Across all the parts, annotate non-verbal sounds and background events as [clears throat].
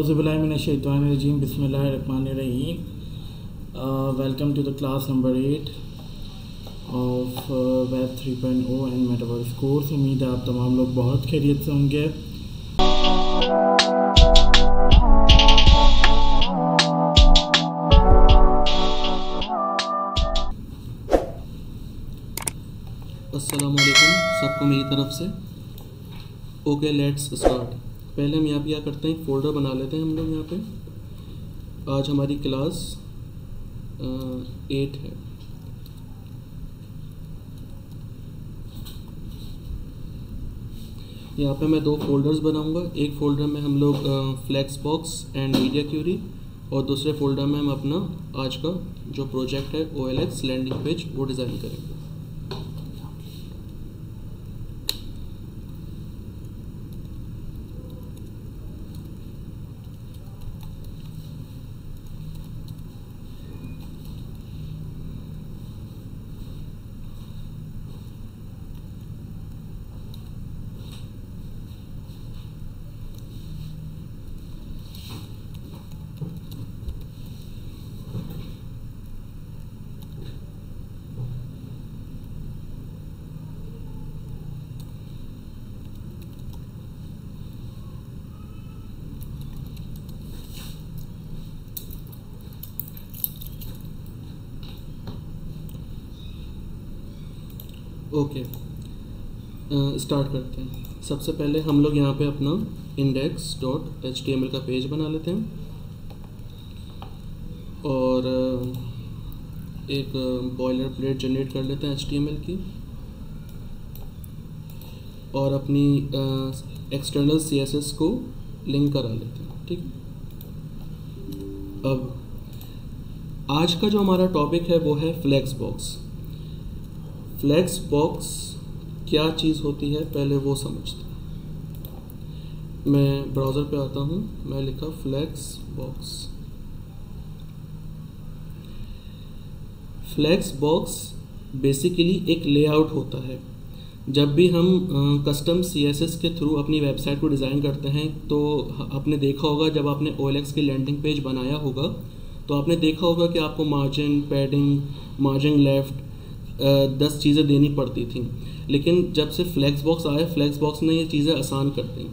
हज़बिलाशीम welcome to the class number eight of web three point O and metaverse course उम्मीद है आप तमाम लोग बहुत खैरियत से होंगे। असलकुम सबको मेरी तरफ़ से। ओके लेट्स स्टार्ट पहले हम यहाँ पे क्या करते हैं फ़ोल्डर बना लेते हैं हम लोग यहाँ पे। आज हमारी क्लास एट है। यहाँ पे मैं दो फोल्डर्स बनाऊँगा, एक फोल्डर में हम लोग flex box and media query और दूसरे फोल्डर में हम अपना आज का जो प्रोजेक्ट है O L X landing page वो डिज़ाइन करेंगे ओके स्टार्ट करते हैं। सबसे पहले हम लोग यहाँ पे अपना इंडेक्स डॉट एच का पेज बना लेते हैं। और एक बॉयलर प्लेट जनरेट कर लेते हैं एच की। और अपनी एक्सटर्नल सी एस एस को लिंक करा लेते हैं, ठीक अब, आज का जो हमारा टॉपिक है वो है फ्लैक्स बॉक्स फ्लैक्स बॉक्स क्या चीज़ होती है, पहले वो समझते हैं। मैं ब्राउज़र पे आता हूँ, मैं लिखा flex box flex box basically एक लेआउट होता है। जब भी हम कस्टम सी एस एस के थ्रू अपनी वेबसाइट को डिज़ाइन करते हैं तो आपने देखा होगा जब आपने ओ एल एक्स की लैंडिंग पेज बनाया होगा तो आपने देखा होगा कि आपको मार्जिन पैडिंग मार्जिन लेफ़्ट दस चीज़ें देनी पड़ती थी। लेकिन जब से फ्लैक्स बॉक्स आए फ्लैक्स बॉक्स ने ये चीज़ें आसान कर दी।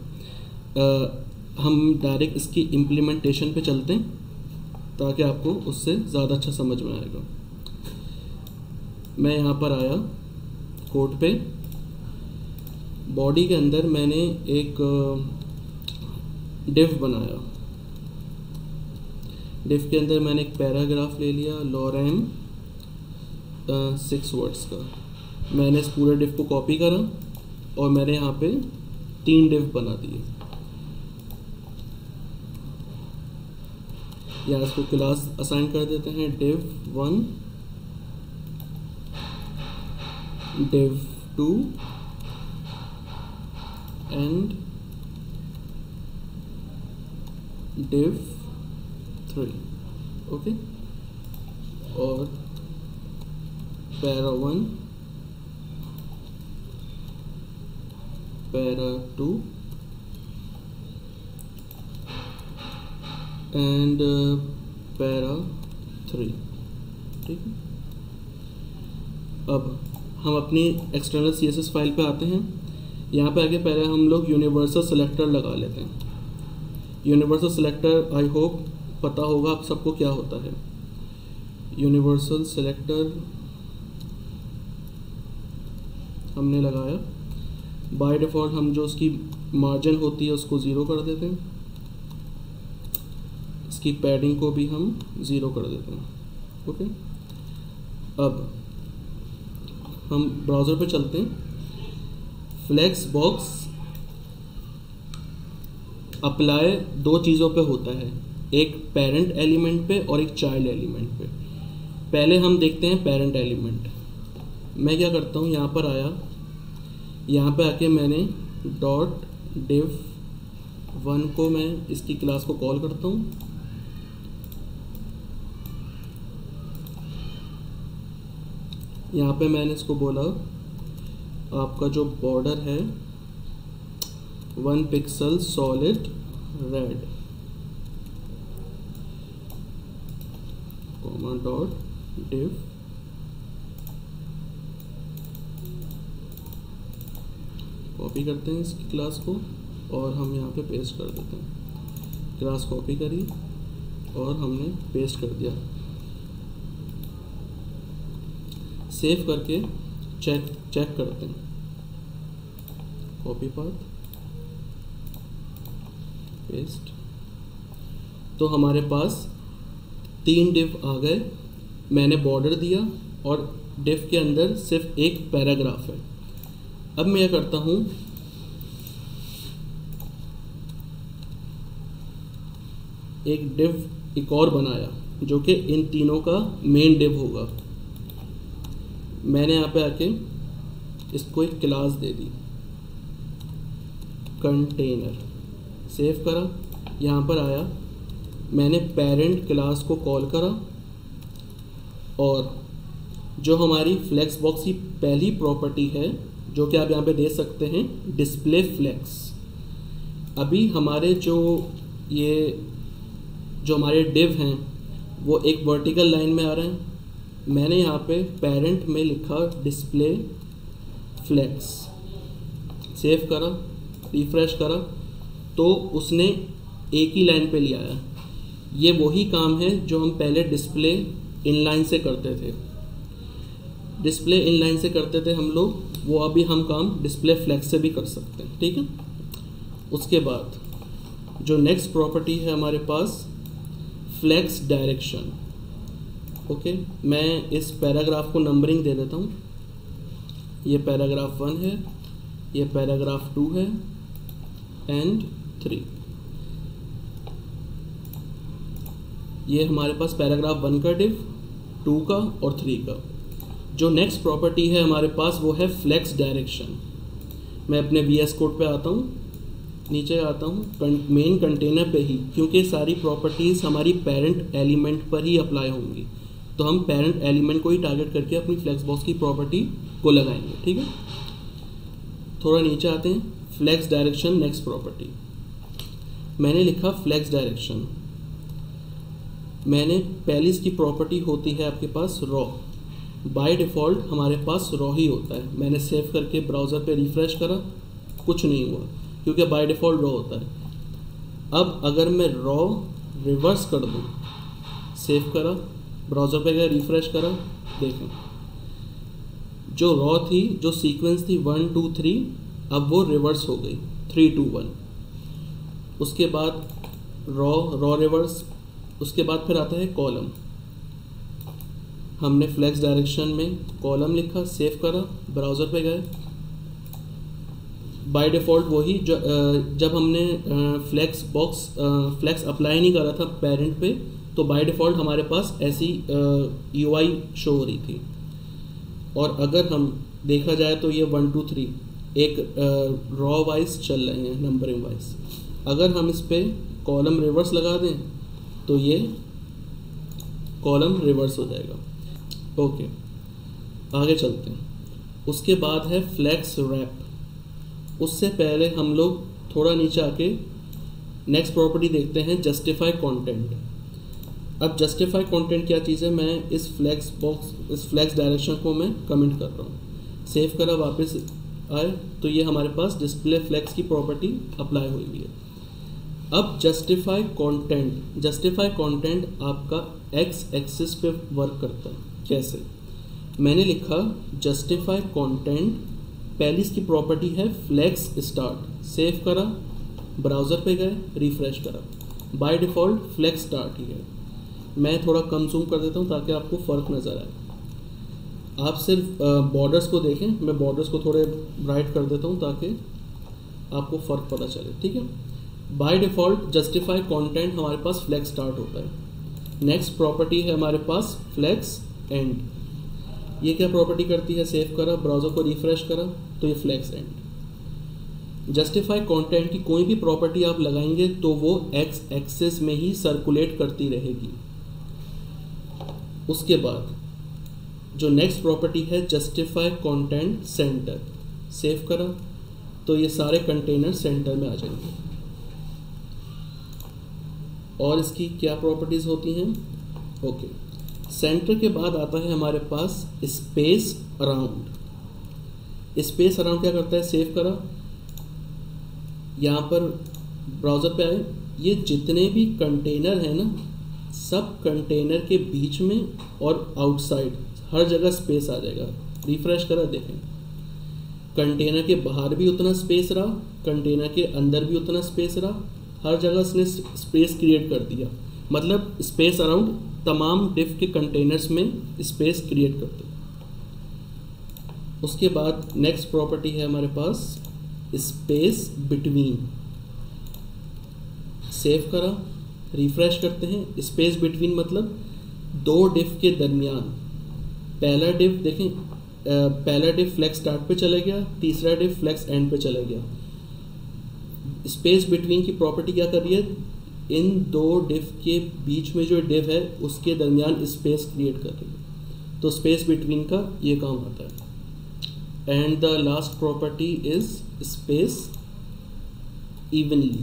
हम डायरेक्ट इसकी इम्प्लीमेंटेशन पे चलते हैं, ताकि आपको उससे ज़्यादा अच्छा समझ में आएगा। मैं यहाँ पर आया कोड पे। बॉडी के अंदर मैंने एक डिव बनाया। डिव के अंदर मैंने एक पैराग्राफ ले लिया लॉरेम सिक्स वर्ड्स का। मैंने इस पूरे डिव को कॉपी करा और मैंने यहाँ पे तीन डिव बना दिए। या इसको क्लास असाइन कर देते हैं। Div one div two and div three okay और para 1 para 2 and para three. ठीक अब हम अपनी external C S S file पे आते हैं। यहाँ पे आगे पहले हम लोग यूनिवर्सल सेलेक्टर लगा लेते हैं। यूनिवर्सल सेलेक्टर आई होप पता होगा आप सबको क्या होता है। यूनिवर्सल सेलेक्टर हमने लगाया। बाय डिफ़ॉल्ट हम जो उसकी मार्जिन होती है उसको ज़ीरो कर देते हैं। इसकी पैडिंग को भी हम ज़ीरो कर देते हैं। ओके अब हम ब्राउज़र पे चलते हैं। फ्लैक्स बॉक्स अप्लाई दो चीज़ों पे होता है। एक पेरेंट एलिमेंट पे और एक चाइल्ड एलिमेंट पे। पहले हम देखते हैं पेरेंट एलिमेंट मैं क्या करता हूँ, यहाँ पर आया। यहाँ पे आके मैंने डॉट डिफ वन को मैं इसकी क्लास को कॉल करता हूँ। यहाँ पे मैंने इसको बोला, आपका जो बॉर्डर है one pixel solid red comma dot div copy करते हैं इसकी क्लास को और हम यहाँ पे पेस्ट कर देते हैं। क्लास कॉपी करी और हमने पेस्ट कर दिया। सेव करके चेक चेक करते हैं। कॉपी पाथ पेस्ट तो हमारे पास तीन डिव आ गए। मैंने बॉर्डर दिया और डिव के अंदर सिर्फ़ एक पैराग्राफ है। अब मैं यह करता हूँ। एक डिव एक और बनाया, जो कि इन तीनों का मेन डिव होगा। मैंने यहाँ पे आके इसको एक क्लास दे दी। कंटेनर सेव करा। यहाँ पर आया। मैंने पेरेंट क्लास को कॉल करा। और जो हमारी फ्लेक्स बॉक्स की पहली प्रॉपर्टी है जो कि आप यहाँ पे देख सकते हैं डिस्प्ले फ्लेक्स अभी हमारे जो ये, जो हमारे डिव हैं, वो एक वर्टिकल लाइन में आ रहे हैं। मैंने यहाँ पे पेरेंट में लिखा डिस्प्ले फ्लेक्स सेव करा रिफ्रेश करा तो उसने एक ही लाइन पे लिया है। ये वही काम है जो हम पहले डिस्प्ले इनलाइन से करते थे। डिस्प्ले इनलाइन से करते थे हम लोग वो अभी हम काम डिस्प्ले फ्लैक्स से भी कर सकते हैं, ठीक है? उसके बाद, जो नेक्स्ट प्रॉपर्टी है हमारे पास फ्लैक्स डायरेक्शन ओके मैं इस पैराग्राफ को नंबरिंग दे देता हूँ। ये पैराग्राफ वन है, ये पैराग्राफ टू है एंड थ्री ये हमारे पास पैराग्राफ वन का डिव टू का और थ्री का। जो नेक्स्ट प्रॉपर्टी है हमारे पास, वो है फ्लेक्स डायरेक्शन मैं अपने वी एस कोड पर आता हूँ, नीचे आता हूँ मेन कंटेनर पे ही, क्योंकि सारी प्रॉपर्टीज़ हमारी पेरेंट एलिमेंट पर ही अप्लाई होंगी. तो हम पेरेंट एलिमेंट को ही टारगेट करके अपनी फ्लैक्स बॉक्स की प्रॉपर्टी को लगाएँगे, ठीक है? थोड़ा नीचे आते हैं फ्लैक्स डायरेक्शन नेक्स्ट प्रॉपर्टी मैंने लिखा फ्लैक्स डायरेक्शन मैंने पहली इसकी प्रॉपर्टी होती है आपके पास रॉ बाय डिफ़ॉल्ट हमारे पास रॉ ही होता है। मैंने सेव करके ब्राउज़र पे रिफ़्रेश करा, कुछ नहीं हुआ, क्योंकि बाय डिफ़ॉल्ट रॉ होता है। अब अगर मैं रॉ रिवर्स कर दूँ सेव करा ब्राउज़र पे गया रिफ़्रेश करा देखें जो रॉ थी, जो सीक्वेंस थी वन टू थ्री अब वो रिवर्स हो गई। थ्री टू वन उसके बाद रॉ रॉ रिवर्स उसके बाद फिर आता है कॉलम हमने फ्लैक्स डायरेक्शन में कॉलम लिखा सेव करा ब्राउज़र पे गए। बाय डिफ़ॉल्ट वही जब हमने फ्लैक्स बॉक्स फ्लैक्स अप्लाई नहीं करा था पेरेंट पे तो बाय डिफ़ॉल्ट हमारे पास ऐसी यू आई शो हो रही थी। और अगर हम देखा जाए तो ये वन टू थ्री एक रॉ वाइज चल रहे हैं नंबरिंग वाइज अगर हम इस पर कॉलम रिवर्स लगा दें तो ये कॉलम रिवर्स हो जाएगा। ओके, आगे चलते हैं। उसके बाद है फ्लैक्स रैप उससे पहले हम लोग थोड़ा नीचे आके नेक्स्ट प्रॉपर्टी देखते हैं जस्टिफाई कंटेंट अब जस्टिफाई कंटेंट क्या चीज़ है, मैं इस फ्लैक्स बॉक्स इस फ्लैक्स डायरेक्शन को मैं कमेंट कर रहा हूँ। सेव करा, वापस आए तो ये हमारे पास डिस्प्ले फ्लैक्स की प्रॉपर्टी अप्लाई हुई है। अब जस्टिफाई कंटेंट जस्टिफाई कंटेंट आपका एक्स एक्सिस पे वर्क करता है। कैसे? मैंने लिखा, जस्टिफाई कंटेंट, पहली इसकी प्रॉपर्टी है, फ्लैक्स स्टार्ट। सेव करा, ब्राउज़र पे गए, रिफ्रेश करा। बाय डिफ़ॉल्ट, फ्लैक्स स्टार्ट ही है। मैं थोड़ा कम जूम कर देता हूँ ताकि आपको फ़र्क नज़र आए। आप सिर्फ़ बॉर्डर्स को देखें। मैं बॉर्डर्स को थोड़े ब्राइट कर देता हूँ ताकि आपको फ़र्क पता चले, ठीक है? बाय डिफ़ॉल्ट, जस्टिफाई कंटेंट हमारे पास फ्लैक्स स्टार्ट होता है। नेक्स्ट प्रॉपर्टी है हमारे पास फ्लैक्स एंड ये क्या प्रॉपर्टी करती है? सेव करा ब्राउज़र को रिफ्रेश करा तो ये फ्लैक्स एंड जस्टिफाई कंटेंट की कोई भी प्रॉपर्टी आप लगाएँगे तो वो एक्स एक्सेस में ही सर्कुलेट करती रहेगी. उसके बाद, जो नेक्स्ट प्रॉपर्टी है जस्टिफाई कंटेंट सेंटर सेव करा तो ये सारे कंटेनर सेंटर में आ जाएँगे. और इसकी क्या प्रॉपर्टीज़ होती हैं? ओके सेंटर के बाद आता है हमारे पास स्पेस अराउंड। स्पेस अराउंड क्या करता है? सेव करा। यहाँ पर ब्राउज़र पे आए। ये जितने भी कंटेनर हैं ना, सब कंटेनर के बीच में और आउटसाइड, हर जगह स्पेस आ जाएगा। रिफ्रेश करा, देखें। कंटेनर के बाहर भी उतना स्पेस रहा, कंटेनर के अंदर भी उतना स्पेस रहा। हर जगह उसने स्पेस क्रिएट कर दिया। मतलब स्पेस अराउंड तमाम डिफ के कंटेनर्स में स्पेस क्रिएट करते हैं। उसके बाद नेक्स्ट प्रॉपर्टी है हमारे पास स्पेस बिटवीन सेव करा रिफ्रेश करते हैं। स्पेस बिटवीन मतलब दो डिफ के दरमियान। पहला डिफ देखें पहला डिफ फ्लैक्स स्टार्ट पे चला गया, तीसरा डिफ फ्लैक्स एंड पे चला गया। स्पेस बिटवीन की प्रॉपर्टी क्या कर रही है? इन दो डिफ के बीच में जो डिफ है, उसके दरमियान स्पेस क्रिएट कर रही है। तो स्पेस बिटवीन का ये काम आता है। And the last property is space evenly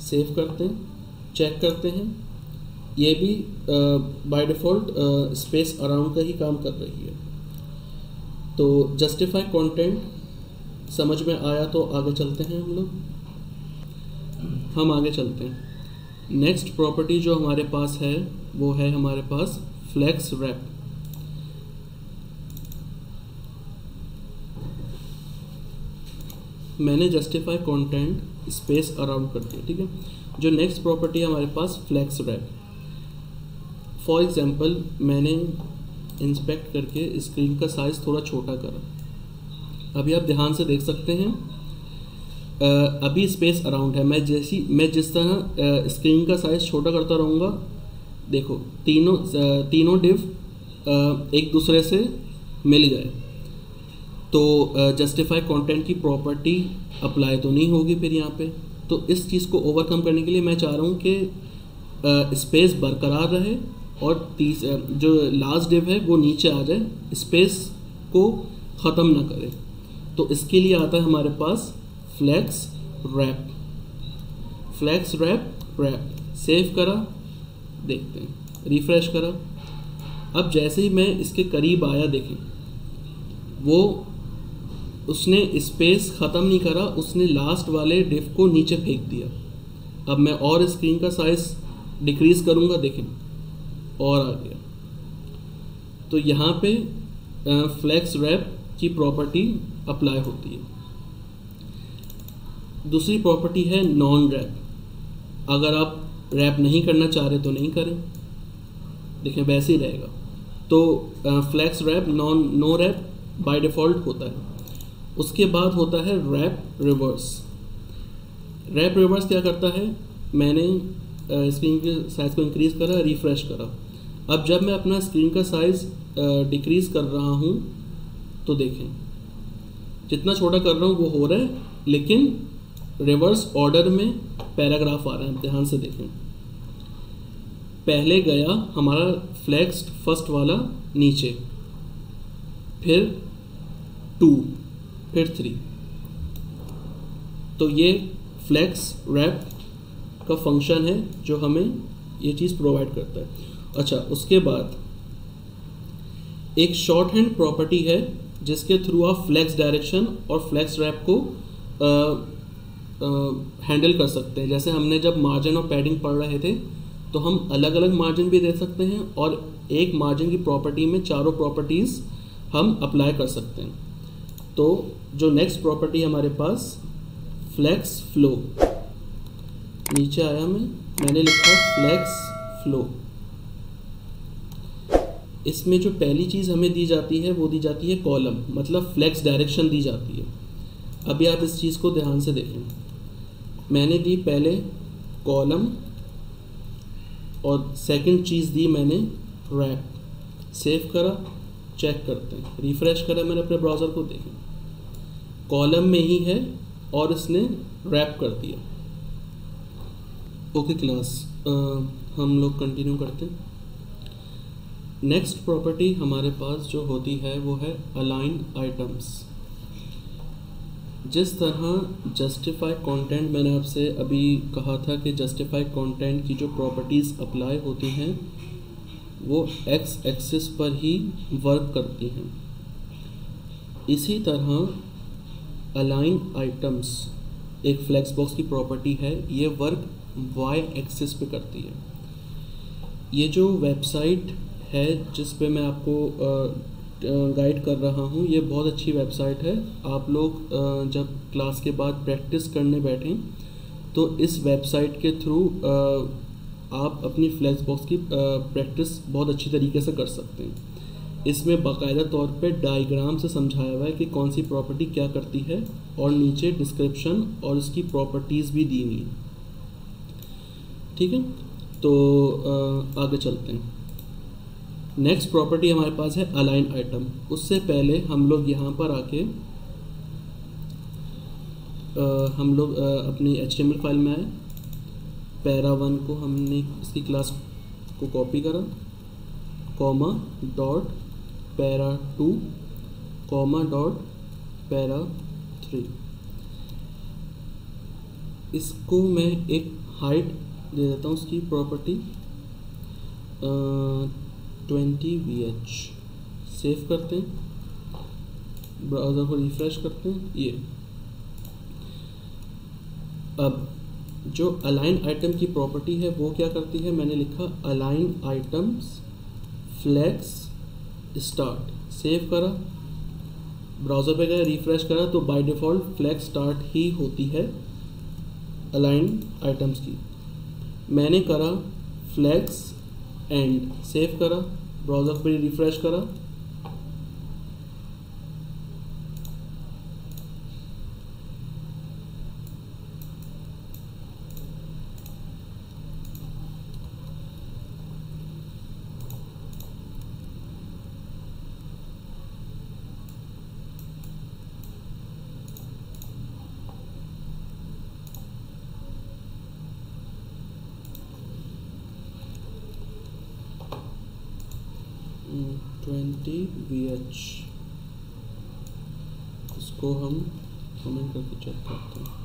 save करते हैं चेक करते हैं। ये भी बाय डिफ़ॉल्ट स्पेस अराउंड का ही काम कर रही है। तो जस्टिफाई कंटेंट समझ में आया तो आगे चलते हैं हम लोग। हम आगे चलते हैं। नेक्स्ट प्रॉपर्टी जो हमारे पास है, वो है हमारे पास फ्लेक्स रैप मैंने जस्टिफाई कंटेंट स्पेस अराउंड कर दिया, ठीक है? जो नेक्स्ट प्रॉपर्टी है हमारे पास फ्लेक्स रैप फॉर एग्जांपल मैंने इंस्पेक्ट करके स्क्रीन का साइज़ थोड़ा छोटा करा. अभी आप ध्यान से देख सकते हैं अभी स्पेस अराउंड है। मैं जैसी, मैं जिस तरह स्क्रीन का साइज़ छोटा करता रहूँगा, देखो, तीनों तीनों डिव एक दूसरे से मिल गए। तो जस्टिफाई कंटेंट की प्रॉपर्टी अप्लाई तो नहीं होगी फिर यहाँ पे। तो इस चीज़ को ओवरकम करने के लिए मैं चाह रहा हूँ कि स्पेस बरकरार रहे और तीस जो लास्ट डिव है, वो नीचे आ जाए। स्पेस को ख़त्म ना करे। तो इसके लिए आता है हमारे पास flex wrap flex wrap wrap save करा, देखते हैं. रिफ्रेश करा. अब जैसे ही मैं इसके करीब आया, देखें. वो उसने स्पेस ख़त्म नहीं करा, उसने लास्ट वाले डिफ को नीचे फेंक दिया. अब मैं और स्क्रीन का साइज़ डिक्रीज़ करूँगा, देखें. और आ गया. तो यहाँ पे फ्लैक्स रैप की प्रॉपर्टी अप्लाई होती है. दूसरी प्रॉपर्टी है नॉन रैप अगर आप रैप नहीं करना चाह रहे तो नहीं करें। देखें, वैसे ही रहेगा। तो flex wrap non no wrap by default होता है। उसके बाद होता है रैप रिवर्स रैप रिवर्स क्या करता है? मैंने स्क्रीन के साइज़ को इंक्रीज़ करा रिफ्रेश करा। अब जब मैं अपना स्क्रीन का साइज़ डिक्रीज़ कर रहा हूँ तो देखें। जितना छोटा कर रहा हूँ, वो हो रहा है, लेकिन रिवर्स ऑर्डर में पैराग्राफ आ रहे हैं, ध्यान से देखें। पहले गया हमारा फ्लैक्स्ड फ़र्स्ट वाला नीचे, फिर टू, फिर थ्री। तो ये फ्लैक्स रैप का फ़ंक्शन है जो हमें ये चीज़ प्रोवाइड करता है। अच्छा उसके बाद एक शॉर्ट हैंड प्रॉपर्टी है जिसके थ्रू आप फ्लैक्स डायरेक्शन और फ्लैक्स रैप को हैंडल कर सकते हैं। जैसे हमने जब मार्जिन और पैडिंग पढ़ रहे थे तो हम अलग अलग मार्जिन भी दे सकते हैं और एक मार्जिन की प्रॉपर्टी में चारों प्रॉपर्टीज़ हम अप्लाई कर सकते हैं। तो जो नेक्स्ट प्रॉपर्टी हमारे पास फ्लैक्स फ्लो नीचे आया मैं मैंने लिखा फ्लैक्स फ्लो इसमें जो पहली चीज़ हमें दी जाती है, वो दी जाती है कॉलम मतलब फ्लैक्स डायरेक्शन दी जाती है। अभी आप इस चीज़ को ध्यान से देखें। मैंने दी पहले कॉलम और सेकंड चीज़ दी मैंने रैप सेव करा चेक करते हैं. रिफ़्रेश करा मैंने अपने ब्राउज़र को, देखें. कॉलम में ही है और इसने रैप कर दिया. ओके क्लास हम लोग कंटिन्यू करते हैं. नेक्स्ट प्रॉपर्टी हमारे पास जो होती है, वो है अलाइन आइटम्स जिस तरह जस्टिफाई कंटेंट मैंने आपसे अभी कहा था कि जस्टिफाई कंटेंट की जो प्रॉपर्टीज़ अप्लाई होती हैं, वो एक्स एक्सिस पर ही वर्क करती हैं। इसी तरह अलाइन आइटम्स एक फ्लैक्स बॉक्स की प्रॉपर्टी है, ये वर्क वाई एक्सिस पे करती है। ये जो वेबसाइट है, जिस पे मैं आपको गाइड कर रहा हूँ। ये बहुत अच्छी वेबसाइट है। आप लोग जब क्लास के बाद प्रैक्टिस करने बैठें तो इस वेबसाइट के थ्रू आप अपनी फ्लैक्स बॉक्स की प्रैक्टिस बहुत अच्छी तरीके से कर सकते हैं। इसमें बाकायदा तौर पे डायग्राम से समझाया हुआ है कि कौन सी प्रॉपर्टी क्या करती है और नीचे डिस्क्रिप्शन और उसकी प्रॉपर्टीज़ भी दी हुई ठीक है? तो आगे चलते हैं। नेक्स्ट प्रॉपर्टी हमारे पास है अलाइन आइटम उससे पहले हम लोग यहाँ पर आके आ, हम लोग आ, अपनी एच फ़ाइल में आए। पैरा वन को हमने इसकी क्लास को कॉपी करा। Comma dot para two comma dot para three इसको मैं एक हाइट दे देता हूँ उसकी property twenty V H. Save करते हैं। ब्राउज़र को रिफ्रेश करते हैं। ये। अब, जो अलाइन आइटम की प्रॉपर्टी है, वो क्या करती है? मैंने लिखा align items flex start save करा। ब्राउज़र पे गया, रिफ्रेश करा तो बाय डिफ़ॉल्ट फ्लैक्स स्टार्ट ही होती है अलाइन आइटम्स की। मैंने करा फ्लैक्स एंड सेव करा ब्राउज़र फिर रिफ्रेश करा। ट्वेंटी वी एच इसको हम कमेंट करके चेक करते हैं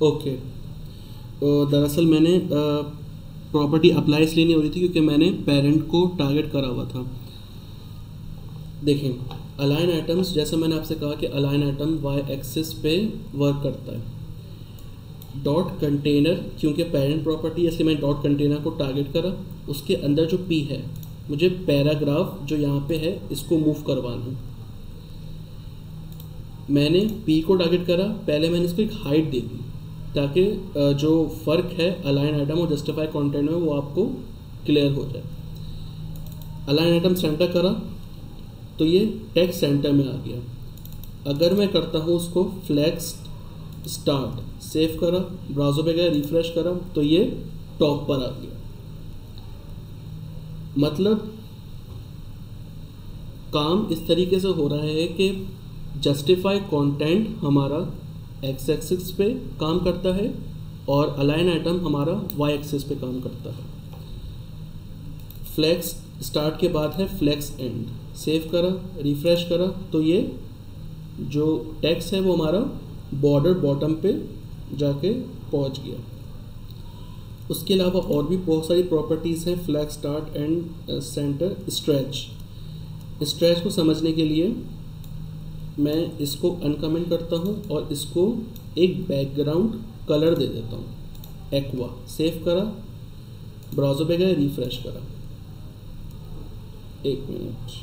ओके okay. दरअसल मैंने प्रॉपर्टी अप्लाई इसलिए नहीं हो रही थी क्योंकि मैंने पेरेंट को टारगेट करा हुआ था। देखें अलाइन आइटम्स जैसे मैंने आपसे कहा कि अलाइन आइटम वाई एक्सिस पे वर्क करता है। डॉट कंटेनर क्योंकि पेरेंट प्रॉपर्टी इसलिए मैंने डॉट कंटेनर को टारगेट करा। उसके अंदर जो पी है, मुझे पैराग्राफ जो यहाँ पे है, इसको मूव करवाना है। मैंने पी को टारगेट करा, पहले मैंने इसको एक हाइट दे दी। ताकि जो फ़र्क है अलाइन आइटम और जस्टिफाई कंटेंट में वो आपको क्लियर हो जाए। अलाइन आइटम सेंटर करा तो ये टेक्स्ट सेंटर में आ गया। अगर मैं करता हूँ उसको फ्लैक्स स्टार्ट सेव करा ब्राउज़र पे गया रिफ्रेश करा तो ये टॉप पर आ गया। मतलब काम इस तरीके से हो रहा है कि जस्टिफाई कंटेंट हमारा एक्स एक्सिस पे काम करता है और अलाइन आइटम हमारा वाई एक्सिस पे काम करता है। फ्लैक्स स्टार्ट के बाद है फ्लैक्स एंड सेव करा रिफ्रेश करा तो ये जो टेक्स्ट है वो हमारा बॉर्डर बॉटम पे जाके पहुँच गया। उसके अलावा और भी बहुत सारी प्रॉपर्टीज़ हैं flex start end center stretch stretch को समझने के लिए मैं इसको अनकमेंट करता हूँ और इसको एक बैकग्राउंड कलर दे देता हूँ। एक्वा सेव करा। ब्राउज़र पे गया रिफ्रेश करा। एक मिनट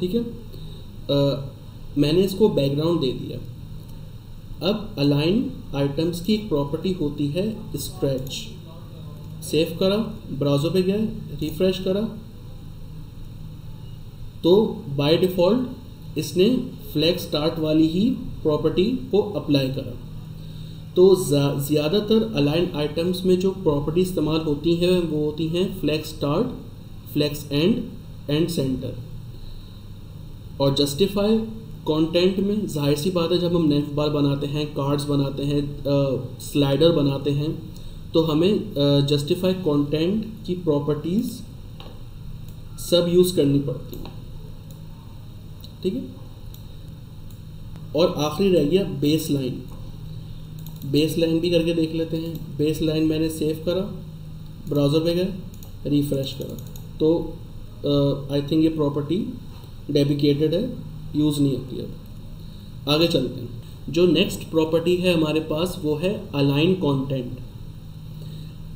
ठीक है? आ, मैंने इसको बैकग्राउंड दे दिया। अब अलाइन आइटम्स की एक प्रॉपर्टी होती है स्ट्रेच सेव करा ब्राउज़र पे गया रिफ्रेश करा. तो बाय डिफ़ॉल्ट इसने फ्लैग स्टार्ट वाली ही प्रॉपर्टी को अप्लाई करा. तो ज़्यादातर अलाइन आइटम्स में जो प्रॉपर्टी इस्तेमाल होती हैं, वो होती हैं flex start flex end end center और जस्टिफाई कंटेंट में ज़ाहिर सी बात है, जब हम नेफ बार बनाते हैं कार्ड्स बनाते हैं स्लाइडर बनाते हैं तो हमें जस्टिफाई कंटेंट की प्रॉपर्टीज़ सब यूज़ करनी पड़ती हैं। ठीक है? और आखिरी रह गया बेस लाइन बेस लाइन भी करके देख लेते हैं। बेस लाइन मैंने सेव करा ब्राउज़र पे गए रिफ्रेश करा। तो आई थिंक ये प्रॉपर्टी डेबिकेटेड है। यूज़ नहीं होती अब। आगे चलते हैं। जो नेक्स्ट प्रॉपर्टी है हमारे पास, वो है align content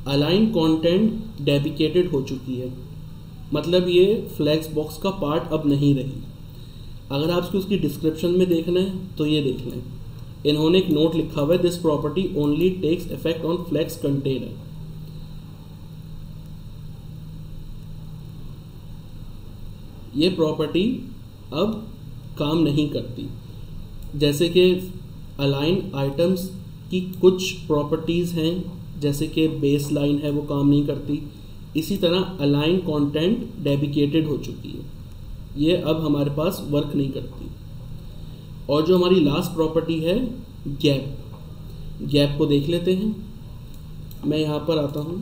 align content deprecated हो चुकी है। मतलब ये फ्लैक्स बॉक्स का पार्ट अब नहीं रही। अगर आपको उसकी डिस्क्रिप्शन में देखना है तो ये देख लें इन्होंने एक नोट लिखा हुआ है this property only takes effect on flex container ये प्रॉपर्टी अब काम नहीं करती। जैसे कि अलाइन आइटम्स की कुछ प्रॉपर्टीज़ हैं, जैसे कि बेस लाइन है वो काम नहीं करती। इसी तरह अलाइन कंटेंट डेबिकेटेड हो चुकी है। ये अब हमारे पास वर्क नहीं करती। और जो हमारी लास्ट प्रॉपर्टी है गैप गैप को देख लेते हैं। मैं यहाँ पर आता हूँ।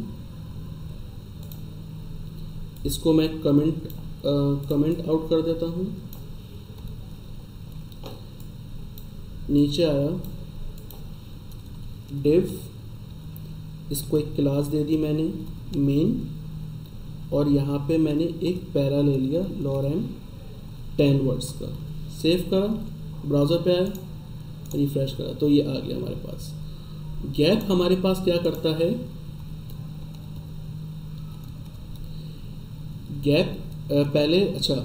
इसको मैं कमेंट कमेंट आउट कर देता हूँ। नीचे आया। डिव इसको एक क्लास दे दी मैंने मेन और यहाँ पे मैंने एक पैरा ले लिया लॉर लॉरेन टेन वर्ड्स का। सेव करा ब्राउज़र पे आया रिफ्रेश करा तो ये आ गया हमारे पास। गैप हमारे पास क्या करता है? गैप पहले अच्छा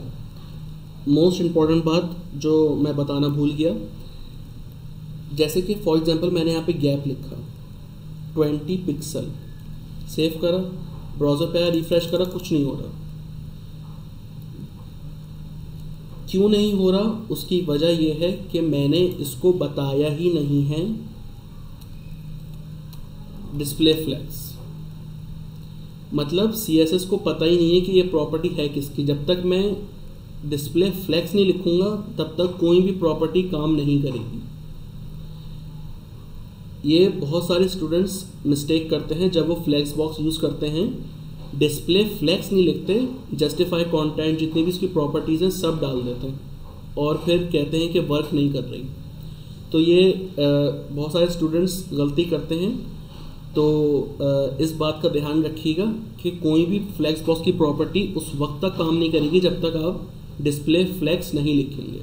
मोस्ट इंपॉर्टेंट बात जो मैं बताना भूल गया जैसे कि फॉर एग्जांपल मैंने यहाँ पे गैप लिखा। 20 पिक्सल सेव करा। ब्राउज़र पे आया रिफ्रेश करा, कुछ नहीं हो रहा। क्यों नहीं हो रहा? उसकी वजह यह है कि मैंने इसको बताया ही नहीं है। डिस्प्ले फ्लैक्स मतलब सीएसएस को पता ही नहीं है कि ये प्रॉपर्टी है किसकी। जब तक मैं डिस्प्ले फ्लैक्स नहीं लिखूँगा, तब तक कोई भी प्रॉपर्टी काम नहीं करेगी। ये बहुत सारे स्टूडेंट्स मिस्टेक करते हैं जब वो फ्लैक्स बॉक्स यूज़ करते हैं। डिस्प्ले फ्लैक्स नहीं लिखते जस्टिफाई कंटेंट जितनी भी इसकी प्रॉपर्टीज़ हैं सब डाल देते हैं। और फिर कहते हैं कि वर्क नहीं कर रही। तो ये बहुत सारे स्टूडेंट्स गलती करते हैं। तो इस बात का ध्यान रखिएगा कि कोई भी फ्लैक्स बॉक्स की प्रॉपर्टी उस वक्त तक काम नहीं करेगी जब तक आप डिस्प्ले फ्लैक्स नहीं लिखेंगे।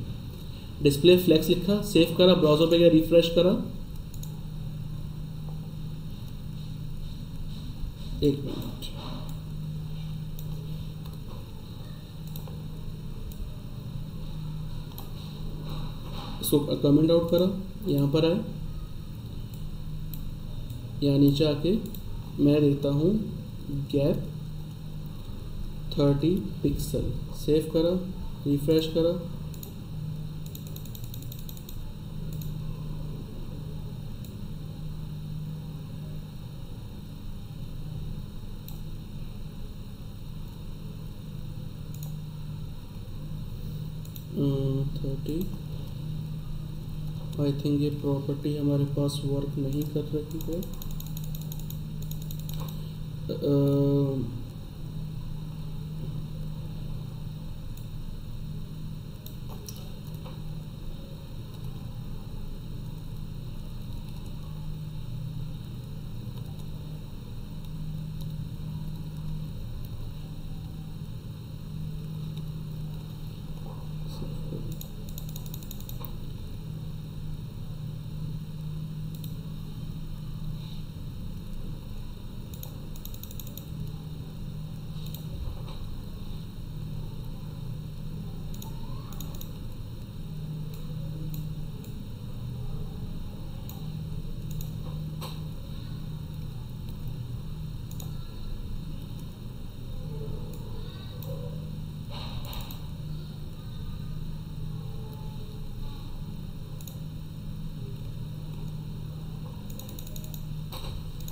डिस्प्ले फ्लैक्स लिखा सेव करा ब्राउज़र पे गया रिफ्रेश करा। एक मिनट। इसको कमेंट आउट करो। यहाँ पर आए। यहाँ नीचे आके मैं देता हूँ गैप थर्टी पिक्सल सेव करो। रिफ्रेश करा। थर्टी। आई थिंक ये प्रॉपर्टी हमारे पास वर्क नहीं कर रही है। uh,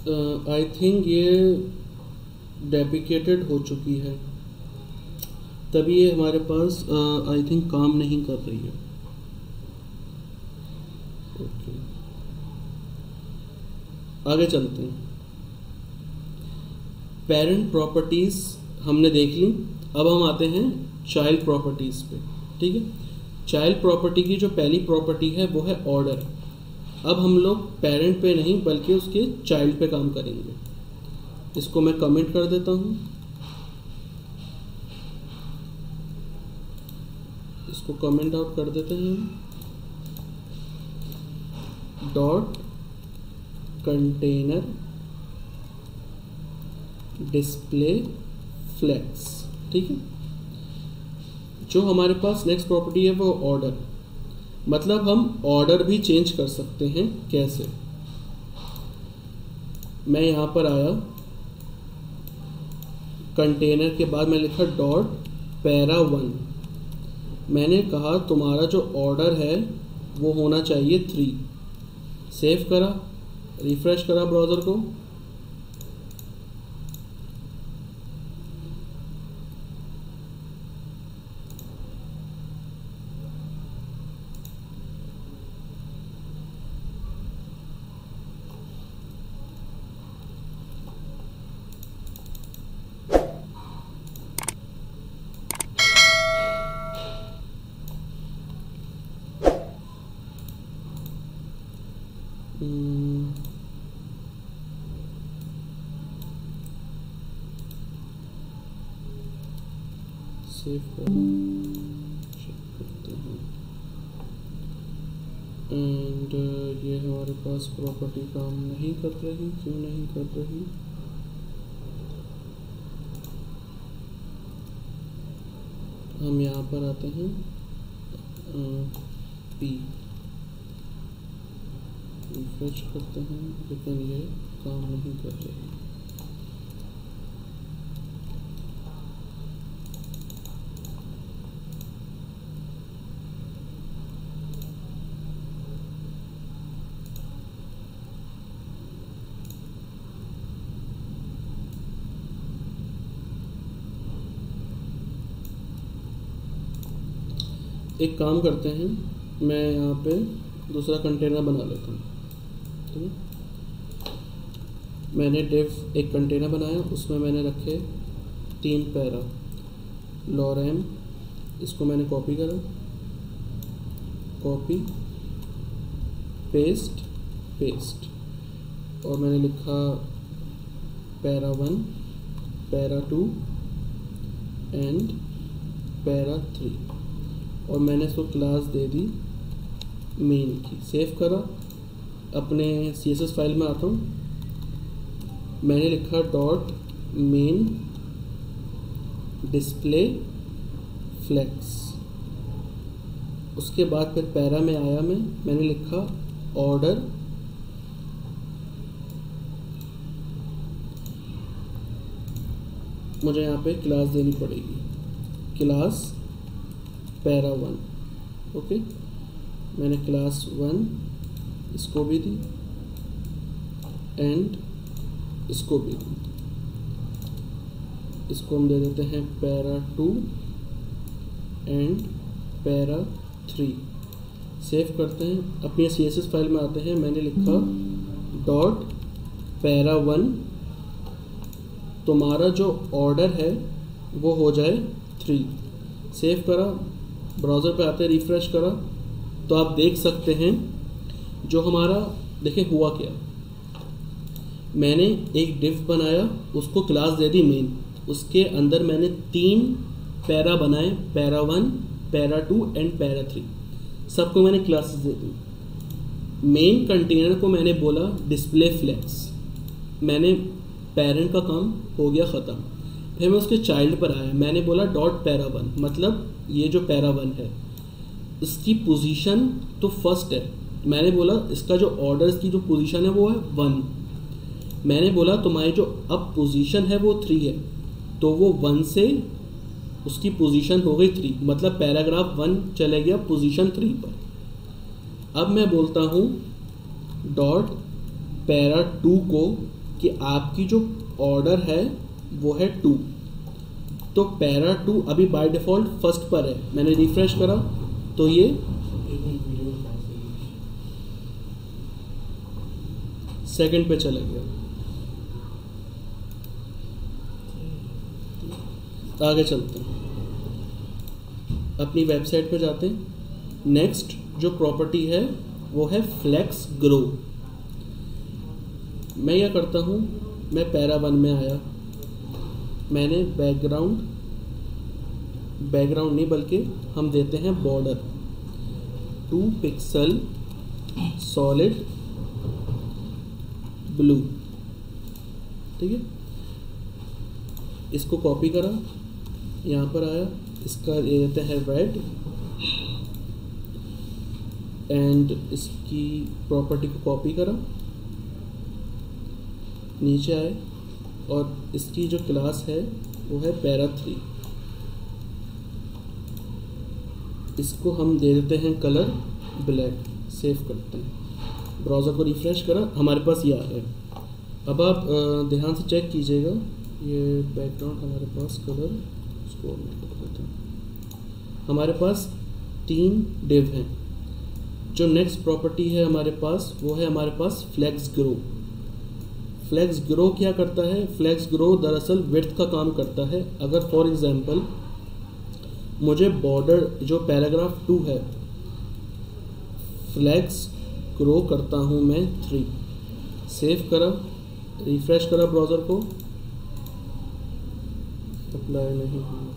आई थिंक ये डेपिकेटेड हो चुकी है। तभी ये हमारे पास आई थिंक काम नहीं कर रही है। ओके आगे चलते हैं। पेरेंट प्रॉपर्टीज़ हमने देख ली। अब हम आते हैं चाइल्ड प्रॉपर्टीज़ पे। ठीक है? चाइल्ड प्रॉपर्टी की जो पहली प्रॉपर्टी है, वो है ऑर्डर अब हम लोग पेरेंट पे नहीं, बल्कि उसके चाइल्ड पे काम करेंगे। इसको मैं कमेंट कर देता हूँ। इसको कमेंट आउट कर देते हैं डॉट कंटेनर डिस्प्ले फ्लैक्स ठीक है? जो हमारे पास नेक्स्ट प्रॉपर्टी है वो ऑर्डर मतलब हम ऑर्डर भी चेंज कर सकते हैं, कैसे? मैं यहाँ पर आया। कंटेनर के बाद मैं लिखा डॉट पैरा वन मैंने कहा, तुम्हारा जो ऑर्डर है, वो होना चाहिए थ्री सेव करा रिफ्रेश करा ब्राउज़र को। सेव कर चेक करते हैं एंड ये हमारे पास प्रॉपर्टी काम नहीं कर रही, क्यों नहीं कर रही? हम यहाँ पर आते हैं पी रिफ्रेश करते हैं, लेकिन ये काम नहीं कर रही। एक काम करते हैं, मैं यहाँ पे दूसरा कंटेनर बना लेता हूँ। ठीक है? मैंने डेव एक कंटेनर बनाया, उसमें मैंने रखे तीन पैरा। लॉरेम, इसको मैंने कॉपी करा। कॉपी पेस्ट पेस्ट और मैंने लिखा para one, para two and para three. और मैंने इसको क्लास दे दी मेन की। सेव करा। अपने सी एस एस फ़ाइल में आता हूँ। मैंने लिखा डॉट मेन डिस्प्ले फ्लैक्स उसके बाद फिर पैरा में आया मैं। मैंने लिखा ऑर्डर मुझे यहाँ पे क्लास देनी पड़ेगी। Class para one. ओके मैंने क्लास वन इसको भी दी एंड इसको भी दी। इसको हम दे देते हैं para two and para three save करते हैं। अपने सी एस एस फ़ाइल में आते हैं। मैंने लिखा डॉट पैरा वन तुम्हारा जो ऑर्डर है, वो हो जाए थ्री सेव करा। ब्राउज़र पे आते रिफ़्रेश करा तो आप देख सकते हैं जो हमारा देखें हुआ क्या। मैंने एक डिफ बनाया, उसको क्लास दे दी मेन उसके अंदर मैंने तीन पैरा बनाए, para one, para two and para three सबको मैंने क्लासेस दे दी। मेन कंटेनर को मैंने बोला डिस्प्ले फ्लैक्स मैंने पेरेंट का काम हो गया ख़त्म। फिर मैं उसके चाइल्ड पर आया। मैंने बोला डॉट पैरा वन मतलब ये जो पैरा वन है इसकी पोजीशन तो फ़र्स्ट है। मैंने बोला, इसका जो ऑर्डर्स की जो पोजीशन है वो है वन मैंने बोला, तुम्हारी जो अब पोजीशन है वो थ्री है। तो वो वन से उसकी पोजीशन हो गई थ्री मतलब पैराग्राफ वन चले गया पोजीशन थ्री पर। अब मैं बोलता हूँ डॉट पैरा टू को कि आपकी जो ऑर्डर है वो है टू तो पैरा टू अभी बाय डिफ़ॉल्ट फ़र्स्ट पर है। मैंने रिफ्रेश करा तो ये सेकंड पे चला गया। आगे चलते हैं। अपनी वेबसाइट पे जाते हैं। नेक्स्ट जो प्रॉपर्टी है, वो है फ्लेक्स ग्रो मैं यह करता हूँ, मैं पैरा वन में आया। मैंने बैकग्राउंड बैकग्राउंड नहीं बल्कि हम देते हैं border two pixel solid blue ठीक है? इसको कॉपी करा. यहाँ पर आया. इसका ये देते हैं रेड एंड इसकी प्रॉपर्टी को कॉपी करा. नीचे आए. और इसकी जो क्लास है, वो है पैरा थ्री। इसको हम दे देते हैं कलर ब्लैक। सेव करते हैं। ब्राउज़र को रिफ़्रेश करा, हमारे पास ये आ गया अब आप ध्यान से चेक कीजिएगा, ये बैकग्राउंड हमारे पास कलर हैं। हमारे पास तीन डिव हैं। जो नेक्स्ट प्रॉपर्टी है हमारे पास, वो है हमारे पास फ्लैक्स ग्रो फ्लैक्स ग्रो क्या करता है? फ्लैक्स ग्रो दरअसल विर्थ का काम करता है। अगर फॉर एग्ज़ाम्पल मुझे बॉर्डर जो पैराग्राफ टू है फ्लैक्स ग्रो करता हूँ मैं थ्री सेव करा रिफ्रेश करा ब्राउज़र को। अप्लाई नहीं हुआ।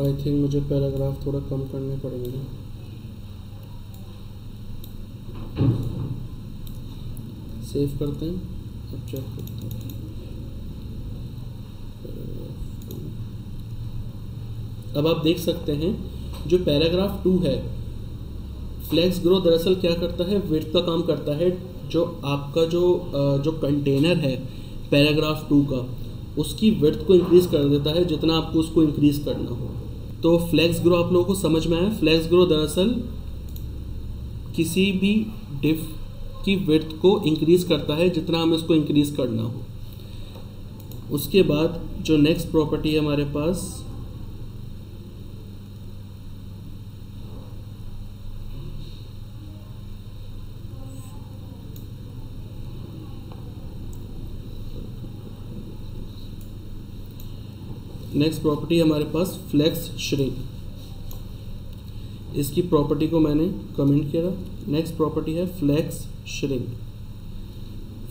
आई थिंक मुझे पैराग्राफ थोड़ा कम करने पड़ेंगे। सेव करते हैं। अब चेक करते हैं। अब आप देख सकते हैं, जो पैराग्राफ टू है फ्लैक्स ग्रो दरअसल क्या करता है? विर्थ का काम करता है। जो आपका जो जो कंटेनर है पैराग्राफ टू का, उसकी विर्थ को इंक्रीज कर देता है, जितना आपको उसको इंक्रीज करना हो। तो फ्लैक्स ग्रो आप लोगों को समझ में आया? फ्लैक्स ग्रो दरअसल किसी भी डिफ की विर्थ को इंक्रीज करता है, जितना हमें उसको इंक्रीज करना हो। उसके बाद जो नेक्स्ट प्रॉपर्टी है हमारे पास नेक्स्ट प्रॉपर्टी हमारे पास फ्लैक्स श्रिंक इसकी प्रॉपर्टी को मैंने कमेंट किया। नेक्स्ट प्रॉपर्टी है फ्लेक्स श्रिंक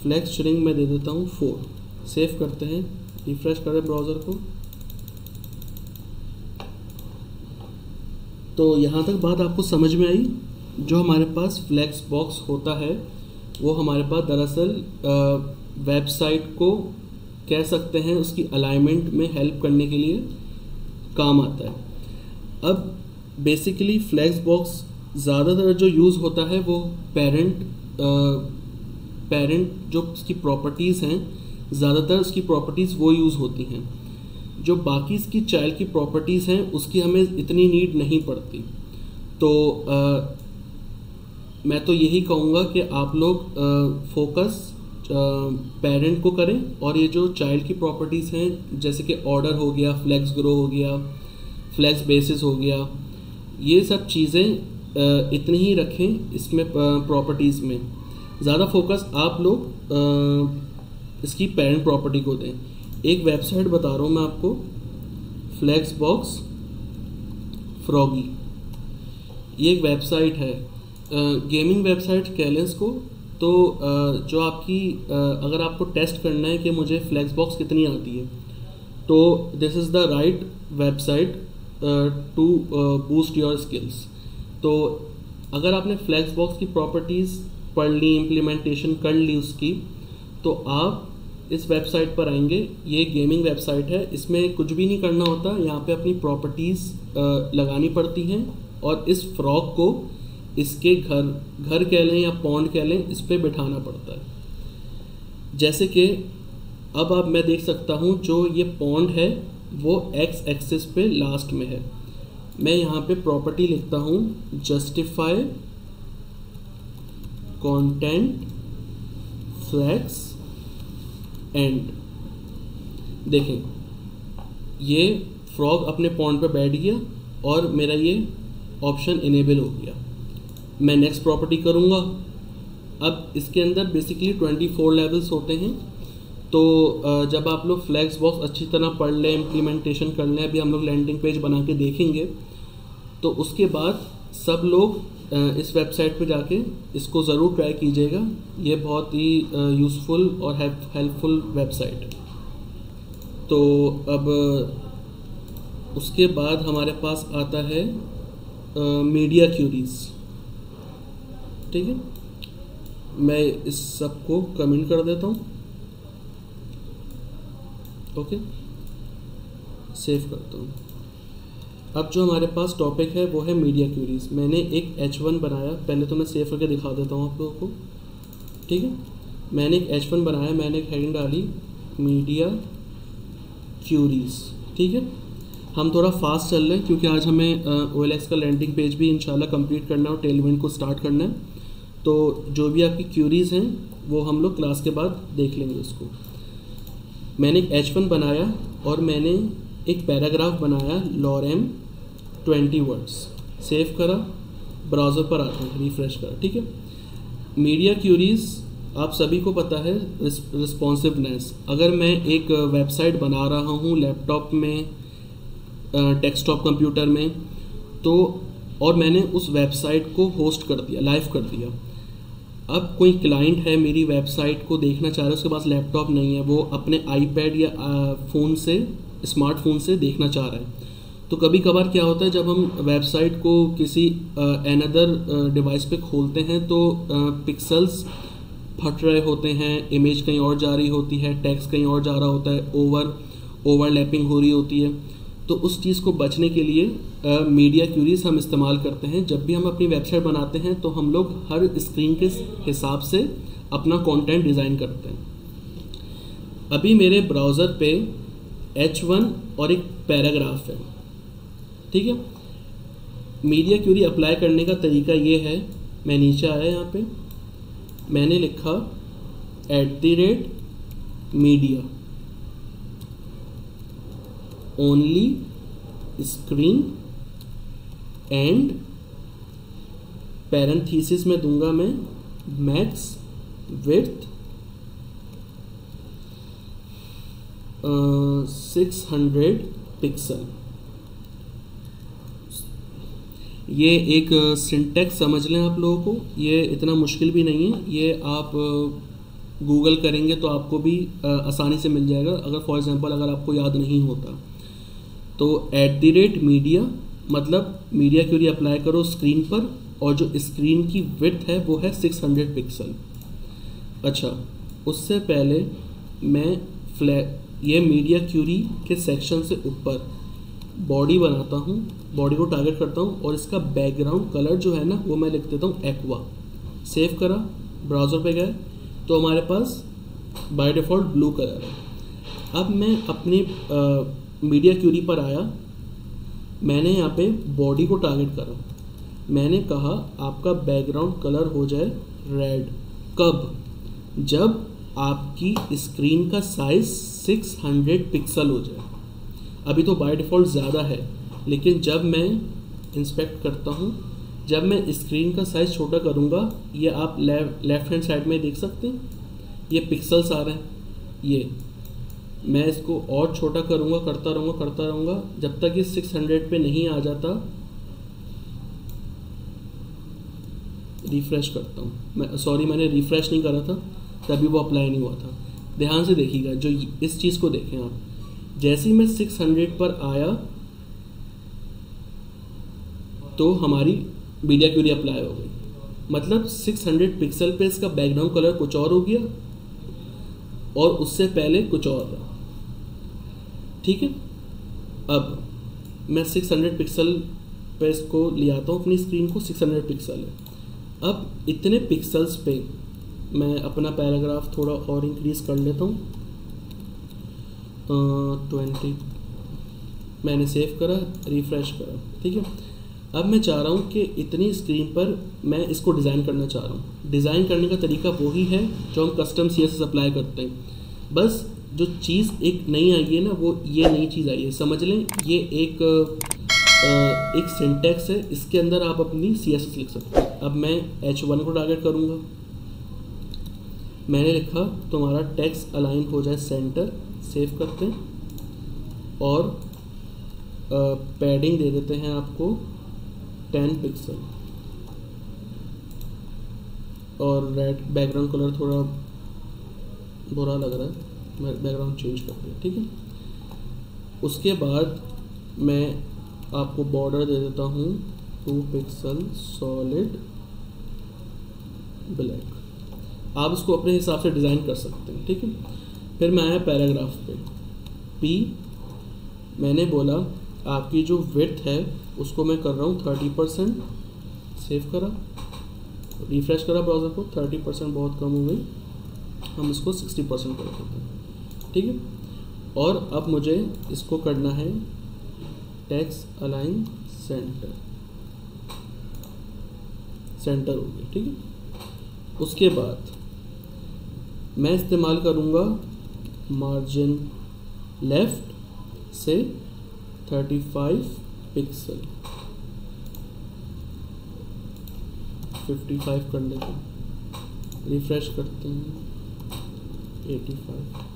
फ्लेक्स श्रिंक मैं दे देता हूँ फोर सेव करते हैं। रिफ्रेश करें ब्राउज़र को। तो यहाँ तक बात आपको समझ में आई। जो हमारे पास फ्लैक्स बॉक्स होता है, वो हमारे पास दरअसल वेबसाइट को कह सकते हैं उसकी अलाइनमेंट में हेल्प करने के लिए काम आता है। अब बेसिकली फ्लैक्स बॉक्स ज़्यादातर जो यूज़ होता है वो पेरेंट पेरेंट जो उसकी प्रॉपर्टीज़ हैं ज़्यादातर उसकी प्रॉपर्टीज़ वो यूज़ होती हैं। जो बाकी इसकी चाइल्ड की प्रॉपर्टीज़ हैं उसकी हमें इतनी नीड नहीं पड़ती। तो आ, मैं तो यही कहूँगा कि आप लोग फोकस पेरेंट को करें और ये जो चाइल्ड की प्रॉपर्टीज़ हैं, जैसे कि ऑर्डर हो गया फ्लैक्स ग्रो हो गया फ्लैक्स बेसिस हो गया, ये सब चीज़ें इतनी ही रखें इसमें प्रॉपर्टीज़ में। ज़्यादा फोकस आप लोग इसकी पेरेंट प्रॉपर्टी को दें। एक वेबसाइट बता रहा हूँ मैं आपको फ्लैक्स बॉक्स फ्रॉगी ये एक वेबसाइट है। गेमिंग वेबसाइट कह लें इसको तो जो आपकी अगर आपको टेस्ट करना है कि मुझे फ्लैक्स बॉक्स कितनी आती है तो this is the right website to boost your skills तो अगर आपने फ्लैक्स बॉक्स की प्रॉपर्टीज़ पढ़ ली इम्प्लीमेंटेशन कर ली उसकी तो आप इस वेबसाइट पर आएँगे। ये गेमिंग वेबसाइट है। इसमें कुछ भी नहीं करना होता। यहाँ पे अपनी प्रॉपर्टीज़ लगानी पड़ती हैं और इस फ्रॉक को इसके घर घर कह लें या पौंड कह लें, इस पर बिठाना पड़ता है। जैसे कि अब आप, मैं देख सकता हूँ, जो ये पौंड है, वो एक्स एक्सिस पे लास्ट में है। मैं यहाँ पे प्रॉपर्टी लिखता हूँ जस्टिफाई कंटेंट फ्लैक्स एंड देखें, ये फ्रॉग अपने पॉइंट पे बैठ गया और मेरा ये ऑप्शन इनेबल हो गया। मैं नेक्स्ट प्रॉपर्टी करूँगा। अब इसके अंदर बेसिकली 24 लेवल्स होते हैं। तो जब आप लोग फ्लैक्स बॉक्स अच्छी तरह पढ़ लें इम्प्लीमेंटेशन कर लें, अभी हम लोग लैंडिंग पेज बना के देखेंगे। तो उसके बाद सब लोग इस वेबसाइट पे जाके इसको ज़रूर ट्राई कीजिएगा। ये बहुत ही यूज़फुल और हेल्पफुल वेबसाइट तो अब, उसके बाद हमारे पास आता है मीडिया क्यूरीज ठीक है? मैं इस सबको कमेंट कर देता हूँ। ओके सेव करता हूँ। अब जो हमारे पास टॉपिक है, वो है मीडिया क्यूरीज मैंने एक एच वन बनाया। पहले तो मैं सेव करके दिखा देता हूँ आप लोगों को। ठीक है? मैंने एक एच वन बनाया। मैंने एक हेडिंग डाली। मीडिया क्यूरीज ठीक है? हम थोड़ा फास्ट चल रहे हैं, क्योंकि आज हमें ओ एल एक्स का लैंडिंग पेज भी इंशाल्लाह कंप्लीट करना है और टेलमेंट को स्टार्ट करना है। तो जो भी आपकी क्यूरीज़ हैं, वो हम लोग क्लास के बाद देख लेंगे उसको। मैंने एक एच वन बनाया और मैंने एक पैराग्राफ बनाया लॉरेम ट्वेंटी वर्ड्स सेव करा ब्राउज़र पर आता है रिफ़्रेश करा, ठीक है? मीडिया क्यूरीज़ आप सभी को पता है रिस्पॉन्सिवनेस अगर मैं एक वेबसाइट बना रहा हूँ लैपटॉप में डेस्कटॉप कंप्यूटर में तो और मैंने उस वेबसाइट को होस्ट कर दिया लाइव कर दिया अब कोई क्लाइंट है मेरी वेबसाइट को देखना चाह रहा है, उसके पास लैपटॉप नहीं है, वो अपने आईपैड या फ़ोन से स्मार्टफ़ोन से देखना चाह रहा है। तो कभी कभार क्या होता है, जब हम वेबसाइट को किसी अनदर डिवाइस पे खोलते हैं तो पिक्सल्स फट रहे होते हैं इमेज कहीं और जा रही होती है टेक्स्ट कहीं और जा रहा होता है ओवर ओवरलैपिंग हो रही होती है। तो उस चीज़ को बचने के लिए मीडिया क्यूरीज हम इस्तेमाल करते हैं। जब भी हम अपनी वेबसाइट बनाते हैं तो हम लोग हर स्क्रीन के हिसाब से अपना कंटेंट डिज़ाइन करते हैं। अभी मेरे ब्राउज़र पे एच वन और एक पैराग्राफ है। ठीक है? मीडिया क्यूरी अप्लाई करने का तरीका ये है, मैं नीचे आया यहाँ पे। मैंने लिखा at the rate media only screen and parenthesis में दूँगा मैं max width six hundred pixel ये एक सिंटेक्स uh, समझ लें आप लोगों को। ये इतना मुश्किल भी नहीं है। ये आप गूगल uh, करेंगे तो आपको भी uh, आसानी से मिल जाएगा। अगर फॉर एग्जांपल अगर आपको याद नहीं होता। तो एट द रेट मीडिया मतलब मीडिया क्यूरी अप्लाई करो स्क्रीन पर, और जो स्क्रीन की विथ है, वो है 600 पिक्सल अच्छा उससे पहले मैं फ्लैग ये मीडिया क्यूरी के सेक्शन से ऊपर बॉडी बनाता हूँ बॉडी को टारगेट करता हूँ, और इसका बैकग्राउंड कलर जो है ना, वो मैं लिख देता हूँ एक्वा सेव करा ब्राउज़र पे गए तो हमारे पास बाय डिफ़ॉल्ट ब्लू कलर है. अब मैं अपनी मीडिया क्यूरी पर आया, मैंने यहाँ पे बॉडी को टारगेट करा। मैंने कहा, आपका बैकग्राउंड कलर हो जाए रेड कब? जब आपकी स्क्रीन का साइज़ 600 पिक्सल हो जाए। अभी तो बाय डिफ़ॉल्ट ज़्यादा है, लेकिन जब मैं इंस्पेक्ट करता हूँ, जब मैं स्क्रीन का साइज़ छोटा करूँगा, ये आप लेफ़्ट हैंड साइड में देख सकते हैं। ये पिक्सल्स आ रहे हैं। ये मैं इसको और छोटा करूँगा, करता रहूँगा करता रहूँगा, जब तक ये 600 पे नहीं आ जाता रिफ़्रेश करता हूँ। मैं सॉरी मैंने रिफ़्रेश नहीं करा था, तभी वो अप्लाई नहीं हुआ था। ध्यान से देखिएगा, जो इस चीज़ को देखें आप। जैसे ही मैं 600 पर आया तो हमारी मीडिया क्यूरी अप्लाई हो गई। मतलब 600 पिक्सल पे इसका बैकग्राउंड कलर कुछ और हो गया, और उससे पहले कुछ और था ठीक है? अब मैं 600 पिक्सल पे इसको ले आता हूँ, अपनी स्क्रीन को 600 पिक्सल है। अब इतने पिक्सल्स पे मैं अपना पैराग्राफ थोड़ा और इंक्रीज़ कर लेता हूँ। ट्वेंटी मैंने सेव करा रिफ़्रेश करा, ठीक है? अब मैं चाह रहा हूँ कि इतनी स्क्रीन पर मैं इसको डिज़ाइन करना चाह रहा हूँ। डिज़ाइन करने का तरीका वही है जो हम कस्टम सी एस अप्लाई करते हैं। बस जो चीज़ एक नई आई है ना, वो ये नई चीज़ आई है। समझ लें, ये एक एक सिंटेक्स है, इसके अंदर आप अपनी सी एस लिख सकते हैं। अब मैं एच वन को टारगेट करूँगा। मैंने लिखा, तुम्हारा टैक्स अलाइन हो जाए सेंटर सेव करते हैं। और पैडिंग दे देते हैं आपको टेन पिक्सल और रेड बैकग्राउंड कलर थोड़ा बुरा लग रहा है। बैकग्राउंड चेंज कर दिया, ठीक है? उसके बाद मैं आपको बॉर्डर दे देता हूँ टू पिक्सल सॉलिड ब्लैक आप इसको अपने हिसाब से डिज़ाइन कर सकते हैं, ठीक है? फिर मैं आया पैराग्राफ पे। पी मैंने बोला, आपकी जो विथ है, उसको मैं कर रहा हूँ थर्टी परसेंट सेव करा। रिफ्रेश करा ब्राउज़र को थर्टी परसेंट बहुत कम हो गई। हम इसको सिक्सटी परसेंट कर देते हैं। ठीक है? और अब मुझे इसको करना है टैक्स अलाइन सेंटर सेंटर हो गया, ठीक है? उसके बाद मैं इस्तेमाल करूँगा मार्जिन लेफ़्ट से 35 पिक्सल 55 कर लेते रिफ्रेश करते हैं। 85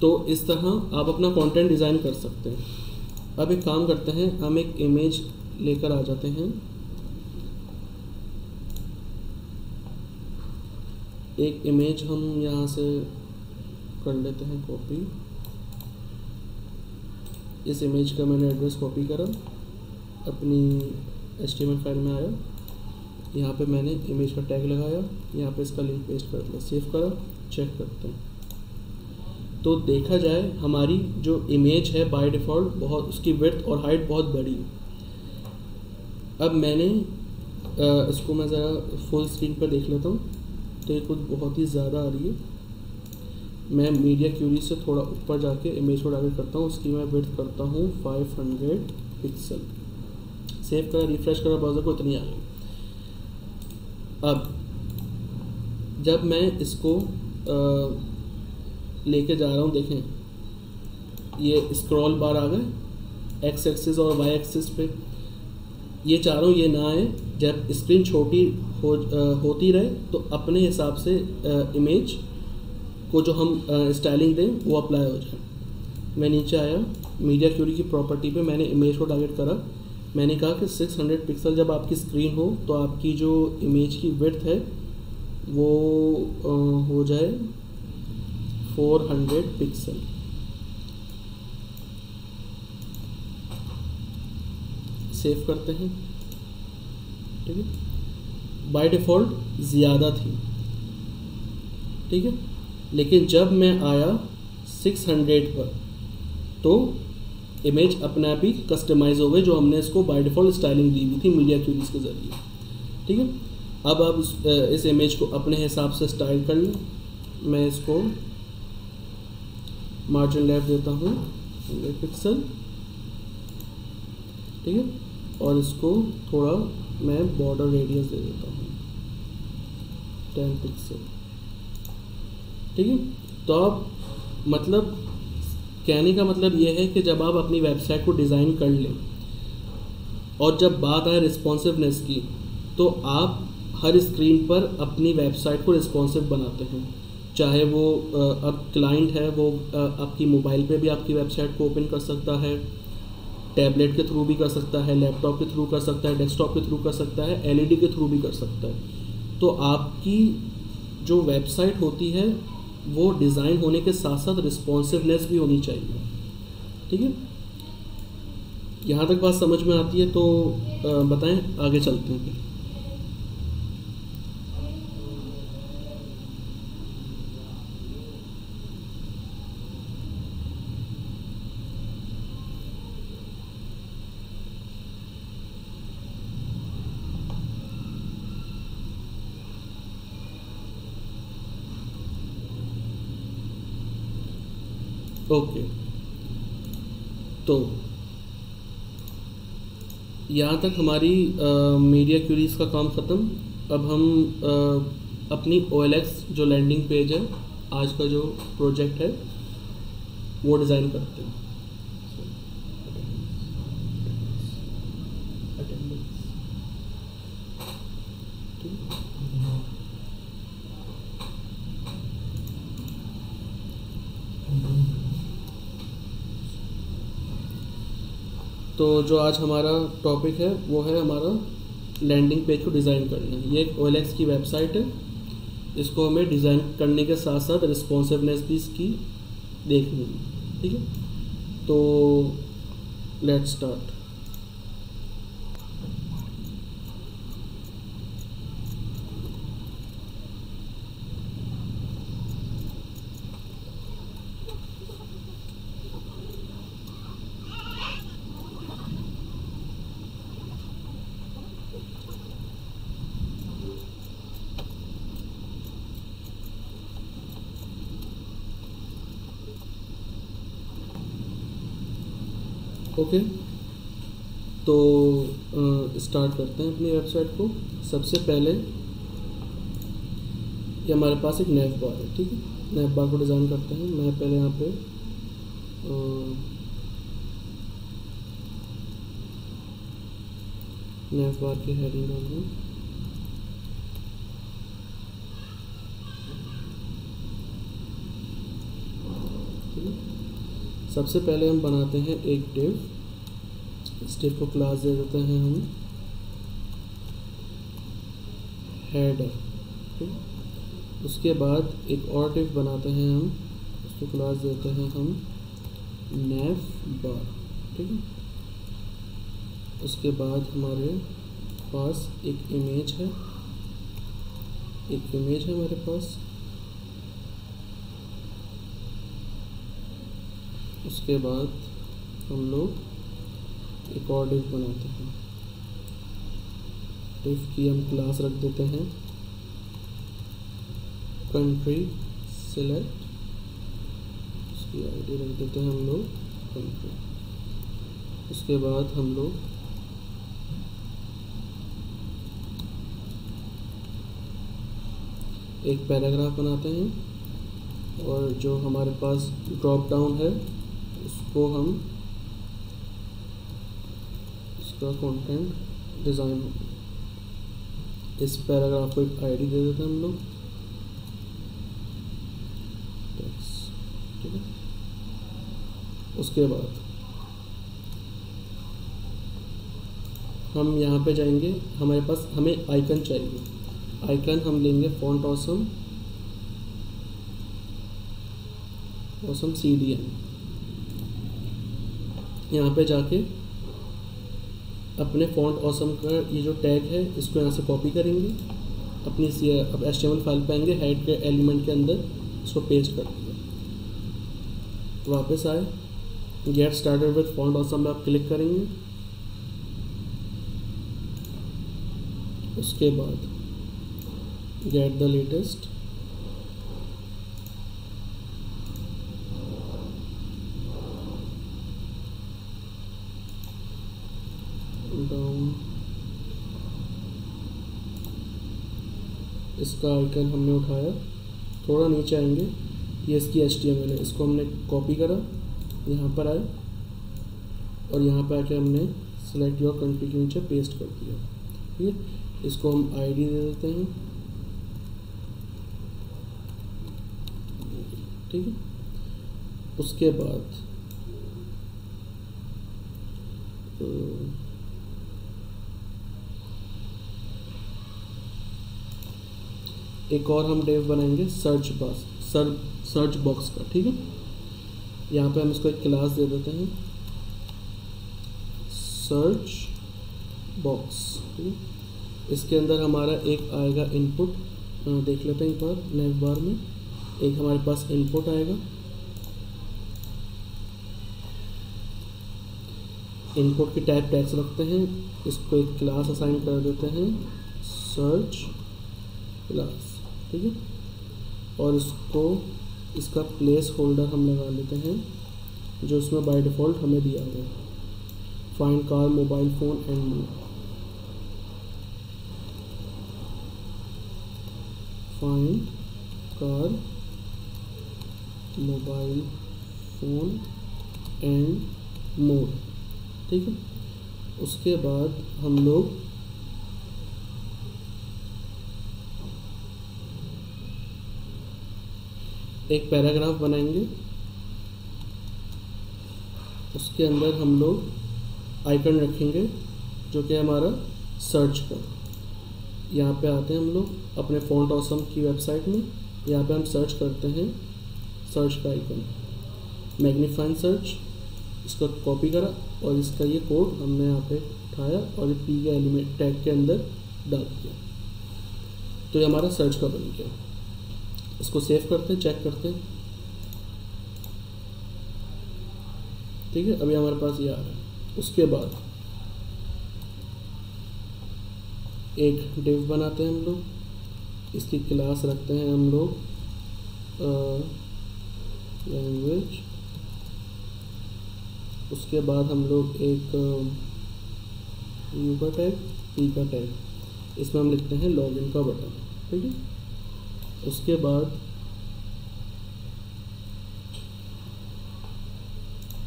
तो इस तरह आप अपना कंटेंट डिज़ाइन कर सकते हैं। अब एक काम करते हैं, हम एक इमेज लेकर आ जाते हैं। एक इमेज हम यहाँ से कर लेते हैं कॉपी इस इमेज का मैंने एड्रेस कॉपी करा। अपनी एच फ़ाइल में आया। यहाँ पे मैंने इमेज का टैग लगाया। यहाँ पे इसका लिंक पेस्ट कर दिया सेव करा। चेक करते हैं। तो देखा जाए हमारी जो इमेज है बाय डिफ़ॉल्ट बहुत उसकी विड्थ और हाइट बहुत बड़ी। अब मैंने आ, इसको मैं ज़रा फुल स्क्रीन पर देख लेता हूँ। तो ये कुछ बहुत ही ज़्यादा आ रही है। मैं मीडिया क्यूरी से थोड़ा ऊपर जाके इमेज को टारगेट करता हूँ उसकी मैं विड्थ करता हूँ 500 पिक्सल सेव करा रिफ्रेश करा ब्राउज़र को इतनी आ गई अब जब मैं इसको लेके जा रहा हूँ देखें। ये स्क्रॉल बार आ गए। एक्स एक्सिस और वाई एक्सिस पे। ये चारों ये ना आए। जब स्क्रीन छोटी हो आ, होती रहे तो अपने हिसाब से आ, इमेज को जो हम स्टाइलिंग दें वो अप्लाई हो जाए। मैं नीचे आया। मीडिया क्यूरी की प्रॉपर्टी पे मैंने इमेज को टारगेट करा। मैंने कहा कि 600 पिक्सल जब आपकी स्क्रीन हो तो आपकी जो इमेज की विड्थ है वो आ, हो जाए 400 पिक्सल सेव करते हैं। ठीक है? बाय डिफ़ॉल्ट ज़्यादा थी। ठीक है? लेकिन जब मैं आया 600 पर तो इमेज अपने आप ही कस्टमाइज़ हो गई, जो हमने इसको बाय डिफ़ॉल्ट स्टाइलिंग दी हुई थी मीडिया क्यूरीज के ज़रिए। ठीक है? अब आप इस इमेज को अपने हिसाब से स्टाइल कर लें। मैं इसको मार्जिन लेफ़्ट देता हूँ, हंड्रेड पिक्सल ठीक है? और इसको थोड़ा मैं बॉर्डर रेडियस दे देता हूँ टेन पिक्सल ठीक है? तो आप मतलब कहने का मतलब ये है कि जब आप अपनी वेबसाइट को डिज़ाइन कर लें और जब बात आए रिस्पॉन्सिवनेस की तो आप हर स्क्रीन पर अपनी वेबसाइट को रिस्पॉन्सिव बनाते हैं। चाहे वो अब क्लाइंट है, वो आपकी मोबाइल पे भी आपकी वेबसाइट को ओपन कर सकता है टैबलेट के थ्रू भी कर सकता है लैपटॉप के थ्रू कर सकता है डेस्कटॉप के थ्रू कर सकता है एलईडी के थ्रू भी कर सकता है। तो आपकी जो वेबसाइट होती है, वो डिज़ाइन होने के साथ साथ रिस्पॉन्सिवनेस भी होनी चाहिए। ठीक है? यहाँ तक बात समझ में आती है तो बताएँ, आगे चलते हैं फिर ओके तो यहाँ तक हमारी मीडिया क्यूरीज का काम ख़त्म। अब हम आ, अपनी ओएलएक्स जो लैंडिंग पेज है आज का जो प्रोजेक्ट है वो डिज़ाइन करते हैं। तो जो आज हमारा टॉपिक है, वो है हमारा लैंडिंग पेज को डिज़ाइन करना। ये एक ओ की वेबसाइट है। इसको हमें डिज़ाइन करने के साथ साथ रिस्पॉन्सिवनेस भी इसकी देखनी है। ठीक है? तो लेट्स स्टार्ट ओके। तो स्टार्ट करते हैं अपनी वेबसाइट को। सबसे पहले, ये हमारे पास एक नेव बार है, ठीक है? नेव बार को डिज़ाइन करते हैं। मैं पहले यहाँ पे नेव बार की हेडिंग डाल दूँ। सबसे पहले हम बनाते हैं एक डिव डिव को क्लास दे देते हैं हम। हेडर ठीक? उसके बाद एक और टिप बनाते हैं हम। उसको क्लास देते हैं हम। नेफ बार ठीक है? उसके बाद हमारे पास एक इमेज है। एक इमेज है हमारे पास। उसके बाद हम लोग डिफ बनाते हैं। डिफ की हम क्लास रख देते हैं। कंट्री सिलेक्ट उसकी आईडी रख देते हैं हम लोग कंट्री उसके बाद हम लोग एक पैराग्राफ बनाते हैं और जो हमारे पास ड्रॉप डाउन है, उसको हम इसका कंटेंट डिज़ाइन इस पैराग्राफ को एक आईडी दे देते हैं हम लोग। उसके बाद हम यहाँ पे जाएँगे, हमारे पास, हमें आइकन चाहिए। आइकन हम लेंगे font awesome awesome C D N यहाँ पे जाके अपने फॉन्ट ऑसम का ये जो टैग है, इसको यहाँ से कॉपी करेंगे। अपनी अब एच फ़ाइल पे आएँगे हेड के एलिमेंट के अंदर इसको पेज कर दिया वापस आए। Get started with font awesome में आप क्लिक करेंगे। उसके बाद गेट द लेटेस्ट डाउन इसका आइकन हमने उठाया। थोड़ा नीचे आएँगे। ये इसकी एच टी है। इसको हमने कॉपी करा। यहाँ पर आए। और यहाँ पर आके हमने सेलेक्ट योर कंट्री के नीचे पेस्ट कर दिया। ठीक है? इसको हम आईडी दे देते हैं। ठीक है? उसके बाद तो एक और हम डेव बनाएँगे search box sir search box का, ठीक है? यहाँ पे हम इसको एक क्लास दे देते हैं। सर्च बॉक्स ठीक है? इसके अंदर हमारा एक आएगा इनपुट देख लेते हैं एक बार नेव बार में। एक हमारे पास इनपुट आएगा। इनपुट की टाइप टैक्स रखते हैं, इसको एक क्लास असाइन कर देते हैं। सर्च क्लास ठीक है। और इसको, इसका प्लेस होल्डर हम लगा लेते हैं, जो उसमें बाय डिफ़ॉल्ट हमें दिया हुआ find car mobile phone and more find car mobile phone and more ठीक है? उसके बाद हम लोग एक पैराग्राफ बनाएँगे। उसके अंदर हम लोग आइकन रखेंगे, जो कि हमारा सर्च का यहाँ पे आते हैं हम लोग अपने फ़ॉन्ट ऑसम की वेबसाइट में। यहाँ पे हम सर्च करते हैं, सर्च का आइकन। मैग्नीफाइन सर्च, इसका कॉपी करा और इसका ये कोड हमने यहाँ पे उठाया और ये पी के एलिमेंट टैग के अंदर डाल दिया। तो ये हमारा सर्च का बन गया। इसको सेव करते हैं चेक करते हैं। ठीक है? अभी हमारे पास ये आ रहा है। उसके बाद एक डिव बनाते हैं हम लोग। इसकी क्लास रखते हैं हम लोग लैंग्वेज उसके बाद हम लोग एक यू का टैग पी का टैग इसमें हम लिखते हैं लॉगिन का बटन ठीक है? उसके बाद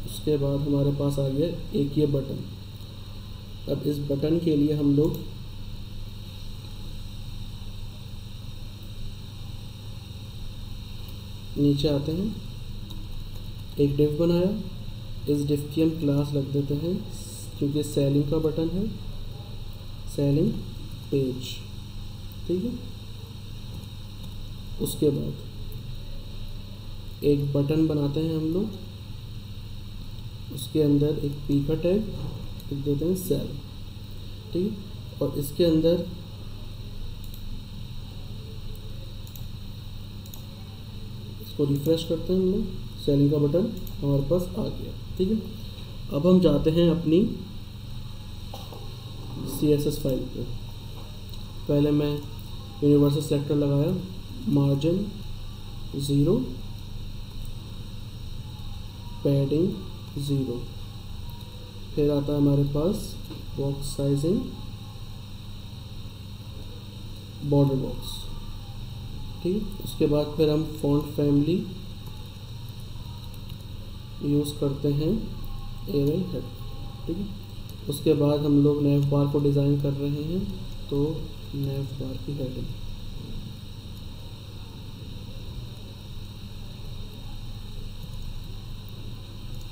उसके बाद हमारे पास आ गया एक ये बटन। अब इस बटन के लिए हम लोग नीचे आते हैं। एक डिव बनाया। इस डिव की हम क्लास रख देते हैं, क्योंकि सेलिंग का बटन है। सेलिंग पेज ठीक है? उसके बाद एक बटन बनाते हैं हम लोग। उसके अंदर एक पी का टैग लिख देते हैं, सेल। ठीक और इसके अंदर इसको रिफ्रेश करते हैं हम लोग। सेलिंग का बटन हमारे पास आ गया। ठीक है? अब हम जाते हैं अपनी सी एस एस फ़ाइल पे। पहले मैं यूनिवर्सल सेलेक्टर लगाया। मार्जिन ज़ीरो पैडिंग ज़ीरो फिर आता है हमारे पास बॉक्स साइजिंग बॉर्डर बॉक्स ठीक उसके बाद फिर हम फॉन्ट फैमिली यूज़ करते हैं एरल हेड ठीक उसके बाद हम लोग नेव बार को डिज़ाइन कर रहे हैं तो नेव बार की हेडिंग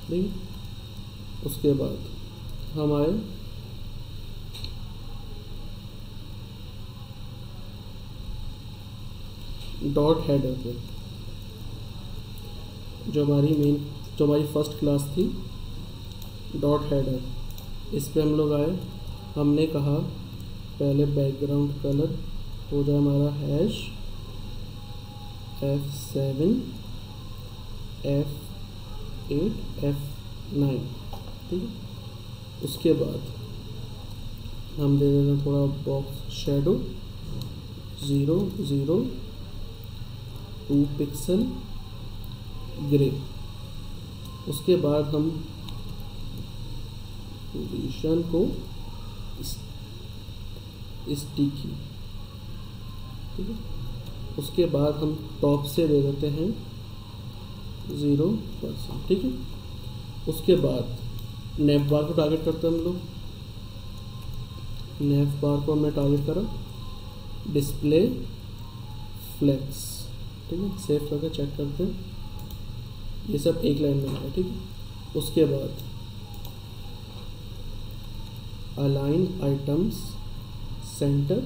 ठीक उसके बाद हम आए। डॉट हेडर पे, जो हमारी मेन जो हमारी फ़र्स्ट क्लास थी डॉट हेडर इस पे हम लोग आए। हमने कहा, पहले बैकग्राउंड कलर हो जाए हमारा hash F seven F eight F nine ठीक है? उसके बाद हम दे देते हैं थोड़ा box shadow zero zero two pixel grey उसके बाद हम पोजिशन को स्टिकी ठीक है? उसके बाद हम टॉप से दे देते हैं ज़ीरो परसेंट, ठीक है? उसके बाद नेफ बार को टारगेट करते हैं हम लोग। नेफ बार को हमने टारगेट करा। डिस्प्ले फ्लैक्स ठीक है? सेव करके चेक करते हैं। ये सब एक लाइन में है ठीक है? उसके बाद अलाइन आइटम्स सेंटर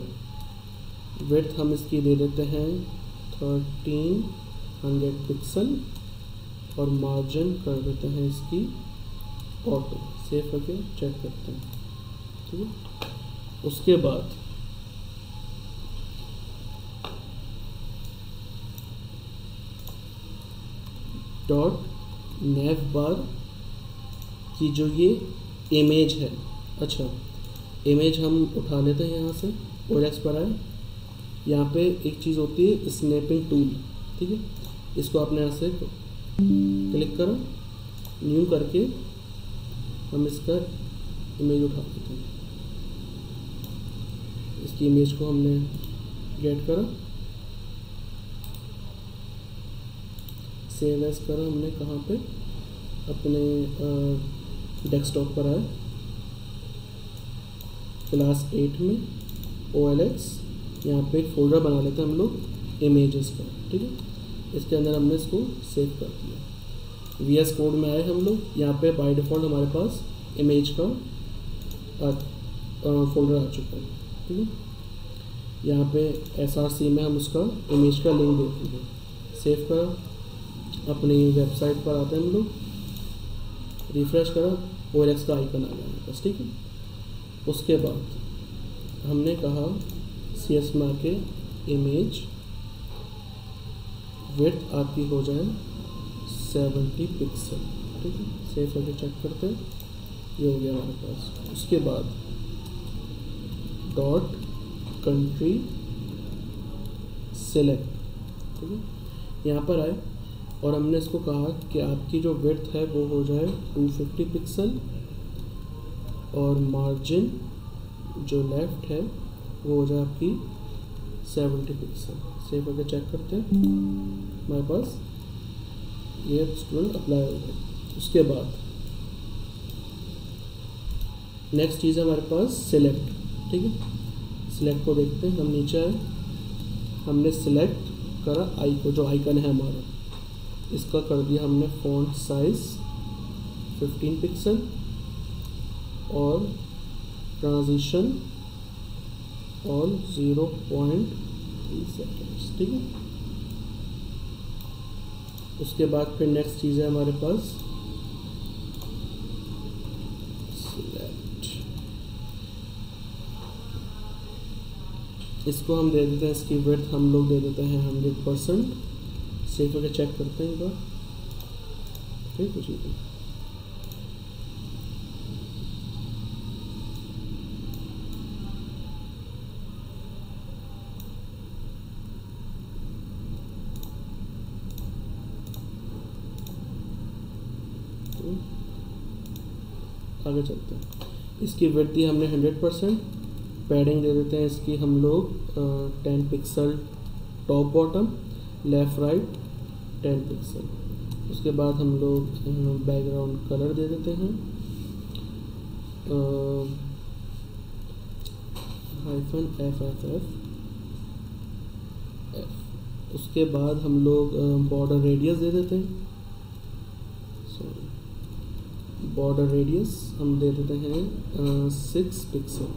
विड्थ हम इसकी दे देते हैं थर्टीन हंड्रेड पिक्सल और मार्जिन कर देते हैं इसकी ऑटो सेव करके चेक करते हैं। ठीक है? उसके बाद डॉट नेव बार की जो ये इमेज है। अच्छा इमेज हम उठा लेते हैं यहाँ से। और एक्स पर आए। यहाँ पे एक चीज़ होती है स्नैपिंग टूल ठीक है? इसको आपने यहाँ से क्लिक करो न्यू करके हम इसका इमेज उठा देते हैं। इसकी इमेज को हमने गेट करा। सेव एस करा हमने कहाँ पे? अपने डेस्कटॉप पर आए क्लास एट में ओ एल एक्स यहाँ पर एक फोल्डर बना लेते हैं हम लोग इमेजेस का, ठीक है? इसके अंदर हमने इसको सेव कर दिया। वी एस कोड में आए हम लोग। यहाँ पे बाय डिफ़ॉल्ट हमारे पास इमेज का फोल्डर आ चुका है। ठीक है? यहाँ पे एस आर सी में हम उसका इमेज का लिंक देखेंगे सेव करा। अपनी वेबसाइट पर आते हैं हम लोग। रिफ़्रेश करा। ओ का आइकन आ गया हमारे पास। ठीक है? उसके बाद हमने कहा सी एस में के इमेज विथ आपकी हो जाए सेवेंटी पिक्सल ठीक है? सेव करके चेक करते हैं। ये हो गया हमारे पास। उसके बाद डॉट कंट्री सेलेक्ट ठीक है? यहाँ पर आए और हमने इसको कहा कि आपकी जो विर्थ है वो हो जाए 250 पिक्सल और मार्जिन जो लेफ़्ट है वो हो जाए आपकी 70 पिक्सल सेव करके चेक करते हैं। हमारे पास ये स्टूडेंट अप्लाई हो गए उसके बाद नेक्स्ट चीज़ है हमारे पास सिलेक्ट ठीक है? सिलेक्ट को देखते हैं। हम नीचे आए। हमने सिलेक्ट करा आई को जो आइकन है हमारा। इसका कर दिया हमने फ़ॉन्ट साइज़ 15 पिक्सल और ट्रांजिशन पॉइंट थ्री सेकेंड्स ठीक है उसके बाद फिर नेक्स्ट चीज़ है हमारे पास। इसको हम दे देते हैं, इसकी वेथ हम लोग दे देते हैं हंड्रेड परसेंट सेव करके चेक करते हैं एक बार। ठीक है ठीक है आगे चलते हैं। इसकी वृद्धि हमने हंड्रेड परसेंट पैडिंग दे देते हैं इसकी हम लोग ten pixel top bottom left right ten pixel उसके बाद हम लोग बैकग्राउंड कलर दे देते हैं। Hyphen F F F F उसके बाद हम लोग बॉर्डर रेडियस दे देते हैं। बॉर्डर रेडियस हम दे देते हैं सिक्स पिक्सल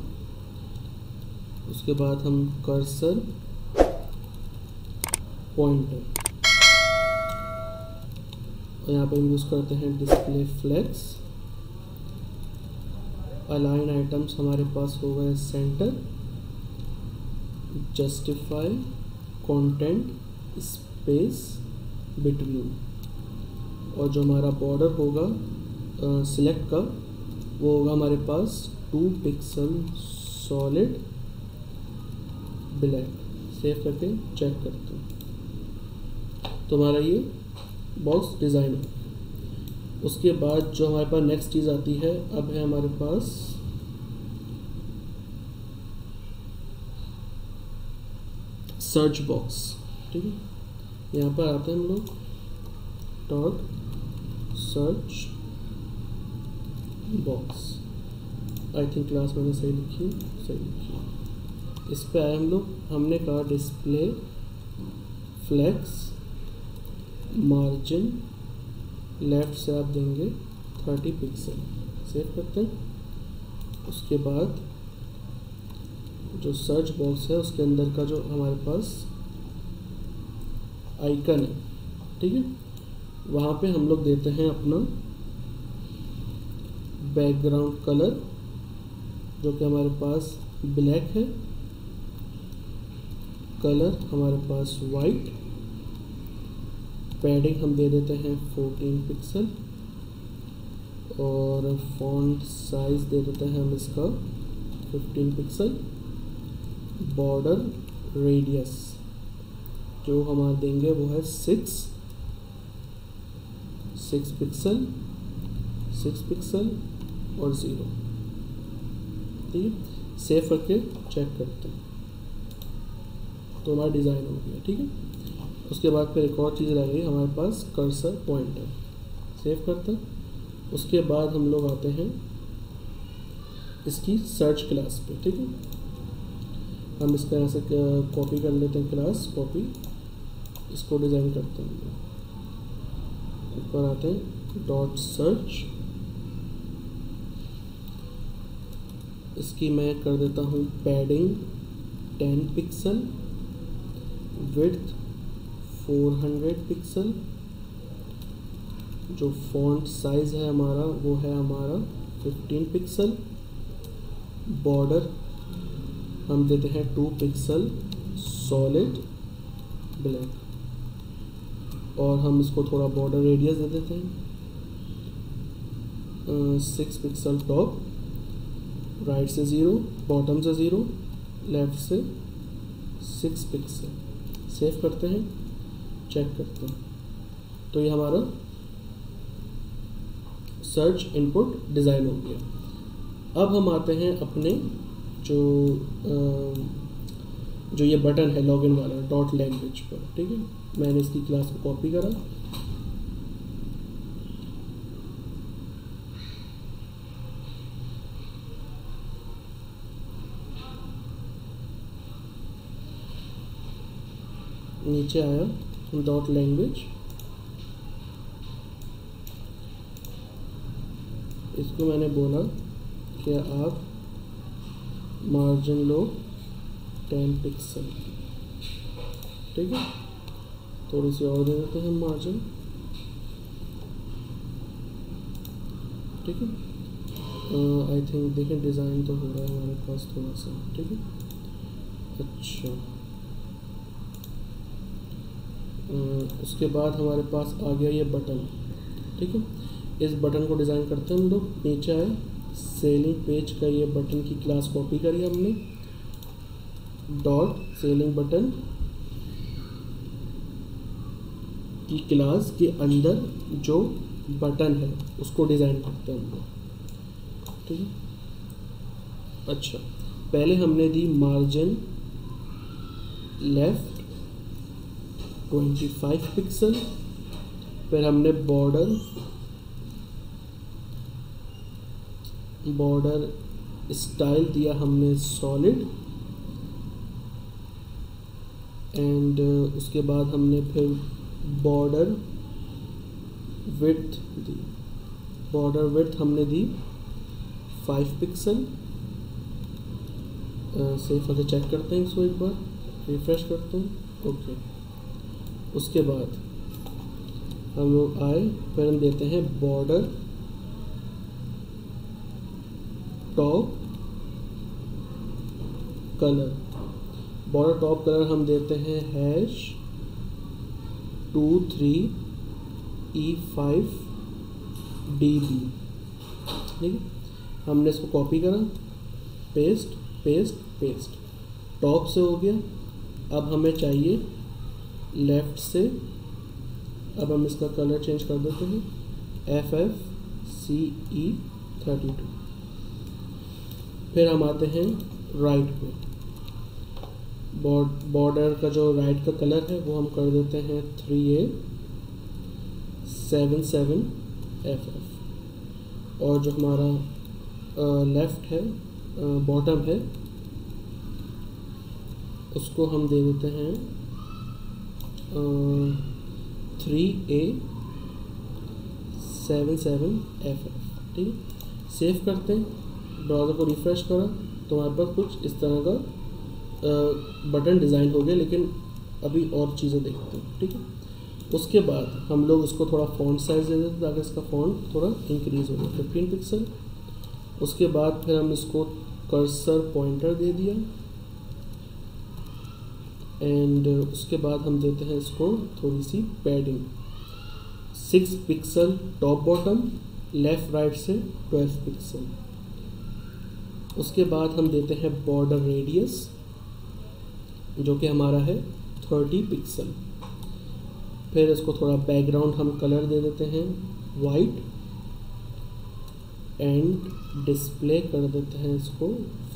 उसके बाद हम कर्सर पॉइंटर और यहाँ पर यूज़ करते हैं डिस्प्ले फ्लेक्स अलाइन आइटम्स हमारे पास हो गए centre justify content space between और जो हमारा बॉर्डर होगा सिलेक्ट का वो होगा हमारे पास two pixel solid black save करके चेक करते हैं. तो हमारा ये बॉक्स डिज़ाइन हो. उसके बाद जो हमारे पास नेक्स्ट चीज़ आती है, अब है हमारे पास सर्च बॉक्स ठीक है? यहाँ पर आते हैं हम लोग. Dot search box I think class मैंने सही लिखी? सही लिखी। इस पर आए हम लोग। हमने कहा डिस्प्ले फ्लैक्स मार्जिन लेफ़्ट से आप देंगे थर्टी पिक्सल सेव करते हैं। उसके बाद जो सर्च बॉक्स है, उसके अंदर का जो हमारे पास आइकन है। ठीक है? वहाँ पे हम लोग देते हैं अपना बैकग्राउंड कलर जो कि हमारे पास ब्लैक है। कलर हमारे पास वाइट पैडिंग हम दे देते हैं 14 पिक्सल और फॉन्ट साइज़ दे देते हैं हम इसका 15 पिक्सल बॉर्डर रेडियस जो हमारे देंगे वो है six six pixel six pixel और ज़ीरो ठीक है? सेव करके चेक करते हैं। तो हमारा डिज़ाइन हो गया, ठीक है? उसके बाद फिर एक और चीज़ रह गई, हमारे पास कर्सर पॉइंटर सेव करते हैं। उसके बाद हम लोग आते हैं इसकी सर्च क्लास पे, ठीक है? हम इसका ऐसे कॉपी कर लेते हैं क्लास कॉपी इसको डिज़ाइन करते हैं ऊपर आते हैं डॉट सर्च इसकी मैं कर देता हूँ padding ten pixel width four hundred pixel जो फॉन्ट साइज़ है हमारा, वो है हमारा फिफ्टीन पिक्सल बॉर्डर हम देते हैं टू पिक्सल सॉलिड ब्लैक और हम इसको थोड़ा बॉर्डर रेडियस दे देते हैं। सिक्स पिक्सल टॉप राइट से ज़ीरो बॉटम से ज़ीरो लेफ़्ट से सिक्स पिक्सल सेव करते हैं चेक करते हैं। तो ये हमारा सर्च इनपुट डिज़ाइन हो गया। अब हम आते हैं अपने जो आ, जो ये बटन है लॉगिन वाला डॉट लैंग्वेज पर ठीक है? मैंने इसकी क्लास को कॉपी करा। नीचे आया डॉट लैंग्वेज इसको मैंने बोला कि आप मार्जिन लो टेन पिक्सल ठीक है? थोड़ी सी और दे देते हैं मार्जिन ठीक है? आई थिंक देखें डिज़ाइन तो हो रहा है हमारे पास थोड़ा सा। ठीक है? अच्छा। उसके बाद हमारे पास आ गया ये बटन। ठीक है? इस बटन को डिज़ाइन करते हैं हम लोग। नीचे आए। सेलिंग पेज का ये बटन की क्लास कॉपी करी हमने। डॉट सेलिंग बटन की क्लास के अंदर जो बटन है, उसको डिज़ाइन करते हैं हम लोग। ठीक है? अच्छा। पहले हमने दी मार्जिन लेफ़्ट। 25 पिक्सल फिर हमने बॉर्डर बॉर्डर स्टाइल दिया हमने सॉलिड एंड उसके बाद हमने फिर बॉर्डर विथ दी। बॉर्डर विथ हमने दी फाइव पिक्सल सेफ़ करके चेक करते हैं इसको एक बार रिफ्रेश करते हैं। ओके उसके बाद हम लोग आए, फिर हम देते हैं border top colour border top colour हम देते हैं hash two three E five D B ठीक है? हमने इसको कॉपी करा पेस्ट पेस्ट पेस्ट टॉप से हो गया। अब हमें चाहिए लेफ़्ट से, अब हम इसका कलर चेंज कर देते हैं। F F C E thirty two फिर हम आते हैं राइट पे। बॉर्डर का जो राइट का कलर है, वो हम कर देते हैं three A seven seven F F और जो हमारा लेफ़्ट है बॉटम है, उसको हम दे देते हैं three A seven seven F F ठीक है? सेव करते हैं ब्राउज़र को रिफ़्रेश करा तो हमारे पास कुछ इस तरह का बटन डिज़ाइन हो गया, लेकिन अभी और चीज़ें देखते हैं, ठीक है? उसके बाद हम लोग उसको थोड़ा फ़ॉन्ट साइज़ दे देते ताकि इसका फ़ॉन्ट थोड़ा इंक्रीज़ हो जाए फिफ्टीन पिक्सल उसके बाद फिर हम इसको कर्सर पॉइंटर दे दिया एंड उसके बाद हम देते हैं इसको थोड़ी सी padding six pixel top bottom left right से ट्वेल्व पिक्सल उसके बाद हम देते हैं बॉर्डर रेडियस जो कि हमारा है थर्टी पिक्सल फिर इसको थोड़ा बैकग्राउंड हम कलर दे देते हैं वाइट एंड डिस्प्ले कर देते हैं इसको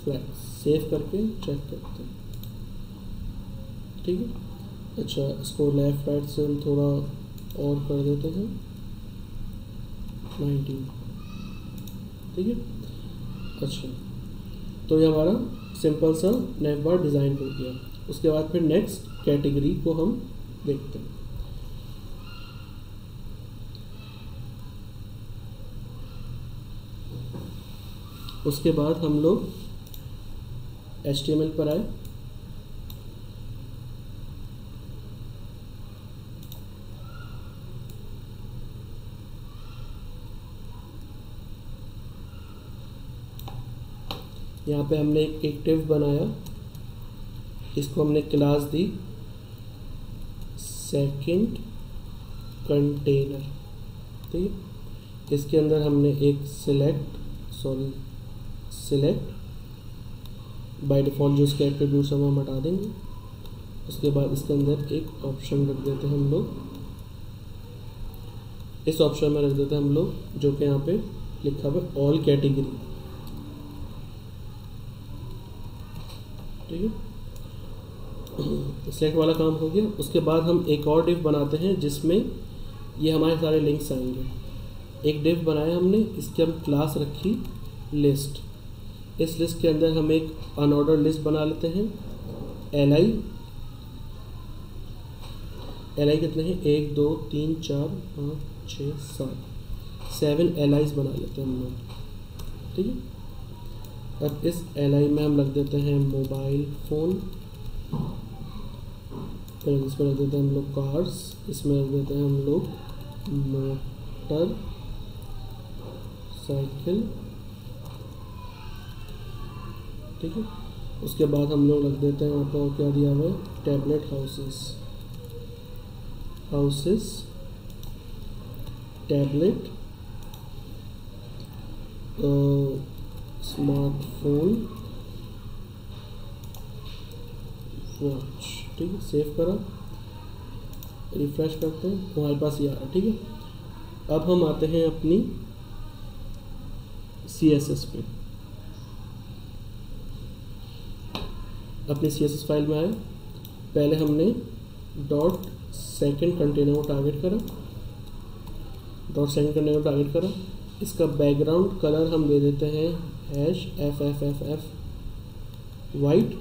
फ्लैक्स सेव करके चेक करते हैं. ठीक है। अच्छा इसको लेफ़्ट राइट से हम थोड़ा और कर देते हैं। नाइनटीन ठीक है। अच्छा तो ये हमारा सिंपल सा बार डिज़ाइन हो गया। उसके बाद फिर नेक्स्ट कैटेगरी को हम देखते हैं। उसके बाद हम लोग एचटीएमएल पर आए। यहाँ पे हमने एक एक्टिव बनाया। इसको हमने क्लास दी। सेकंड कंटेनर ठीक इसके अंदर हमने एक select sorry select by default जो इसके एट्रीब्यूट्स हम हम हटा देंगे। उसके बाद इसके अंदर एक ऑप्शन रख देते हैं हम लोग। इस ऑप्शन में रख देते हैं हम लोग, जो कि यहाँ पे लिखा हुआ ऑल कैटेगरी ठीक है सेलेक्ट वाला काम हो गया। उसके बाद हम एक और डिव बनाते हैं जिसमें ये हमारे सारे लिंक्स आएँगे। एक डिव बनाया हमने, इसकी हम क्लास रखी लिस्ट। इस लिस्ट के अंदर हम एक अनऑर्डर लिस्ट बना लेते हैं। एल आई एल आई कितने हैं? एक, दो, तीन, चार, पाँच छः सात। सेवन एल आईज बना लेते हैं हम लोग ठीक है? अब इस एल आई में हम रख देते हैं मोबाइल फ़ोन फिर इसमें रख देते हैं हम लोग कार्स इसमें रख देते हैं हम लोग मोटर साइकिल ठीक है? उसके बाद हम लोग रख देते हैं यहाँ पर क्या दिया हुआ है? Tablet houses houses tablet smartphone watch ठीक है सेव करा। रिफ्रेश करते हैं। हमारे पास ये आ रहा है, ठीक है? अब हम आते हैं अपनी सी एस एस पे। अपनी सी एस एस फ़ाइल में आए। पहले हमने डॉट सेकेंड कंटेनर को टारगेट करा। डॉट सेकेंड कंटेनर को टारगेट करा। इसका बैकग्राउंड कलर हम दे देते हैं hash F F F F white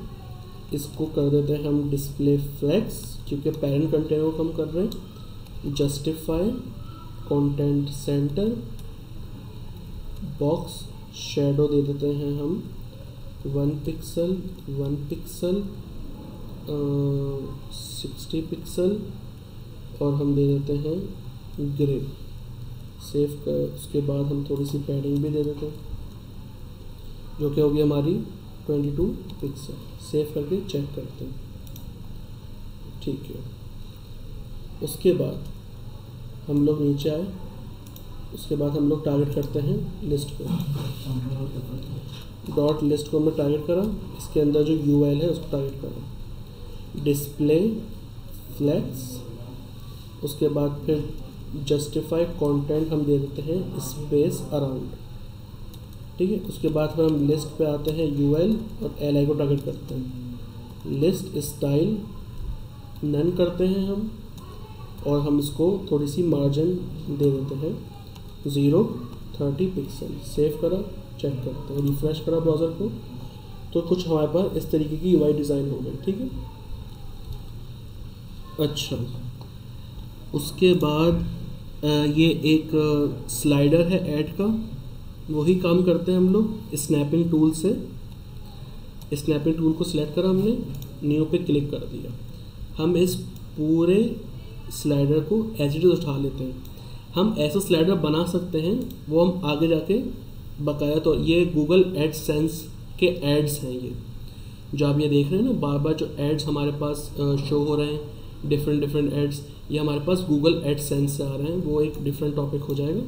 इसको कर देते हैं हम डिस्प्ले फ्लैक्स क्योंकि पेरेंट कंटेनर को हम कर रहे हैं। Justify content centre box shadow दे देते हैं हम। One pixel one pixel sixty pixel और हम दे देते हैं ग्रे सेव कर, उसके बाद हम थोड़ी सी पैडिंग भी दे देते हैं। जो कि होगी हमारी? ट्वेंटी टू पिक्सल सेव करके चेक करते हैं। ठीक है। उसके बाद हम लोग नीचे आए। उसके बाद हम लोग टारगेट करते हैं लिस्ट को। डॉट लिस्ट को हमने टारगेट करा। इसके अंदर जो यू है, उसको टारगेट करा। डिस्प्ले फ्लैक्स उसके बाद फिर जस्टिफाई कंटेंट हम दे देते हैं स्पेस अराउंड ठीक है? उसके बाद फिर हम लिस्ट पे आते हैं यू और एल को टारगेट करते हैं। लिस्ट स्टाइल नन करते हैं हम और हम इसको थोड़ी सी मार्जिन दे देते हैं। ज़ीरो थर्टी पिक्सल सेव करा चेक करते हैं। रिफ़्रेश करा ब्राउज़र को। तो कुछ हमारे पास इस तरीके की यू डिज़ाइन हो गई, ठीक है? अच्छा। उसके बाद ये एक स्लाइडर है ऐड का। वही काम करते हैं हम लोग स्नैपिंग टूल से। स्नैपिंग टूल को सिलेक्ट करा हमने न्यू पे क्लिक कर दिया। हम इस पूरे स्लाइडर को एच उठा लेते हैं। हम ऐसा स्लाइडर बना सकते हैं, वो हम आगे जाके बकाया तो ये गूगल एडसेंस के एड्स हैं ये। जो आप ये देख रहे हैं ना बार बार जो एड्स हमारे पास शो हो रहे हैं डिफरेंट डिफरेंट एड्स ये हमारे पास गूगल एडसेंस से आ रहे हैं, वो एक डिफरेंट टॉपिक हो जाएगा।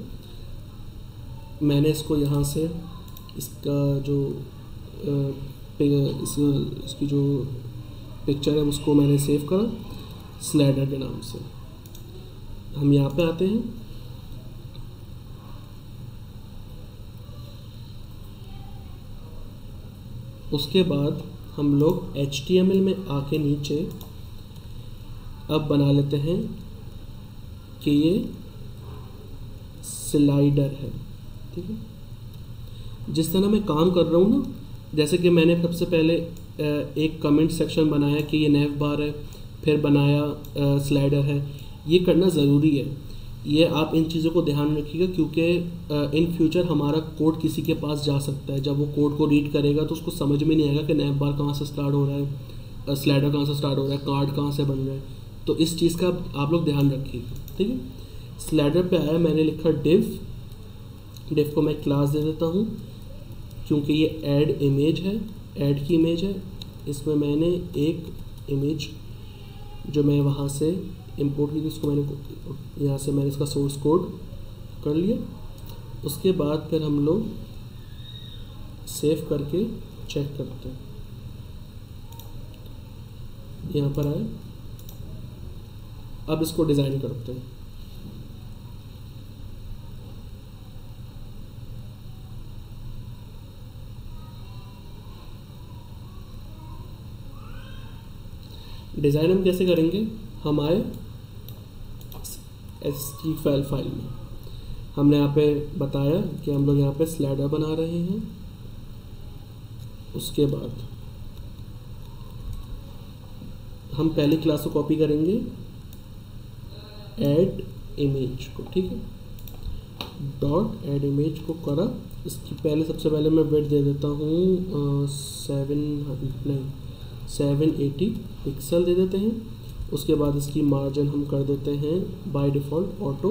मैंने इसको यहाँ से इसका जो इस, इसकी जो पिक्चर है उसको मैंने सेव करा स्लाइडर के नाम से। हम यहाँ पे आते हैं। उसके बाद हम लोग HTML में आके नीचे अब बना लेते हैं कि ये स्लाइडर है। ठीक है? जिस तरह मैं काम कर रहा हूँ ना, जैसे कि मैंने सबसे पहले एक कमेंट सेक्शन बनाया कि ये नेव बार है, फिर बनाया स्लाइडर है। ये करना ज़रूरी है। ये आप इन चीज़ों को ध्यान रखिएगा क्योंकि इन फ्यूचर हमारा कोड किसी के पास जा सकता है। जब वो कोड को रीड करेगा तो उसको समझ में नहीं आएगा कि नैप बार कहाँ से स्टार्ट हो रहा है स्लाइडर कहाँ से स्टार्ट हो रहा है कार्ड कहाँ से बन रहा है। तो इस चीज़ का आप लोग ध्यान रखिएगा, ठीक है? स्लाइडर पे आया, मैंने लिखा डिव डिव को मैं क्लास दे देता हूँ, क्योंकि ये ऐड इमेज है ऐड की इमेज है। इसमें मैंने एक इमेज जो मैं वहाँ से इंपोर्ट की थी, उसको मैंने यहाँ से मैंने इसका सोर्स कोड कर लिया। उसके बाद फिर हम लोग सेव करके चेक करते हैं। यहाँ पर आए। अब इसको डिज़ाइन करते हैं। डिज़ाइन हम कैसे करेंगे? हम आए एस की फ़ाइल फ़ाइल में। हमने यहाँ पे बताया कि हम लोग यहाँ पे स्लाइडर बना रहे हैं। उसके बाद हम पहली क्लास को कॉपी करेंगे। ऐड इमेज को, ठीक है? डॉट ऐड इमेज को करा। इसकी पहले, सबसे पहले मैं वेट दे देता हूँ सेवन हंड्रेड नहीं सेवन एटी पिक्सल दे देते हैं। उसके बाद इसकी मार्जिन हम कर देते हैं by default auto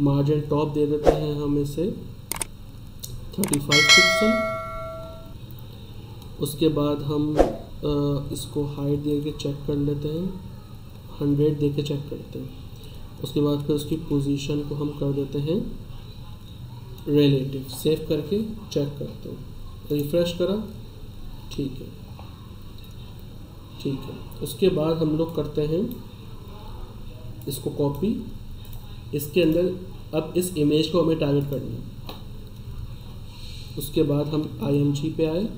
margin top दे देते हैं हम इसे 35 पिक्सल उसके बाद हम इसको हाइट दे के चेक कर लेते हैं। 100 दे के चेक करते हैं। उसके बाद फिर उसकी पोजीशन को हम कर देते हैं रिलेटिव सेव करके चेक करते हैं। रिफ़्रेश करा। ठीक है। ठीक है। उसके बाद हम लोग करते हैं इसको कॉपी इसके अंदर अब इस इमेज को हमें टारगेट करना है। उसके बाद हम आईएमजी पे आए।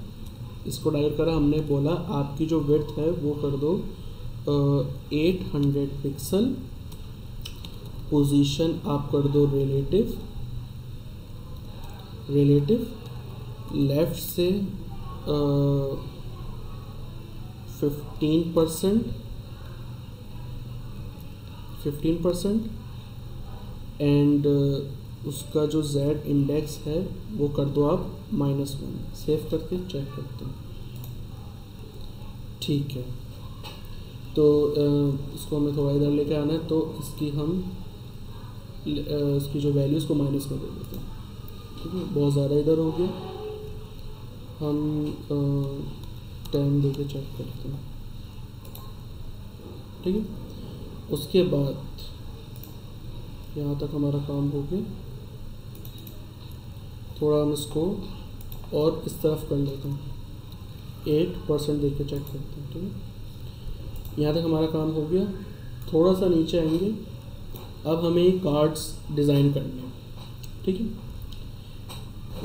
इसको टारगेट करा। हमने बोला, आपकी जो विथ है वो कर दो एट हंड्रेड पिक्सल पोजीशन आप कर दो रिलेटिव रिलेटिव लेफ़्ट से fifteen percent fifteen percent and उसका जो z इंडेक्स है वो कर दो आप माइनस वन सेव करके चेक करते हैं। ठीक है। तो uh, इसको हमें थोड़ा इधर लेके आना है तो इसकी हम uh, इसकी जो वैल्यू इसको माइनस कर दे देते हैं। ठीक है? बहुत ज़्यादा इधर हो गया। हम uh, टाइम दे के चेक करते हैं। ठीक है? उसके बाद यहाँ तक हमारा काम हो गया। थोड़ा हम इसको और इस तरफ़ कर लेते हैं। एट परसेंट दे के चेक करते हैं, ठीक है? यहाँ तक हमारा काम हो गया। थोड़ा सा नीचे आएँगे। अब हमें कार्ड्स डिज़ाइन करने हैं, ठीक है?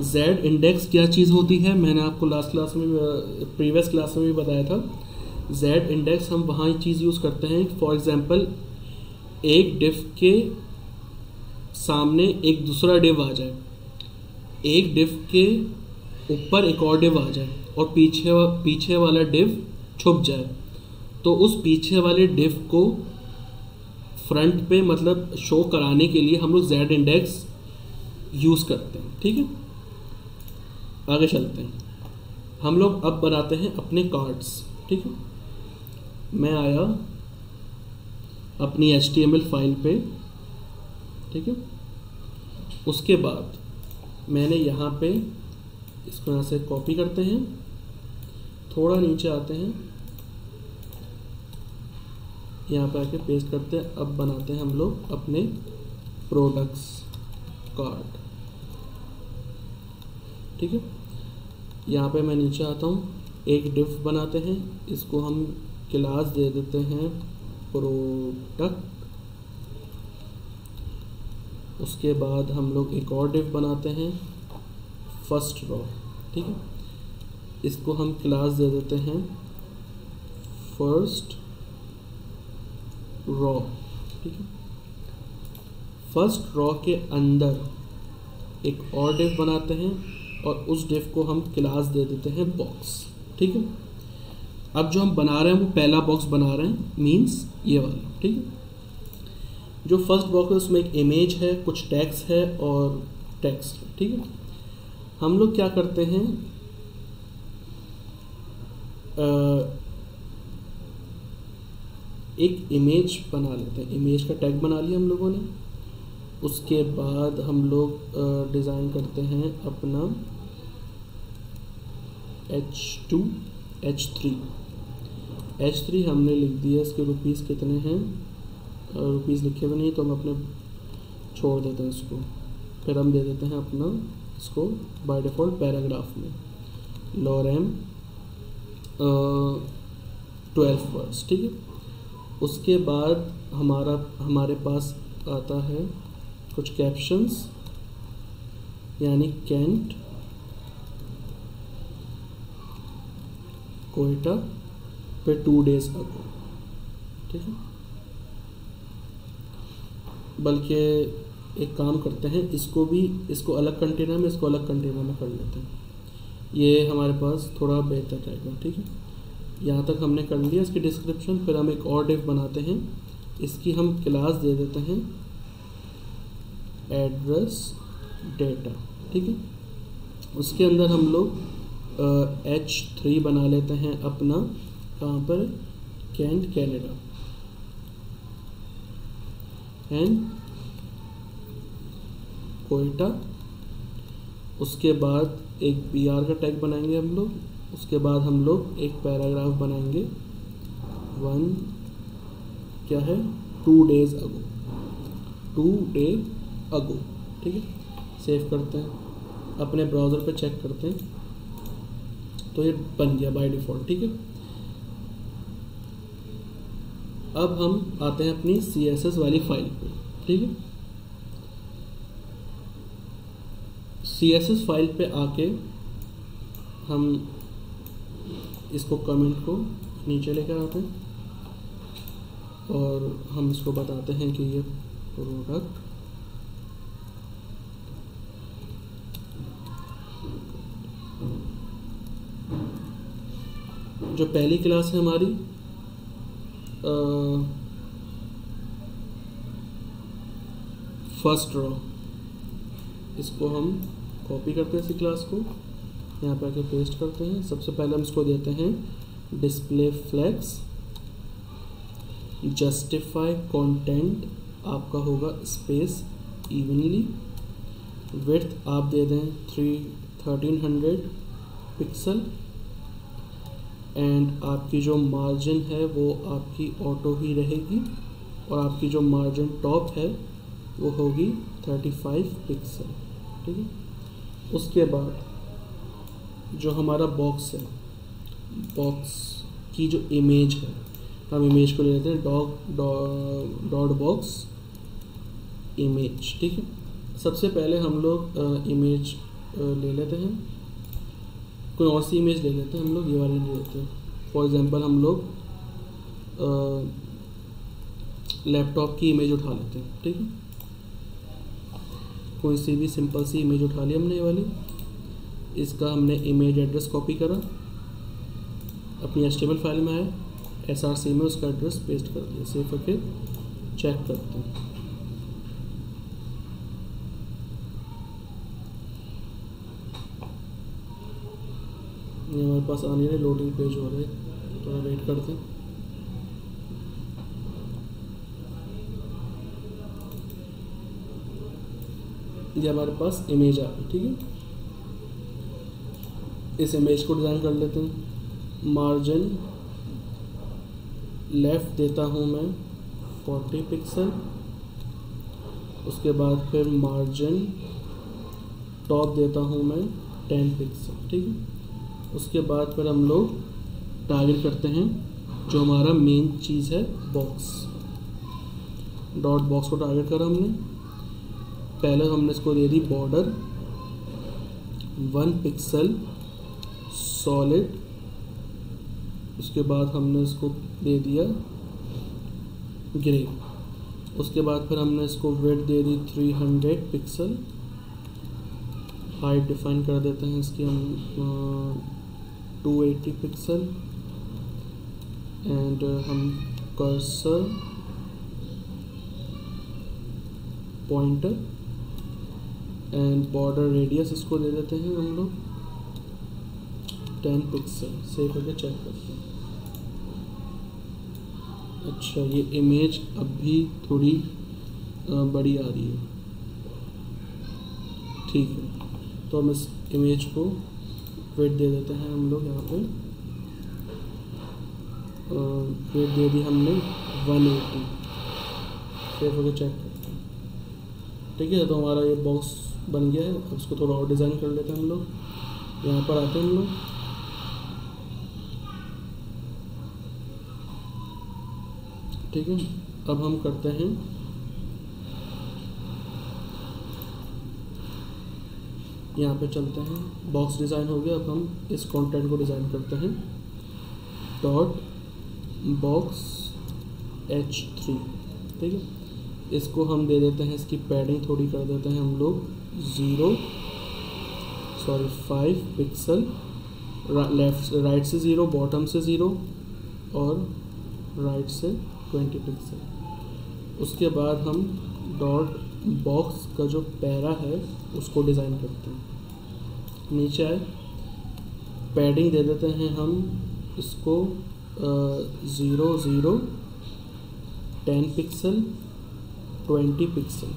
Z इंडेक्स क्या चीज़ होती है? मैंने आपको लास्ट क्लास में प्रीवियस क्लास में भी बताया था। Z इंडेक्स हम वहाँ चीज़ यूज़ करते हैं। फॉर एग्ज़ाम्पल एक डिफ के सामने एक दूसरा डिव आ जाए। एक डिव के ऊपर एक और डिव आ जाए और पीछे पीछे वाला डिव छुप जाए। तो उस पीछे वाले डिव को फ्रंट पे मतलब शो कराने के लिए हम लोग जेड इंडेक्स यूज़ करते हैं। ठीक है? आगे चलते हैं। हम लोग अब बनाते हैं अपने कार्ड्स ठीक है? मैं आया अपनी एच फ़ाइल पे, ठीक है? उसके बाद मैंने यहाँ पे इसको यहाँ से कॉपी करते हैं। थोड़ा नीचे आते हैं। यहाँ पे आके पेस्ट करते हैं। अब बनाते हैं हम लोग अपने प्रोडक्ट्स कार्ड ठीक है? यहाँ पे मैं नीचे आता हूँ। एक डिफ बनाते हैं। इसको हम क्लास दे देते हैं प्रोडक्ट उसके बाद हम लोग एक और डिफ बनाते हैं। फ़र्स्ट रो ठीक है? इसको हम क्लास दे देते हैं। फ़र्स्ट रॉ ठीक है? फ़र्स्ट रॉ के अंदर एक और डिव बनाते हैं। और उस डिव को हम क्लास दे देते हैं बॉक्स ठीक है? अब जो हम बना रहे हैं, वो पहला बॉक्स बना रहे हैं मींस ये वाला, ठीक है? जो फ़र्स्ट बॉक्स है, उसमें एक इमेज है, कुछ टैक्स है और टेक्स्ट है ठीक है? हम लोग क्या करते हैं एक इमेज बना लेते हैं। इमेज का टैग बना लिया हम लोगों ने। उसके बाद हम लोग डिज़ाइन करते हैं अपना H two H three H three हमने लिख दिया, इसके रुपीज़ कितने हैं? रुपीज़ लिखे हुए नहीं तो हम अपने छोड़ देते हैं इसको। फिर हम दे देते हैं अपना इसको बाय डिफ़ॉल्ट पैराग्राफ में। लोरेम ट्वेल्व वर्ड्स ठीक है? उसके बाद हमारा, हमारे पास आता है कुछ कैप्शंस यानी कैंट कोयटा पे टू डेज़ अगो ठीक है? बल्कि एक काम करते हैं, इसको भी, इसको अलग कंटेनर में, इसको अलग कंटेनर में कर लेते हैं। ये हमारे पास थोड़ा बेहतर रहेगा, ठीक है? यहाँ तक हमने कर लिया इसकी डिस्क्रिप्शन फिर हम एक और डिव बनाते हैं। इसकी हम क्लास दे देते हैं। एड्रेस डेटा ठीक है? उसके अंदर हम लोग एच थ्री बना लेते हैं अपना, कहाँ पर? कैंट कैनेडा एंड कोयटा उसके बाद एक बी आर का टैग बनाएँगे हम लोग. उसके बाद हम लोग एक पैराग्राफ बनाएँगे. वन क्या है? Two days ago two day ago ठीक है? सेव करते हैं. अपने ब्राउज़र पे चेक करते हैं. तो ये बन गया बाय डिफ़ॉल्ट ठीक है? अब हम आते हैं अपनी सी एस एस वाली फ़ाइल पे, ठीक है? सी एस एस फ़ाइल पे आके हम इसको कमेंट को नीचे लेकर आते हैं और हम इसको बताते हैं कि ये प्रोडक्ट जो पहली क्लास है हमारी फ़र्स्ट ड्रॉ इसको हम कॉपी करते हैं इसी क्लास को। यहाँ पर आके पेस्ट करते हैं। सबसे पहले हम इसको देते हैं डिस्प्ले फ्लैक्स जस्टिफाई कंटेंट आपका होगा स्पेस इवनली विथ आप दे दें three thirteen hundred pixel and आपकी जो मार्जिन है वो आपकी ऑटो ही रहेगी। और आपकी जो मार्जिन टॉप है, वो होगी थर्टी फाइव पिक्सल ठीक है? उसके बाद जो हमारा बॉक्स है बॉक्स की जो इमेज है हम इमेज को ले लेते हैं डॉग डॉट बॉक्स इमेज ठीक है? सबसे पहले हम लोग इमेज ले लेते हैं। कोई और सी इमेज ले लेते हैं हम लोग, ये वाली ले लेते हैं फॉर एग्ज़ाम्पल हम लोग लैपटॉप की इमेज उठा लेते हैं, ठीक है? कोई सी भी सिंपल सी इमेज उठा ली हमने ये वाली। इसका हमने इमेज एड्रेस कॉपी करा। अपनी एच फ़ाइल में आया। एस में उसका एड्रेस पेस्ट कर दिया। सिर्फ़ करके चेक करते हैं। ये हमारे पास आने रहे लोडिंग पेज हो रहे थोड़ा वेट करते हैं। ये हमारे पास इमेज आ गई ठीक है? इस इमेज को डिज़ाइन कर लेते हैं। मार्जिन लेफ़्ट देता हूँ मैं 40 पिक्सल उसके बाद फिर मार्जिन टॉप देता हूँ मैं 10 पिक्सल ठीक है? उसके बाद फिर हम लोग टारगेट करते हैं जो हमारा मेन चीज़ है बॉक्स डॉट बॉक्स को टारगेट करा हमने। पहले हमने इसको दे दी बॉर्डर वन पिक्सल सॉलिड उसके बाद हमने इसको दे दिया ग्रे उसके बाद फिर हमने इसको वेट दे दी 300 पिक्सल हाइट डिफाइन कर देते हैं इसकी हम टू एटी पिक्सल एंड हम cursor pointer and border radius इसको दे देते हैं हम लोग। टेन पिक्सल सेव करके चेक करते हैं। अच्छा ये इमेज अब भी थोड़ी बड़ी आ रही है। ठीक है तो हम इस इमेज को वेट दे देते हैं हम लोग यहाँ पे। वेट दे दी हमने 180 सेव होकर चेक करते हैं। ठीक है तो हमारा ये बॉक्स बन गया है। इसको थोड़ा और डिज़ाइन कर लेते हैं हम लोग। यहाँ पर आते हैं हम लोग। ठीक है, अब हम करते हैं यहाँ पे चलते हैं। बॉक्स डिज़ाइन हो गया। अब हम इस कंटेंट को डिज़ाइन करते हैं। डॉट बॉक्स एच थ्री ठीक है? इसको हम दे देते हैं। इसकी पैडिंग थोड़ी कर देते हैं हम लोग। Zero sorry five pixel left right से ज़ीरो बॉटम से ज़ीरो और राइट से ट्वेंटी पिक्सल उसके बाद हम डॉट बॉक्स का जो पैरा है उसको डिज़ाइन करते हैं। नीचे आए पैडिंग दे देते हैं हम, इसको zero zero ten pixel twenty pixel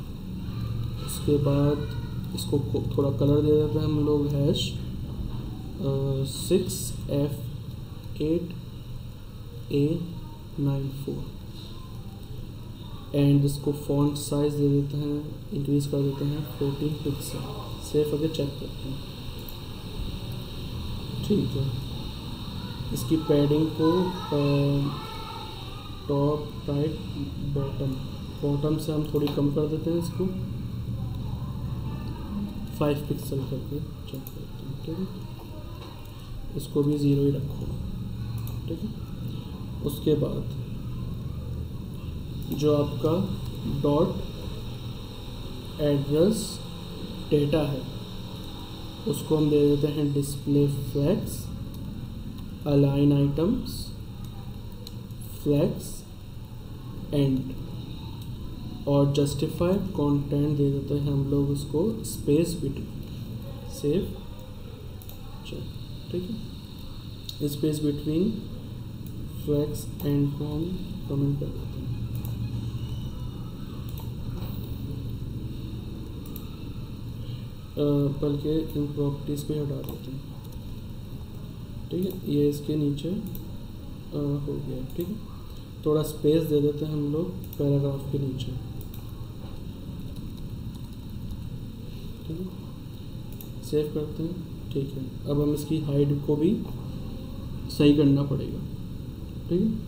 उसके बाद इसको थोड़ा कलर दे देते हैं हम लोग hash six F eight A nine four and इसको फॉन्ट साइज़ दे देते हैं इंक्रीज कर देते हैं फोर्टीन पिक्सल सेफ़ अगर चेक करते हैं। ठीक है। इसकी पैडिंग को टॉप राइट बॉटम बॉटम से हम थोड़ी कम कर देते हैं इसको। फाइव पिक्सल करके चेक करते हैं, ठीक है? इसको भी ज़ीरो ही रखो। ठीक है? उसके बाद जो आपका डॉट एड्रेस डेटा है। उसको हम दे देते हैं display flex align items flex end और जस्टिफाइड कंटेंट दे देते हैं हम लोग उसको स्पेस बिटवीन सेव ठीक है। स्पेस बिटवीन फ्लैक्स एंड को हम कमेंट कर देते हैं। बल्कि इन प्रॉपर्टीज़ पे हटा देते हैं। ठीक है? ये इसके नीचे आ, हो गया ठीक है? थोड़ा स्पेस दे देते हैं हम लोग पैराग्राफ के नीचे। ठीक है? सेव करते हैं ठीक है। अब हम इसकी हाइट को भी सही करना पड़ेगा। ठीक है?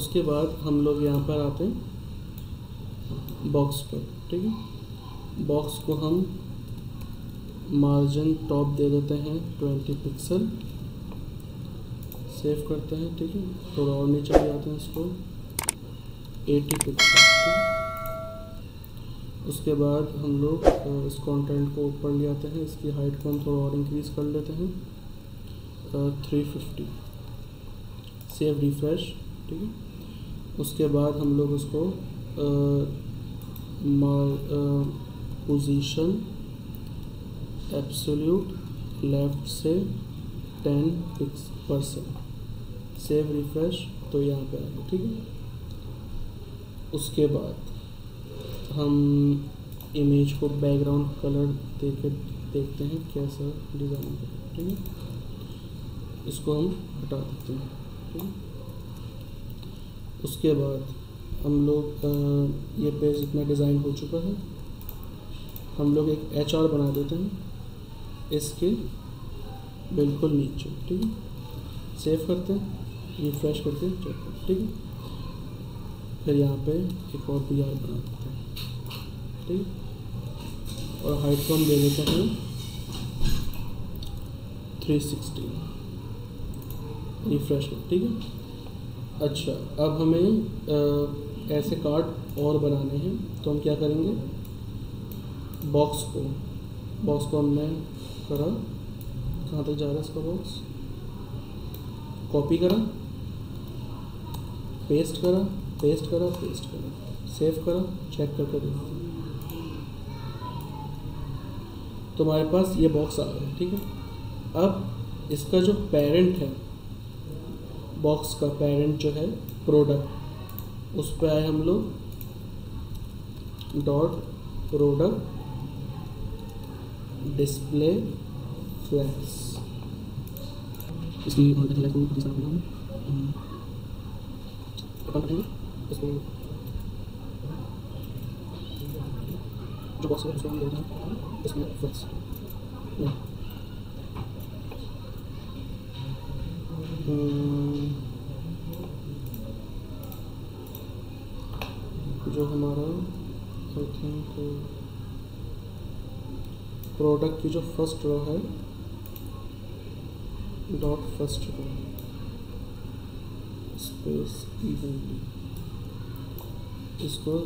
उसके बाद हम लोग यहाँ पर आते हैं बॉक्स पर, ठीक है? बॉक्स को हम मार्जिन टॉप दे देते हैं ट्वेंटी पिक्सल सेव करते हैं, ठीक है? थोड़ा और नीचे ले आते हैं इसको. एटी पिक्सल उसके बाद हम लोग इस कंटेंट को ऊपर ले आते हैं, इसकी हाइट को हम थोड़ा और इंक्रीज़ कर लेते हैं. थ्री फिफ्टी सेव रिफ्रेश ठीक है? उसके बाद हम लोग उसको पोजीशन एब्सोल्यूट लेफ़्ट से ten fix percent save refresh तो यहाँ पे आ ठीक है? उसके बाद हम इमेज को बैकग्राउंड कलर दे के देखते हैं कैसा डिज़ाइन ठीक है? इसको हम हटा देते हैं, ठीक है? उसके बाद हम लोग ये पेज इतना डिज़ाइन हो चुका है। हम लोग एक एच आर बना देते हैं इसके बिल्कुल नीचे, ठीक है? सेव करते हैं, रिफ्रेश करके चेक करते हैं, ठीक है? फिर यहाँ पे एक और पी आर बना देते हैं, ठीक है? और हाइट को हम दे देते हैं थ्री सिक्सटी रिफ्रेश ठीक है? अच्छा अब हमें ऐसे कार्ड और बनाने हैं तो हम क्या करेंगे? बॉक्स को बॉक्स को हमने करा कहाँ तक जा रहा है इसका बॉक्स कॉपी करा पेस्ट करा पेस्ट करा पेस्ट करा सेव करा चेक करके देखो तुम्हारे पास ये बॉक्स आ गया, ठीक है? अब इसका जो पेरेंट है बॉक्स का पेरेंट जो है प्रोडक्ट उस पर आए हम लोग डॉट प्रोडक्ट डिस्प्ले फ्लैक्स इसकी जो बॉक्स है, उसको हम रहे फ्लैक्स जो हमारा आई थिंक प्रोडक्ट की जो फ़र्स्ट रो है dot first row space evenly इसको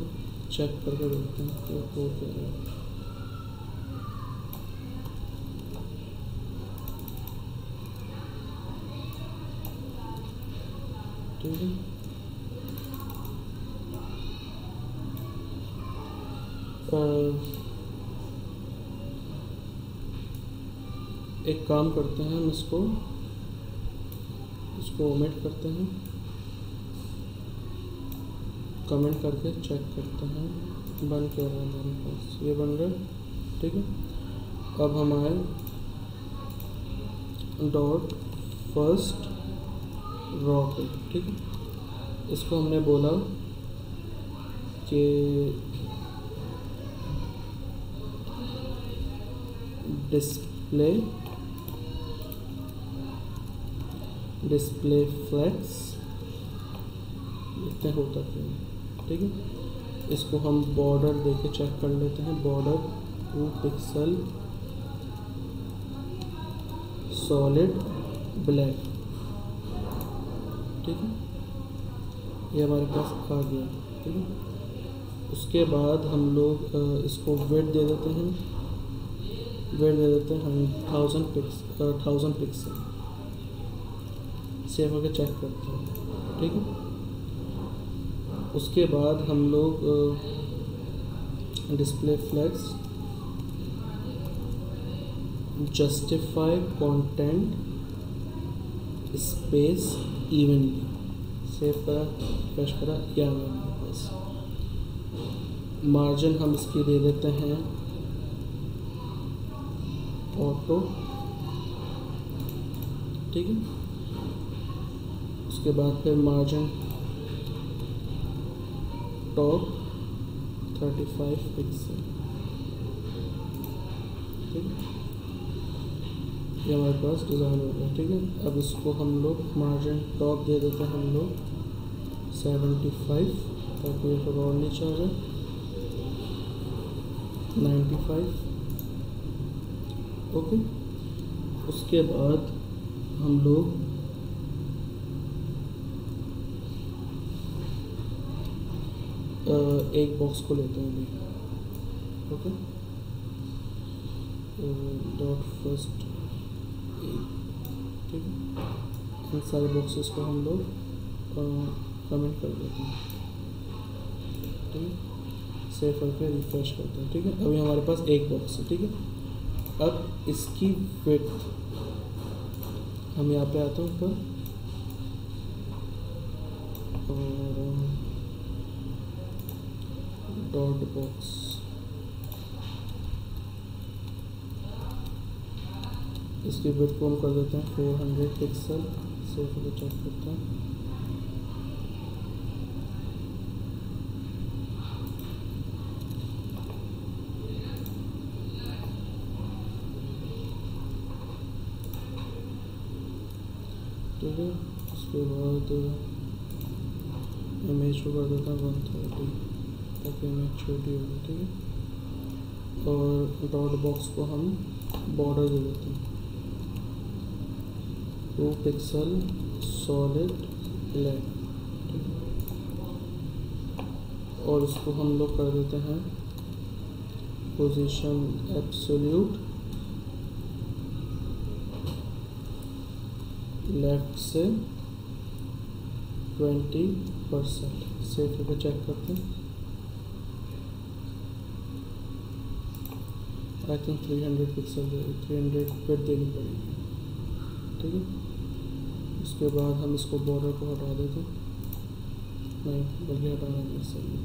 चेक करके देखते हैं क्या हो क्या है अ, एक काम करते हैं हम इसको इसको ओमिट करते हैं। कमेंट करके चेक करते हैं बन क्या रहा है हमारे पास। ये बन रहा ठीक है? अब हमारे डॉट फ़र्स्ट रॉ पे ठीक है? इसको हमने बोला कि डिस्प्ले डिस्प्ले फ्लैक्स हैं होता है। ठीक है? इसको हम बॉर्डर देके चेक कर लेते हैं। Border two pixel solid black ठीक है? ये हमारे पास आ गया, ठीक है? उसके बाद हम लोग इसको वेट दे देते हैं। वेट दे देते हैं हम thousand pix thousand pix save होकर चेक करते हैं, ठीक है? उसके बाद हम लोग display flex justify content space evenly save करा फ्रेश करा या मार्जिन हम इसकी दे देते हैं. ऑटो ठीक है? उसके बाद फिर margin top thirty five pixel ठीक है? ये हमारे पास डिज़ाइन हो गया, ठीक है? अब इसको हम लोग मार्जिन टॉप दे देते हैं हम लोग सेवेंटी फाइव ताकि ये थोड़ा और नीचे आ जाए। नाइन्टी फाइव ओके उसके बाद हम लोग एक बॉक्स को लेते हैं ओके डॉट फ़र्स्ट इन सारे बॉक्सेस को हम लोग कमेंट कर देते हैं। ठीक? है सेव करके रिफ्रेश करते हैं, ठीक है? अभी हमारे पास एक बॉक्स है, ठीक है? अब इसकी विथ हम यहाँ पे आते हैं ऊपर। और डॉट बॉक्स इसकी विथ को हम कर देते हैं फोर हंड्रेड पिक्सल सेफ़ भी चेक करता हैं ठीक है उसके बाद इमेज को कर देता हूँ वन थर्टी ताकि इमेज छोटी होती है, और डॉट बॉक्स को हम बॉर्डर दे देते हैं। टू पिक्सल सॉलिड लेफ़्ट और उसको हम लोग कर देते हैं पोजीशन एब्सोल्यूट लेफ़्ट से ट्वेंटी परसेंट सेफ़ करके चेक करते हैं। I think three hundred pixel three hundred fit देनी पड़ेगी। ठीक है? उसके बाद हम इसको बॉर्डर को हटा देते हैं। नहीं बल्कि हटाना नहीं। सही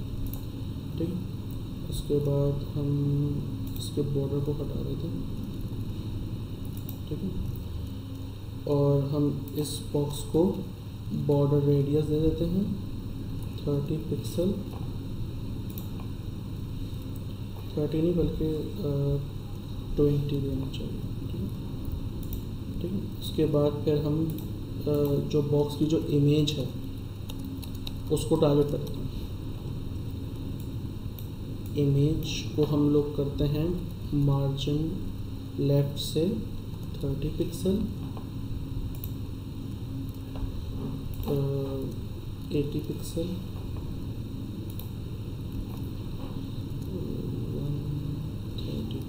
ठीक? है उसके बाद हम इसके बॉर्डर को हटा देते ठीक है? और हम इस बॉक्स को बॉर्डर रेडियस दे देते हैं थर्टी पिक्सल थर्टी नहीं, बल्कि ट्वेंटी देना चाहिए। ठीक है? ठीक है? उसके बाद फिर हम जो बॉक्स की जो इमेज है, उसको टारगेट करते हैं इमेज को हम लोग करते हैं मार्जिन लेफ़्ट से thirty pixel eighty pixel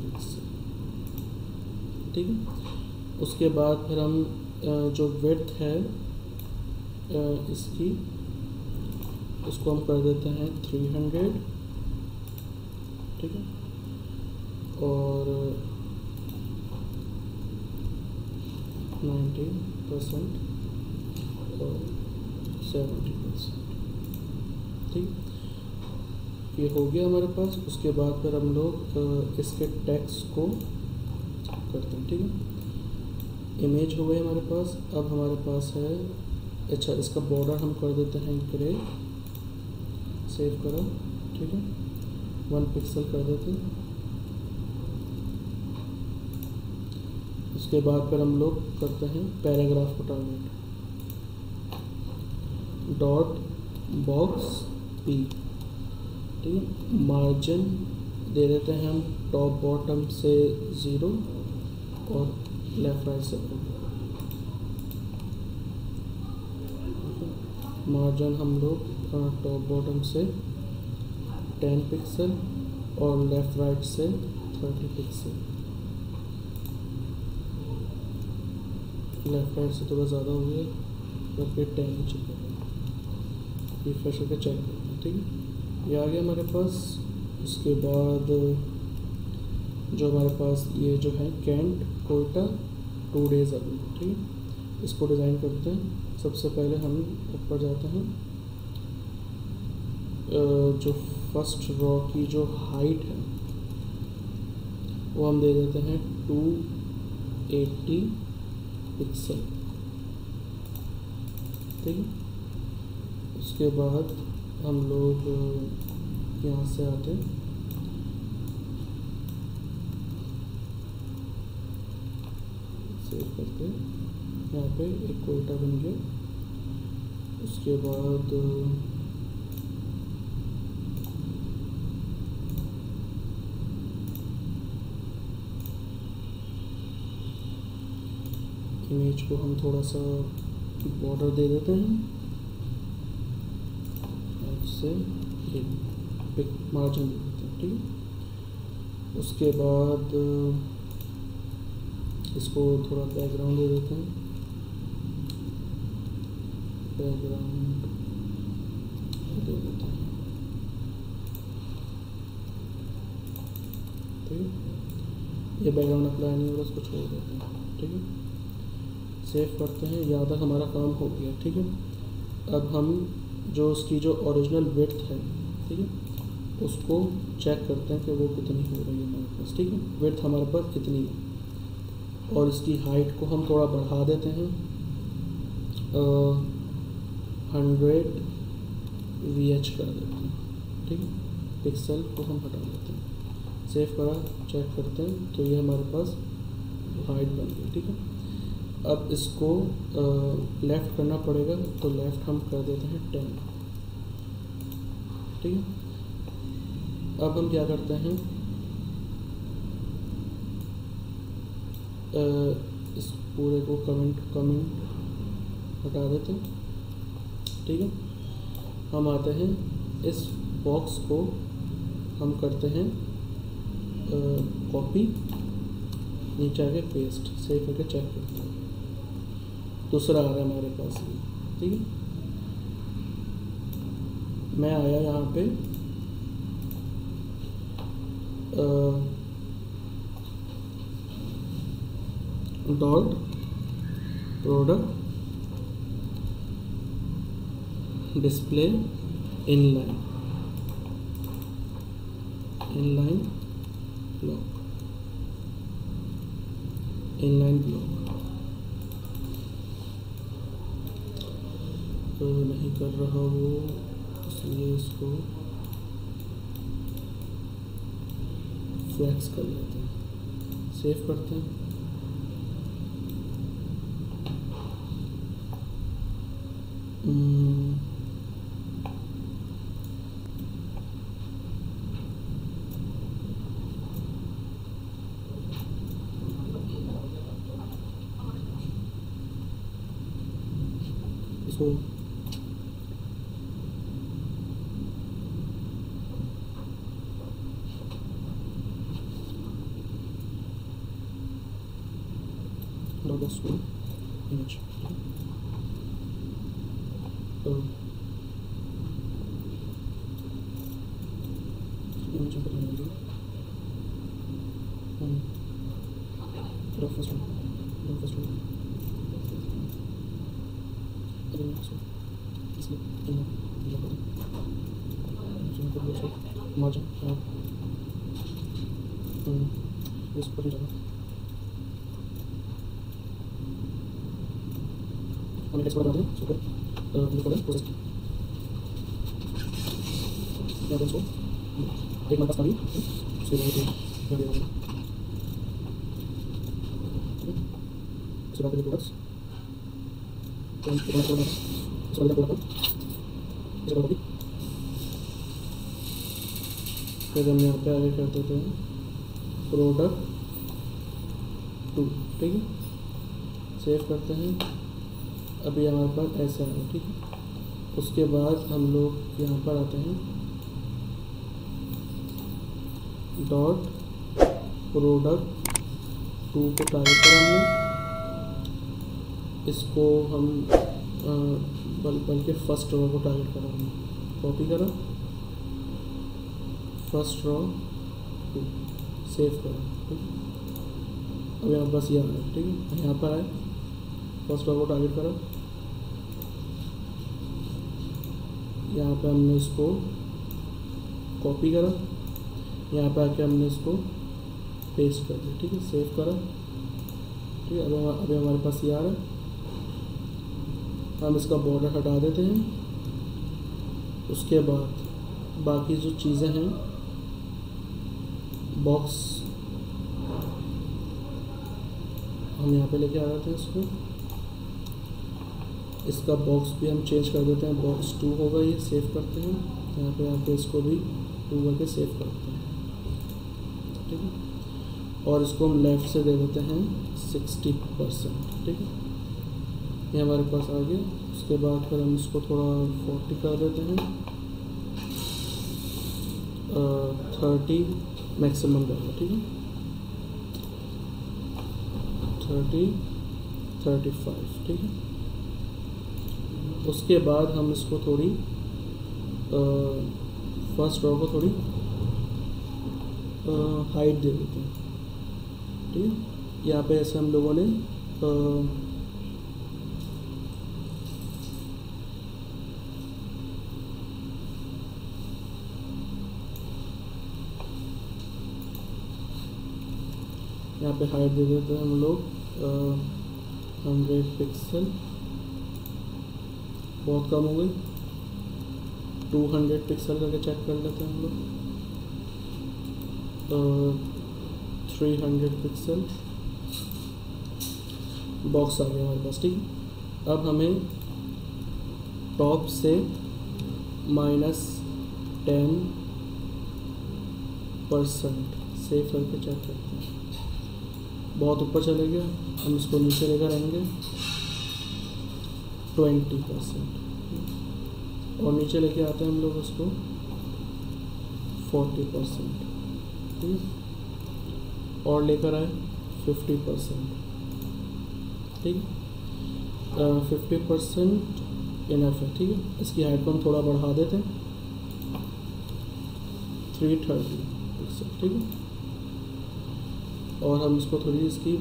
pixel ठीक है? उसके बाद फिर हम जो वेथ है इसकी, उसको हम कर देते हैं थ्री हंड्रेड ठीक है? और नाइन्टी परसेंट और सेवेंटी परसेंट ठीक? ये हो गया हमारे पास, उसके बाद फिर हम लोग इसके टैक्स को करते हैं, ठीक है? इमेज हो गई हमारे पास, अब हमारे पास है अच्छा इसका बॉर्डर हम कर देते हैं ग्रे सेव करो, ठीक है? वन पिक्सल कर देते हैं। उसके बाद फिर हम लोग करते हैं पैराग्राफ को टारगेट डॉट बॉक्स पी ठीक है? मार्जिन दे देते हैं हम टॉप बॉटम से ज़ीरो और लेफ़्ट राइट से मार्जिन हम लोग टॉप बॉटम से टेन पिक्सल और लेफ़्ट राइट से थर्टी पिक्सल लेफ़्ट राइट से थोड़ा ज़्यादा हो गया फिर टेन ही चेक करें रिफ्रेश करके चेक करते हैं, ठीक है? ये आ गया हमारे पास, उसके बाद जो हमारे पास ये जो है कैंट कोयटा टू डेज़ अभी ठीक है? इसको डिज़ाइन करते हैं। सबसे पहले हम ऊपर जाते हैं। जो फ़र्स्ट रॉ की जो हाइट है, वो हम दे देते हैं टू एट्टी पिक्सल ठीक है? उसके बाद हम लोग यहाँ से आते हैं। सेव करते हैं यहाँ पे एक कोयटा बन गया। उसके बाद इमेज को हम थोड़ा सा बॉर्डर दे देते हैं। से एक मार्जिन देते हैं, ठीक उसके बाद इसको थोड़ा बैकग्राउंड दे देते हैं। बैकग्राउंड दे देते हैं। ठीक है? ये बैकग्राउंड अप्लाई नहीं होगा उसको छोड़ देते हैं। ठीक है? सेव करते हैं, यहाँ तक हमारा काम हो गया। ठीक है? अब हम जो उसकी जो ओरिजिनल विड्थ है, ठीक है? उसको चेक करते हैं कि वो कितनी हो रही है हमारे पास। ठीक है? विड्थ हमारे पास कितनी है? और इसकी हाइट को हम थोड़ा बढ़ा देते हैं। हंड्रेड वी एच कर देते हैं ठीक है? पिक्सल को हम हटा देते हैं। सेव करा चेक करते हैं तो ये हमारे पास हाइट बन गई ठीक है? अब इसको आ, लेफ़्ट करना पड़ेगा तो लेफ़्ट हम कर देते हैं टेन ठीक है? अब हम क्या करते हैं आ, इस पूरे को कमेंट कमेंट हटा देते हैं। ठीक है? हम आते हैं। इस बॉक्स को हम करते हैं कॉपी नीचे आके पेस्ट सेव करके चेक करते हैं। दूसरा आ रहा है हमारे पास ठीक है? मैं आया यहाँ पे। Dot product display in inline inline block inline block तो नहीं कर रहा वो, इसलिए इसको फ्लैक्स कर लेते हैं। सेव करते हैं। Mm. हम यहाँ पे आगे कर देते हैं प्रोडक्ट टू ठीक है सेव करते हैं अभी हमारे पास ऐसा है ठीक है उसके बाद हम लोग यहाँ पर आते हैं डॉट प्रोडक्ट टू को टारगेट करा हमने इसको हम बल बल्कि फ़र्स्ट रो को टारगेट करा हमने कॉपी करा। फ़र्स्ट रो सेव करा। ठीक अब यहाँ बस ये आ ठीक है? यहाँ पर आए। फ़र्स्ट रो को टारगेट करा। यहाँ पे हमने इसको कॉपी करा। यहाँ पे आके हमने इसको पेस्ट कर दिया। ठीक है सेव करा। ठीक है, अब अभी हमारे पास ये आ रहा है। हम इसका बॉर्डर हटा देते हैं। उसके बाद बाकी जो चीज़ें हैं बॉक्स हम यहाँ पे लेके आ जाते हैं इसको। इसका बॉक्स भी हम चेंज कर देते हैं। बॉक्स टू होगा ये सेव करते हैं। यहाँ पे आके इसको भी टू करके सेव करते है। और इसको हम लेफ़्ट से दे देते हैं सिक्सटी परसेंट ठीक है? ये हमारे पास आ गया। उसके बाद फिर हम इसको थोड़ा फोर्टी कर देते हैं। थर्टी मैक्सिमम रहेगा ठीक है? थर्टी थर्टी फाइव ठीक है? उसके बाद हम इसको थोड़ी फ़र्स्ट रो को थोड़ी हाइट दे देते हैं। ठीक है यहाँ पे ऐसे हम लोगों ने यहाँ पे हाइट दे देते हैं हम लोग हंड्रेड पिक्सल बहुत कम हो गई। टू हंड्रेड पिक्सल करके चेक कर लेते हैं हम लोग। थ्री हंड्रेड पिक्सल बॉक्स आ गया हमारे पास, ठीक अब हमें टॉप से माइनस टेन परसेंट सेव करके चेक करते हैं। बहुत ऊपर चले गया हम इसको नीचे लेकर आएँगे। ट्वेंटी परसेंट और नीचे लेके आते हैं हम लोग उसको फोर्टी परसेंट ठीक और लेकर आए फिफ्टी परसेंट ठीक फिफ्टी परसेंट इनफ है, ठीक है? इसकी हाइट को हम थोड़ा बढ़ा देते हैं। थ्री थर्टी पिक्सल ठीक है? और हम इसको थोड़ी इसकी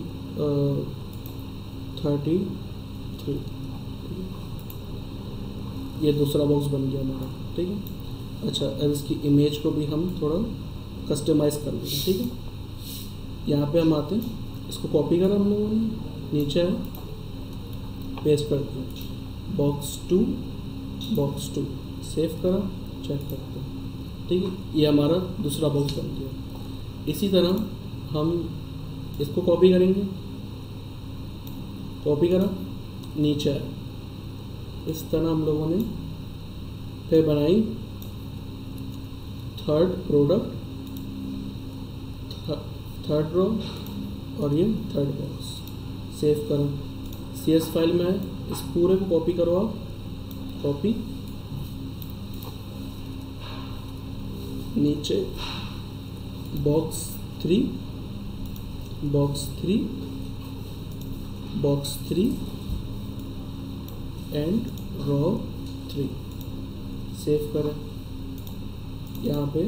थर्टी थ्री ये दूसरा बॉक्स बन गया हमारा, ठीक है? अच्छा अब इसकी इमेज को भी हम थोड़ा कस्टमाइज़ कर लेंगे ठीक है? यहाँ पे हम आते हैं, इसको कॉपी करा हम लोगों ने, नीचे है पेस्ट कर दिया। Box two box two save करा चेक करते हैं। ठीक है, ये हमारा दूसरा बॉक्स बन गया। इसी तरह हम इसको कॉपी करेंगे। कॉपी करा, नीचे है इस तरह हम लोगों ने फिर बनाई थर्ड प्रोडक्ट थर्ड रो और ये थर्ड बॉक्स सेव करो. सी एस फ़ाइल में है इस पूरे को कॉपी करो आप. कॉपी नीचे box three box three box three and row three save करें. यहाँ पे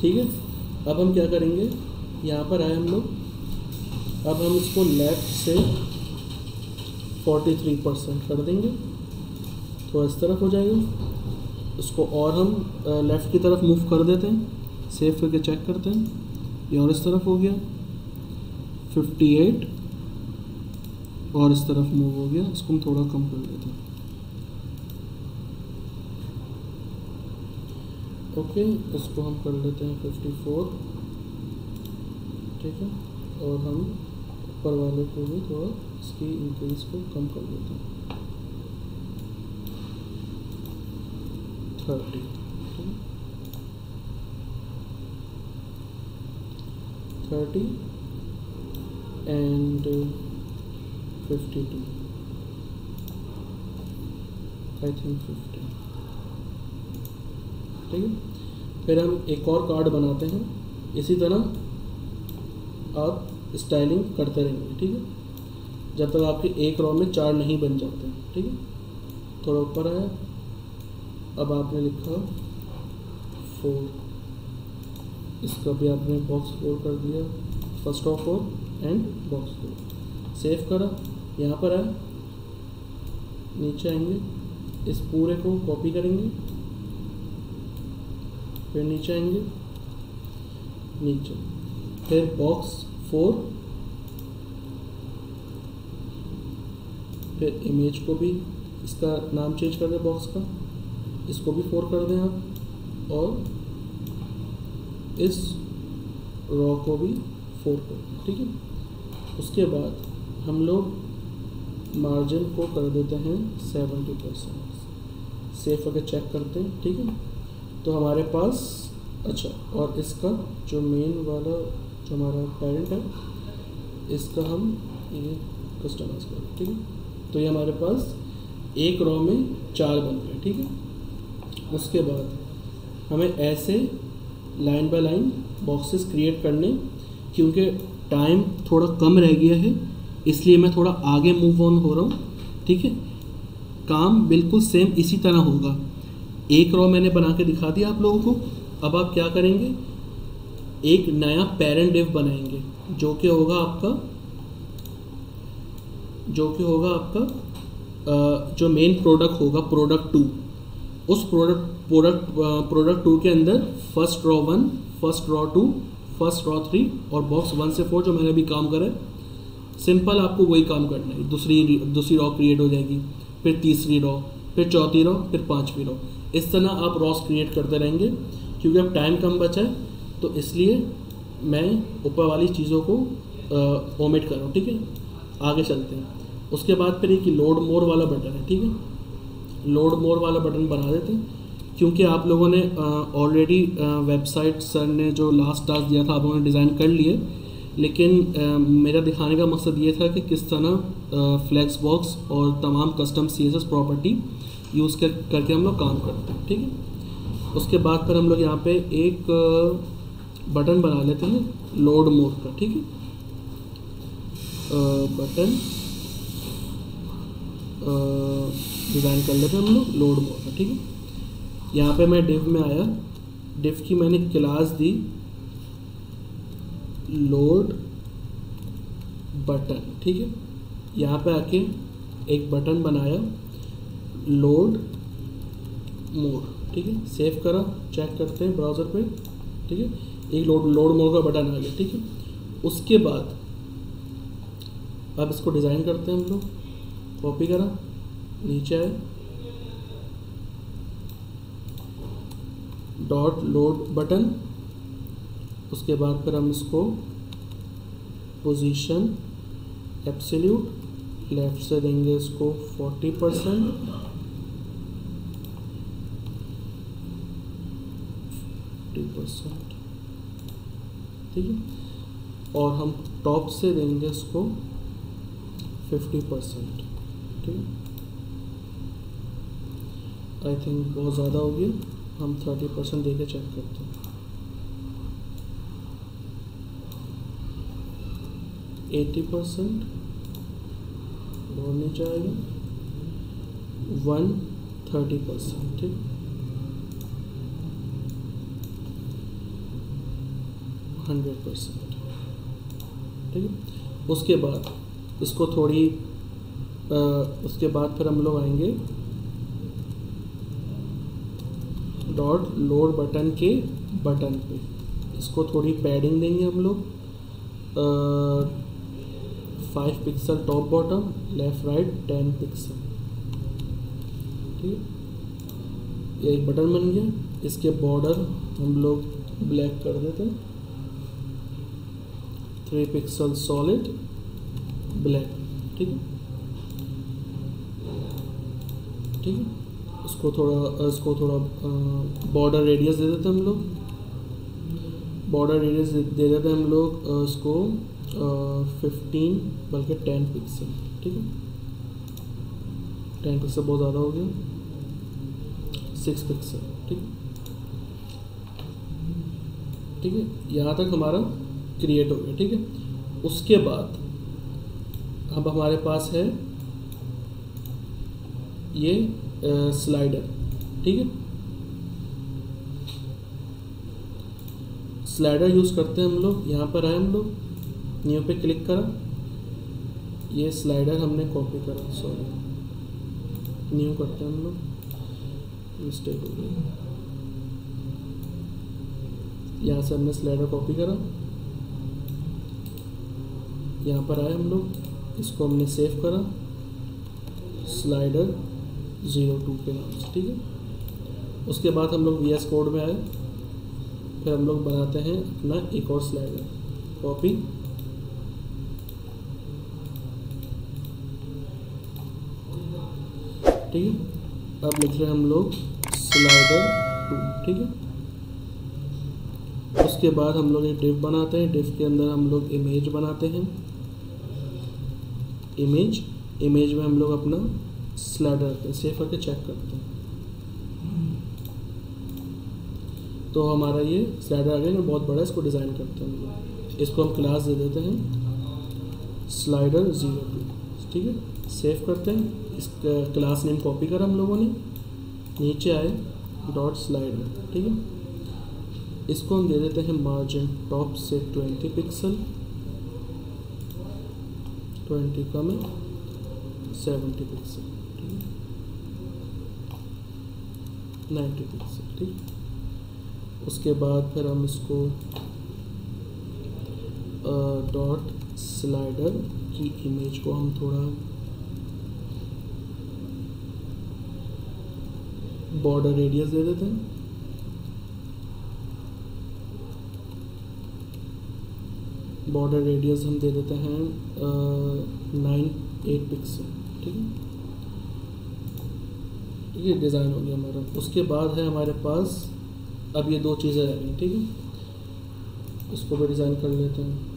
ठीक है? अब हम क्या करेंगे? यहाँ पर आए हम लोग। अब हम इसको लेफ़्ट से 43 परसेंट कर देंगे। तो इस तरफ़ हो जाएगा। उसको और हम लेफ़्ट की तरफ़ मूव कर देते हैं। सेव करके चेक करते हैं। ये और इस तरफ़ हो गया। 58 और इस तरफ़ मूव हो गया। इसको हम थोड़ा कम कर देते हैं। ओके इसको हम कर लेते हैं 54 ठीक है? और हम ऊपर वाले को भी थोड़ा इसकी इंक्रीज को कम कर देते हैं। Thirty thirty and fifty two I think fifty ठीक है? फिर हम एक और कार्ड बनाते हैं। इसी तरह आप स्टाइलिंग करते रहेंगे, ठीक है? जब तक आपके एक रो में चार नहीं बन जाते, ठीक है? थोड़ा ऊपर आया। अब आपने लिखा फोर इसका भी आपने बॉक्स फोर कर दिया। First of four and box four save करा। यहाँ पर आया। नीचे आएँगे। इस पूरे को कॉपी करेंगे। फिर नीचे आएँगे। नीचे। फिर बॉक्स फोर फिर इमेज को भी इसका नाम चेंज कर दें बॉक्स का। इसको भी फोर कर दें आप। और इस रॉ को भी फोर कर। दें ठीक है? उसके बाद हम लोग मार्जिन को कर देते हैं सेवेंटी परसेंट सेफ़ करके चेक करते हैं, ठीक है? तो हमारे पास अच्छा और इसका जो मेन वाला, जो हमारा पेरेंट है, इसका हम ये कस्टमाइज करें, ठीक है? तो ये हमारे पास एक रो में चार बन गए, ठीक है? उसके बाद हमें ऐसे line by line boxes create करने, क्योंकि टाइम थोड़ा कम रह गया है, इसलिए मैं थोड़ा आगे मूव ऑन हो रहा हूँ, ठीक है? काम बिल्कुल सेम इसी तरह होगा। एक रो मैंने बना के दिखा दिया आप लोगों को। अब आप क्या करेंगे? एक नया पेरेंट डिव बनाएँगे, जो कि होगा आपका, जो कि होगा आपका जो मेन प्रोडक्ट होगा प्रोडक्ट टू उस प्रोडक्ट प्रोडक्ट प्रोडक्ट टू के अंदर first row one first row two first row three और बॉक्स वन से फोर जो मैंने अभी काम करा है। सिंपल आपको वही काम करना है। दूसरी दूसरी रॉ क्रिएट हो जाएगी, फिर तीसरी रॉ फिर चौथी रॉ फिर पाँचवीं रो इस तरह आप रॉस क्रिएट करते रहेंगे क्योंकि अब टाइम कम बचा है तो इसलिए मैं ऊपर वाली चीज़ों को ओमिट कर रहा हूँ ठीक है? आगे चलते हैं। उसके बाद फिर एक लोड मोर वाला बटन है ठीक है? लोड मोर वाला बटन बना देते हैं क्योंकि आप लोगों ने ऑलरेडी वेबसाइट सर ने जो लास्ट टास्क दिया था आप लोगों ने डिज़ाइन कर लिए। लेकिन आ, मेरा दिखाने का मकसद ये था कि किस तरह फ्लैक्स बॉक्स और तमाम कस्टम सी प्रॉपर्टी यूज़ कर, करके हम लोग काम करते हैं, ठीक है? उसके बाद फिर हम लोग यहाँ पे एक बटन बना लेते हैं लोड मोड का ठीक है? बटन डिज़ाइन कर लेते हैं हम लोग लोड मोड का ठीक है? यहाँ पे मैं डिव में आया। डिव की मैंने क्लास दी। लोड बटन ठीक है? यहाँ पे आके एक बटन बनाया। लोड मोड ठीक है? सेव करा, चेक करते हैं ब्राउज़र पे, ठीक है? एक लोड लोड मोड का बटन आ गया ठीक है? उसके बाद अब इसको डिज़ाइन करते हैं हम लोग। कॉपी करा, नीचे आए। डॉट लोड बटन, उसके बाद फिर हम इसको पोजीशन एप्सल्यूट लेफ़्ट से देंगे इसको 40 परसेंट परसेंट ठीक है? और हम टॉप से देंगे इसको 50 परसेंट ठीक है? आई थिंक बहुत ज़्यादा हो गया। हम थर्टी परसेंट दे के चेक करते हैं। एटी परसेंट नीचे आएगा वन थर्टी परसेंट ठीक हंड्रेड परसेंट। ठीक उसके बाद इसको थोड़ी आ, उसके बाद फिर हम लोग आएँगे। डॉट लोड बटन के बटन पे। इसको थोड़ी पैडिंग देंगे हम लोग। Five pixel top bottom left right ten pixel ठीक ये एक बटन बन गया। इसके बॉर्डर हम लोग ब्लैक कर देते हैं। थ्री पिक्सल सॉलिड ब्लैक ठीक है? ठीक है? उसको थोड़ा इसको थोड़ा बॉर्डर रेडियस दे देते हम लोग। बॉर्डर रेडियस दे देते हम लोग इसको फिफ्टीन बल्कि टेन पिक्सल ठीक है? टेन पिक्सल बहुत ज़्यादा हो गया। सिक्स पिक्सल ठीक ठीक है? यहाँ तक हमारा क्रिएट हो गया, ठीक है? उसके बाद अब हमारे पास है ये स्लाइडर ठीक है? स्लाइडर यूज़ करते हैं हम लोग, यहाँ पर आए हम लोग न्यू पे क्लिक करा। ये स्लाइडर हमने कॉपी करा सॉरी न्यू करते हैं हम लोग। मिस्टेक हो गई यहाँ से हमने स्लाइडर कॉपी करा। यहाँ पर आए हम लोग। इसको हमने सेव करा। स्लाइडर ज़ीरो टू के नाम से, ठीक है? उसके बाद हम लोग वी एस कोड में आए। फिर हम लोग बनाते हैं अपना एक और स्लाइडर कॉपी ठीक है? अब लिख रहे हम लोग स्लाइडर टू ठीक है? उसके बाद हम लोग एक डिव बनाते हैं। डिव के अंदर हम लोग इमेज बनाते हैं। इमेज इमेज में हम लोग अपना स्लाइडर हैं सेव करके चेक करते हैं। तो हमारा ये स्लाइडर आ गया बहुत बड़ा इसको डिज़ाइन करते हैं इसको हम क्लास दे देते हैं। स्लाइडर ज़ीरो टू ठीक है? सेव करते हैं। इस क्लास नेम कॉपी करा हम लोगों ने। नीचे आए डॉट स्लाइडर ठीक है? इसको हम दे देते हैं मार्जिन टॉप से ट्वेंटी पिक्सल ट्वेंटी कम है सेवेंटी पिक्सल नाइन्टी पिक्सल, ठीक उसके बाद फिर हम इसको डॉट स्लाइडर की इमेज को हम थोड़ा बॉर्डर रेडियस दे देते हैं। बॉर्डर रेडियस हम दे देते हैं नाइन एट पिक्सल ठीक है? ये डिज़ाइन हो गया हमारा। उसके बाद है हमारे पास, अब ये दो चीज़ें रह गई, ठीक है? इसको भी डिज़ाइन कर लेते हैं।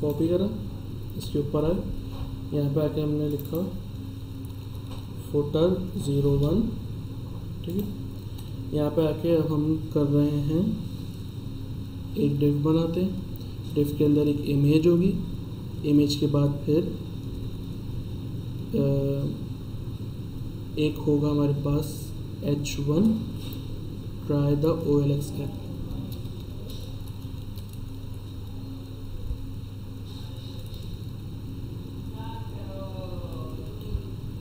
कॉपी करा, इसके ऊपर आए। यहाँ पे आके हमने लिखा फोटर ज़ीरो वन ठीक है? यहाँ पे आके हम कर रहे हैं एक डिव बनाते हैं। डिव के अंदर एक इमेज होगी। इमेज के बाद फिर एक होगा हमारे पास H one try the O L X app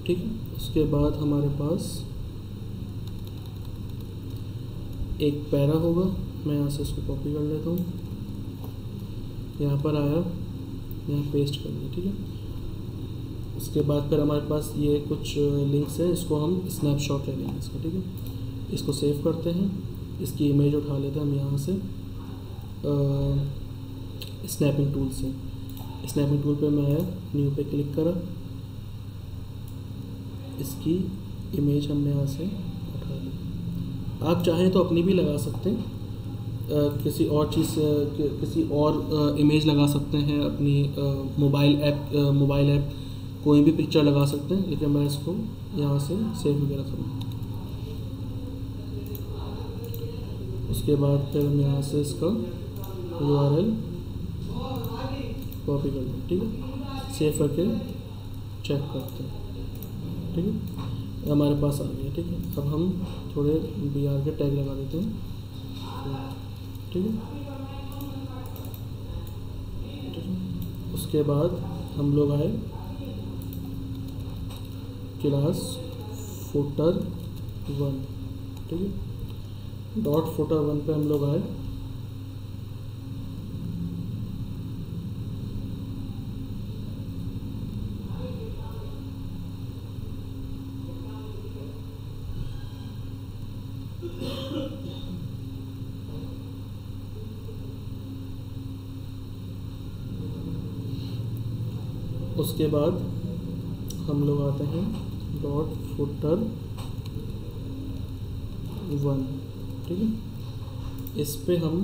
ठीक उसके बाद हमारे पास एक पैरा होगा। मैं यहाँ से इसको कॉपी कर लेता हूँ। यहाँ पर आया, यहाँ पेस्ट कर दिया ठीक है? उसके बाद फिर हमारे पास ये कुछ लिंक्स हैं, इसको हम स्नैपशॉट ले लेंगे इसका, ठीक है? इसको सेव करते हैं, इसकी इमेज उठा लेते हैं हम यहाँ से स्नैपिंग टूल से। स्नैपिंग टूल पे मैं आया न्यू पे क्लिक करा। इसकी इमेज हमने यहाँ से उठा ली आप चाहें तो अपनी भी लगा सकते हैं। किसी और चीज़ से किसी और इमेज लगा सकते हैं, अपनी मोबाइल ऐप मोबाइल ऐप कोई भी पिक्चर लगा सकते हैं, लेकिन मैं इसको यहाँ से सेव वगैरह करूँ उसके बाद फिर हम यहाँ से इसका यू आर एल कॉपी कर लें ठीक है? सेव करके चेक करते हैं, ठीक है? हमारे पास आ गया, ठीक है? अब हम थोड़े बी आर के टैग लगा देते हैं। ठीक है उसके बाद हम लोग आए क्लास फोटर वन, ठीक है? डॉट फोटर वन पे हम लोग आए। उसके बाद हम लोग आते हैं डॉट फुटर वन ठीक है? इस पे हम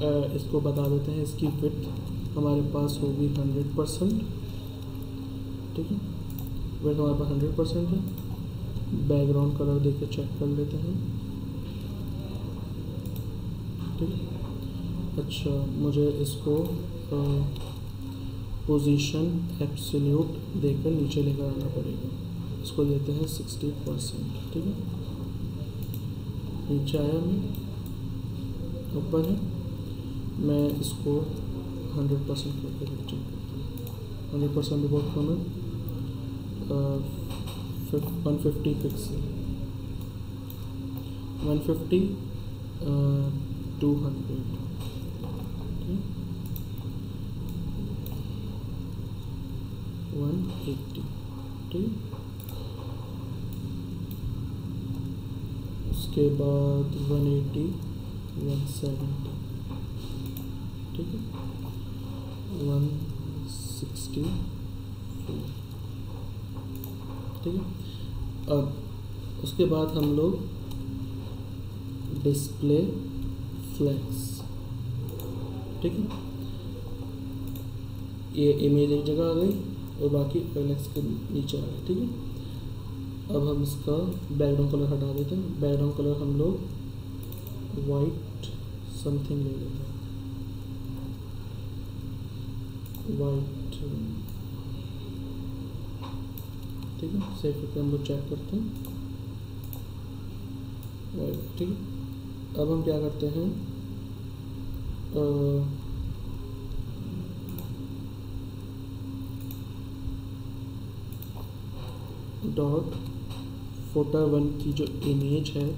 आ, इसको बता देते हैं इसकी फिट हमारे पास होगी हंड्रेड परसेंट ठीक है? वेट हमारे पास हंड्रेड परसेंट है। बैकग्राउंड कलर देके चेक कर लेते हैं। ठीक है? अच्छा मुझे इसको आ, पोजीशन एप्सल्यूट देकर नीचे लेकर आना पड़ेगा। इसको देते हैं सिक्सटी परसेंट ठीक है? नीचे आया मैं, ऊपर है। मैं इसको हंड्रेड परसेंट करके हूँ। हंड्रेड परसेंट भी बहुत कम है one fifty pixel one fifty two hundred one eighty ठीक उसके बाद वन एटी वन सेवेंटी ठीक है? वन सिक्सटी फोर ठीक है? अब उसके बाद हम लोग डिस्प्ले फ्लैक्स ठीक है? ये इमेज एक जगह आ गई। और बाकी एलेक्स के नीचे आ गए ठीक है? अब हम इसका बैकग्राउंड कलर हटा देते हैं। बैकग्राउंड कलर हम लोग वाइट समथिंग ले लेते हैं। वाइट ठीक है? सेव करके हम लोग चेक करते हैं। वाइट ठीक है? अब हम क्या करते हैं? आ, डॉट फोटा वन की जो इमेज है,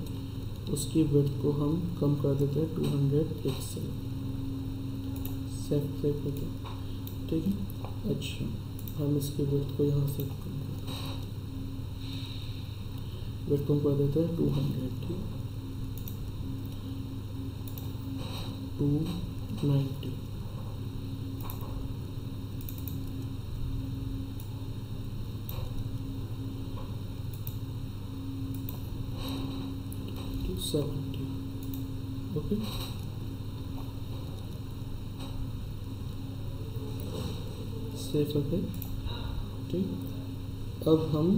उसकी विड्थ को हम कम कर देते हैं two hundred pixel save save करते ठीक है? अच्छा। हम इसकी विड्थ को यहाँ से कम करते हैं। वेट को कर देते हैं टू हंड्रेड ठीक two ninety two okay okay? Save करके ठीक। अब हम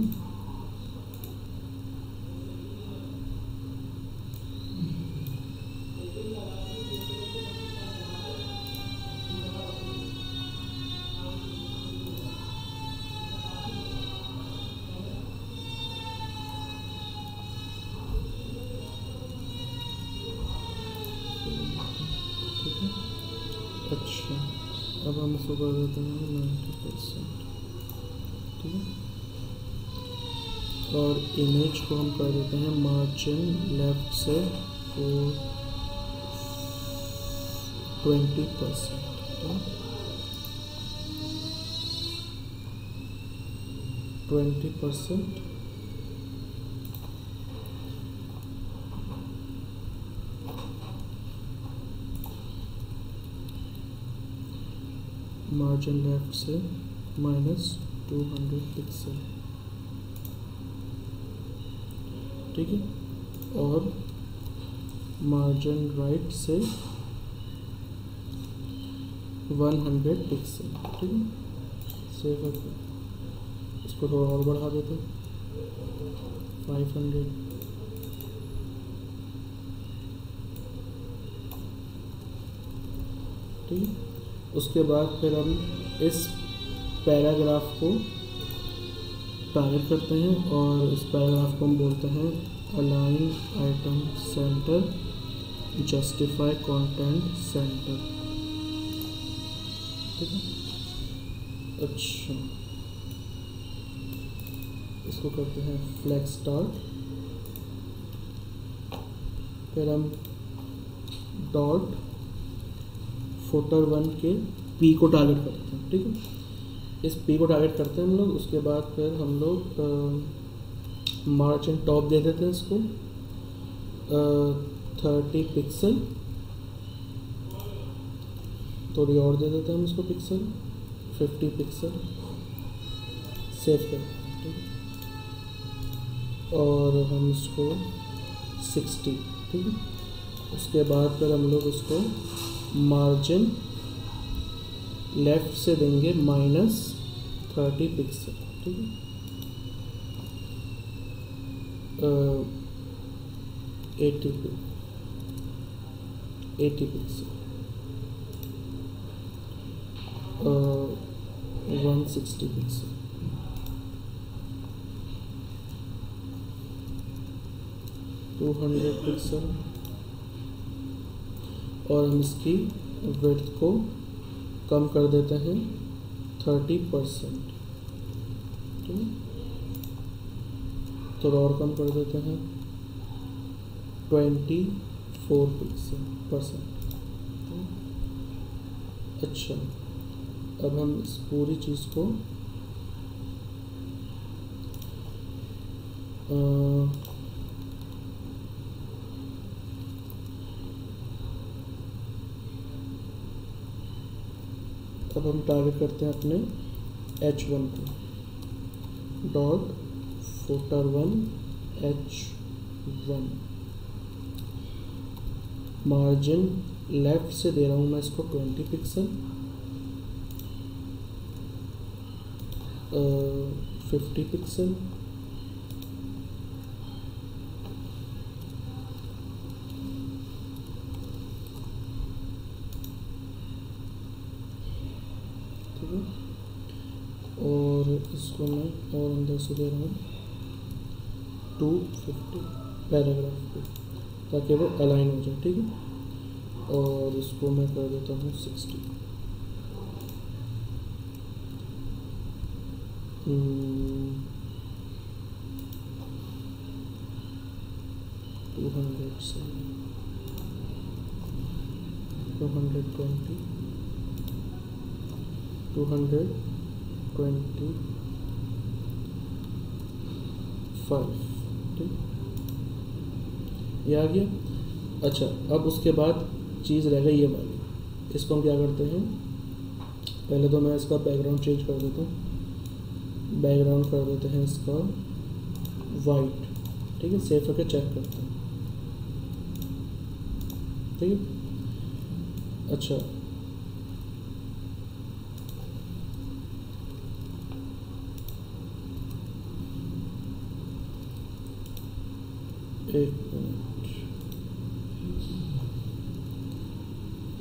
इमेज को हम कर देते हैं मार्जिन लेफ़्ट से four twenty percent twenty percent margin left से माइनस टू हंड्रेड पिक्सल ठीक है? और मार्जिन राइट से वन हंड्रेड पिक्सल ठीक है? सेव करके इसको थोड़ा और बढ़ा देते फाइव हंड्रेड ठीक उसके बाद फिर हम इस पैराग्राफ को टारगेट करते हैं और इस पैराग्राफ को हम बोलते हैं align item centre justify content centre ठीक है? अच्छा। इसको करते हैं फ्लैग स्टार्ट फिर हम डॉट फोटर वन के पी को टारगेट करते हैं, ठीक है? इस पी को टारगेट करते हैं हम लोग, उसके बाद फिर हम लोग मार्जिन टॉप दे देते हैं इसको थर्टी पिक्सल थोड़ी और दे देते हैं हम इसको पिक्सल फिफ्टी पिक्सल सेव कर और हम इसको सिक्सटी ठीक है? उसके बाद फिर हम लोग इसको मार्जिन लेफ़्ट से देंगे माइनस थर्टी पिक्सल ठीक है? Eighty eighty pixel one sixty pixel two hundred pixel और हम इसकी वेथ को कम कर देते हैं। थर्टी परसेंट ठीक है? थोड़ा और कम कर देते हैं। ट्वेंटी फोर परसेंट अच्छा। अब हम इस पूरी चीज़ को अ, अब हम टारगेट करते हैं अपने एच वन को। Dot footer one H one margin left से दे रहा हूँ मैं इसको ट्वेंटी पिक्सल फिफ्टी पिक्सल ठीक है और इसको मैं और अंदर से दे रहा हूँ। टू फिफ्टी पैराग्राफ को ताकि वो अलाइन हो जाए, ठीक है? और इसको मैं कर देता हूँ सिक्सटी टू हंड्रेड से two hundred twenty two hundred twenty five. ठीक ये आ गया। अच्छा अब उसके बाद चीज़ रह गई ये वाली। इसको हम क्या करते हैं? पहले तो मैं इसका बैकग्राउंड चेंज कर देता हूँ। बैकग्राउंड कर देते हैं इसका वाइट ठीक है सेफ़ करके चेक करते हैं। ठीक है? अच्छा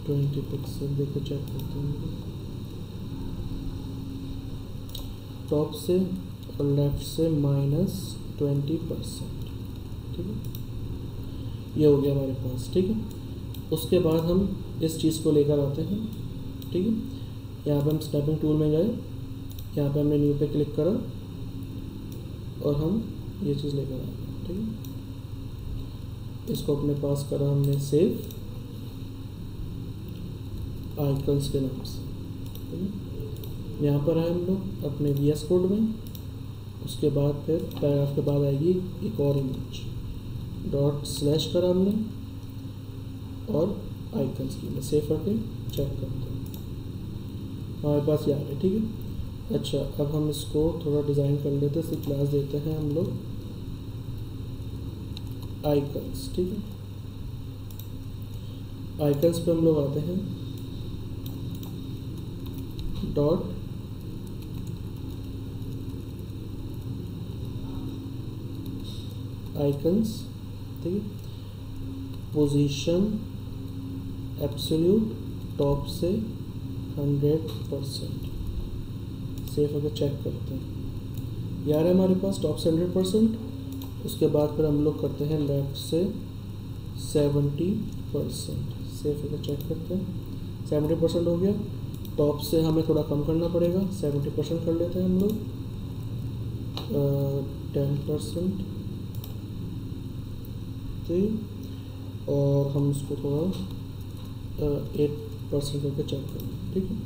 ट्वेंटी पिक्सल देखो चेक करते हैं टॉप से और लेफ़्ट से माइनस ट्वेंटी परसेंट ठीक है ये हो गया हमारे पास ठीक है उसके बाद हम इस चीज़ को लेकर आते हैं ठीक है यहाँ पे हम स्नैपिंग टूल में गए यहाँ पे हमने न्यू पे क्लिक करा और हम ये चीज़ लेकर आए ठीक है इसको अपने पास करा हमने सेव आइकन्स के नाम से। यहाँ पर आए हम लोग अपने वी एस कोड में। उसके बाद फिर पैराग्राफ के बाद आएगी एक और इमेज डॉट स्लैश करा हमने और आइकन्स की मैं सेव करके चेक करते हैं। हमारे पास ये आ गए ठीक है? अच्छा अब हम इसको थोड़ा डिज़ाइन कर लेते हैं इसकी क्लास देते हैं हम लोग। आइकन्स, ठीक है? आइकन्स पे हम लोग आते हैं। डॉट। आइकन्स, ठीक है? पोजीशन एब्सोल्यूट टॉप से हंड्रेड परसेंट। सेफ़ अगर चेक करते हैं। यार है हमारे पास टॉप से हंड्रेड परसेंट उसके बाद फिर हम लोग करते हैं लेफ़्ट से सेवेंटी परसेंट सेफ़ अगर चेक करते हैं। सेवेंटी परसेंट हो गया। टॉप से हमें थोड़ा कम करना पड़ेगा। सेवेंटी परसेंट कर लेते हैं हम लोग। टेन परसेंट ठीक और हम इसको थोड़ा एट परसेंट करके चेक करें ठीक है?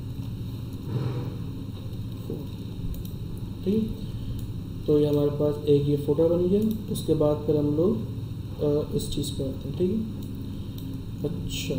ठीक? तो ये हमारे पास एक ये फ़ोटो बन गया, उसके बाद फिर हम लोग इस चीज़ पर आते हैं, ठीक है? अच्छा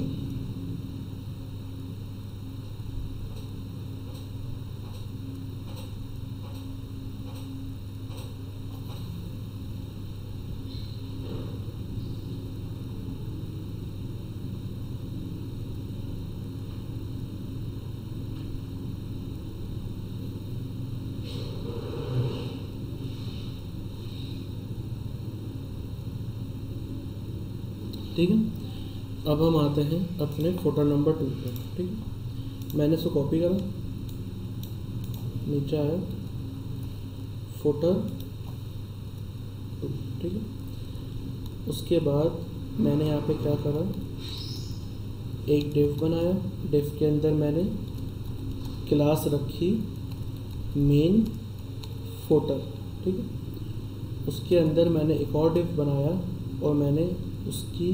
ठीक है अब हम आते हैं अपने फ़ोटो नंबर टू पर ठीक है? मैंने इसको कॉपी करा। नीचे आया। फ़ोटो टू ठीक है? उसके बाद मैंने यहाँ पे क्या करा? एक डिव बनाया। डिव के अंदर मैंने क्लास रखी मेन फोटर ठीक है? उसके अंदर मैंने एक और डिव बनाया और मैंने उसकी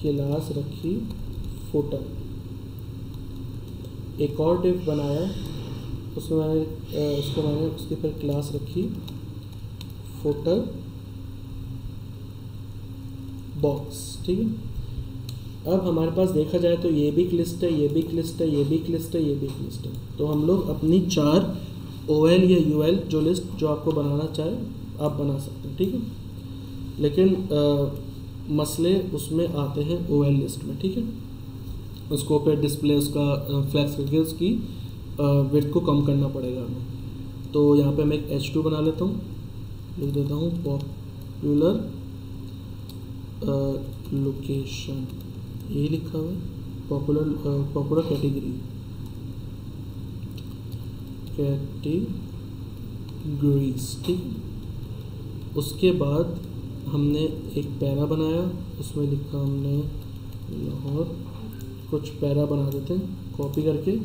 क्लास रखी फोटर एक और डिव बनाया। उसमें मैंने उसको मैंने उसके फिर क्लास रखी फोटर बॉक्स ठीक है? अब हमारे पास देखा जाए तो ये भी एक लिस्ट है ये भी एक लिस्ट है ये भी एक लिस्ट है ये भी एक लिस्ट है। तो हम लोग अपनी चार ओ एल या यू एल जो लिस्ट जो आपको बनाना चाहे आप बना सकते हैं ठीक है? लेकिन आ, मसले उसमें आते हैं ओएल लिस्ट में, ठीक है? उसको फिर डिस्प्ले उसका फ्लैक्स करके उसकी वेट को कम करना पड़ेगा हमें। तो यहाँ पे मैं एक एच टू बना लेता हूँ। लिख देता हूँ पॉपुलर लोकेशन ये लिखा हुआ है पॉपुलर पॉपुलर कैटेगरी कैटेगरीज ठीक उसके बाद हमने एक पैरा बनाया, उसमें लिखा हमने लाहौर, कुछ पैरा बना देते हैं कॉपी करके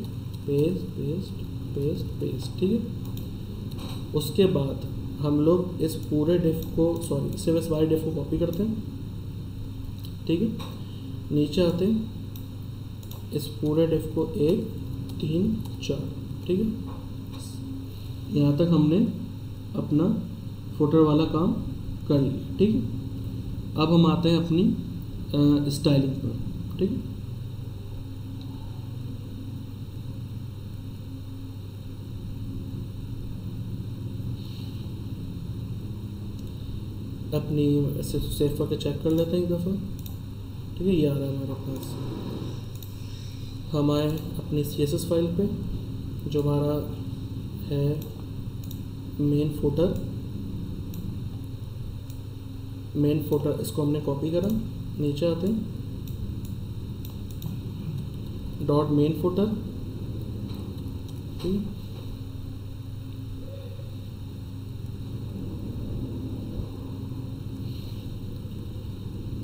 पेस्ट पेस्ट पेस्ट पेस्ट ठीक है? उसके बाद हम लोग इस पूरे डिफ को सॉरी सिर्फ़ इस वाले डिफ को कॉपी करते हैं, ठीक है? नीचे आते हैं, इस पूरे डिफ को एक, तीन, चार, ठीक है? यहाँ तक हमने अपना फुटर वाला काम कर लिया ठीक है? अब हम आते हैं अपनी स्टाइलिंग पर, ठीक है? अपनी सेफ़ करके चेक कर लेते हैं एक दफ़ा, ठीक है? ये आ रहा है हमारे पास। हम आए अपनी सी एस एस फ़ाइल पे, जो हमारा है मेन फोटर मेन फोटर इसको हमने कॉपी करा, नीचे आते हैं। डॉट मेन फोटर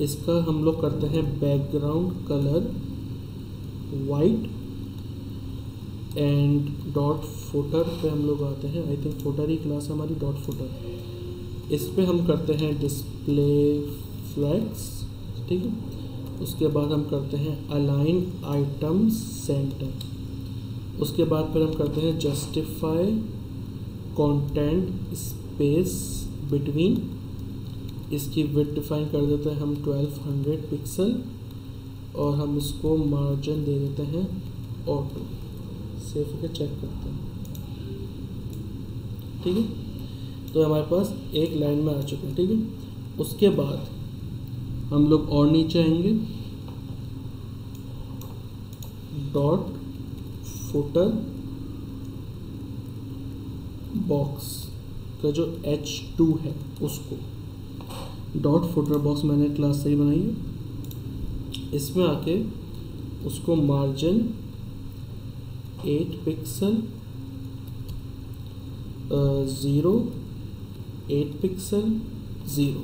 इसका हम लोग करते हैं background colour white and dot footer पे हम लोग आते हैं। आई थिंक फोटर ही क्लास हमारी डॉट फोटर इस पर हम करते हैं डिस्प्ले फ्लैक्स ठीक है? उसके बाद हम करते हैं अलाइन आइटम सेंटर उसके बाद फिर हम करते हैं जस्टिफाई कंटेंट स्पेस बिटवीन इसकी विथ डिफाइन कर देते हैं हम 1200 पिक्सल और हम इसको मार्जिन दे देते हैं ऑटो सेफ़ करके चेक करते हैं। ठीक है? तो हमारे पास एक लाइन में आ चुके हैं, ठीक है? उसके बाद हम लोग और नीचे आएँगे। डॉट फुटर बॉक्स का जो एच टू है, उसको। डॉट फुटर बॉक्स मैंने क्लास से ही बनाई है। इसमें आके उसको margin eight pixel zero eight pixel zero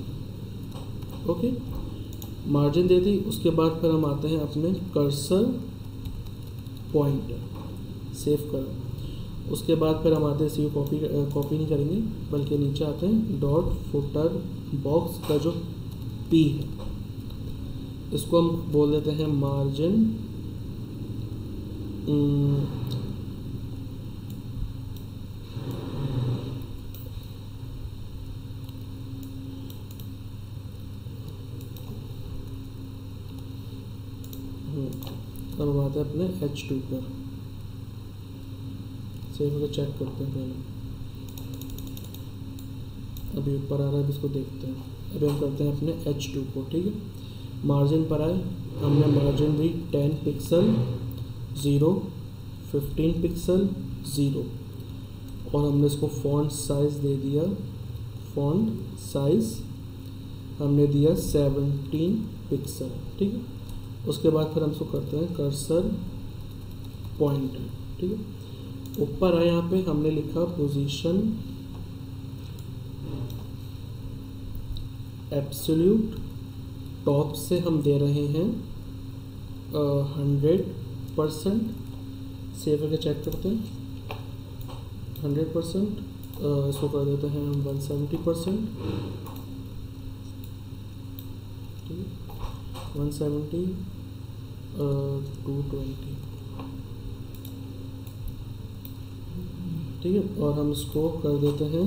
okay margin दे दी, उसके बाद फिर हम आते हैं अपने कर्सर पॉइंटर सेव कर। उसके बाद फिर हम आते हैं इसी कॉपी कॉपी नहीं करेंगे, बल्कि नीचे आते हैं डॉट फुटर बॉक्स का जो पी है। इसको हम बोल देते हैं मार्जिन अब हम आते हैं अपने एच टू पर सेव को चेक करते हैं पहले। अभी ऊपर आ रहा है, इसको देखते हैं। अभी हम करते हैं अपने एच टू को, ठीक है? मार्जिन पर आए। हमने मार्जिन दी ten pixel zero fifteen pixel zero और हमने इसको फॉन्ट साइज़ दे दिया। फॉन्ट साइज़ हमने दिया सेवनटीन पिक्सल ठीक है? उसके बाद फिर हम इसको करते हैं कर्सर पॉइंट ठीक है? ऊपर है यहाँ पे हमने लिखा पोजीशन एब्सोल्यूट टॉप से हम दे रहे हैं हंड्रेड परसेंट सेव करके चेक करते हैं। हंड्रेड परसेंट इसको कर देते हैं हम वन सेवेंटी परसेंट ठीक है? वन सेवेंटी टू ट्वेंटी ठीक है, और हम इसको कर देते हैं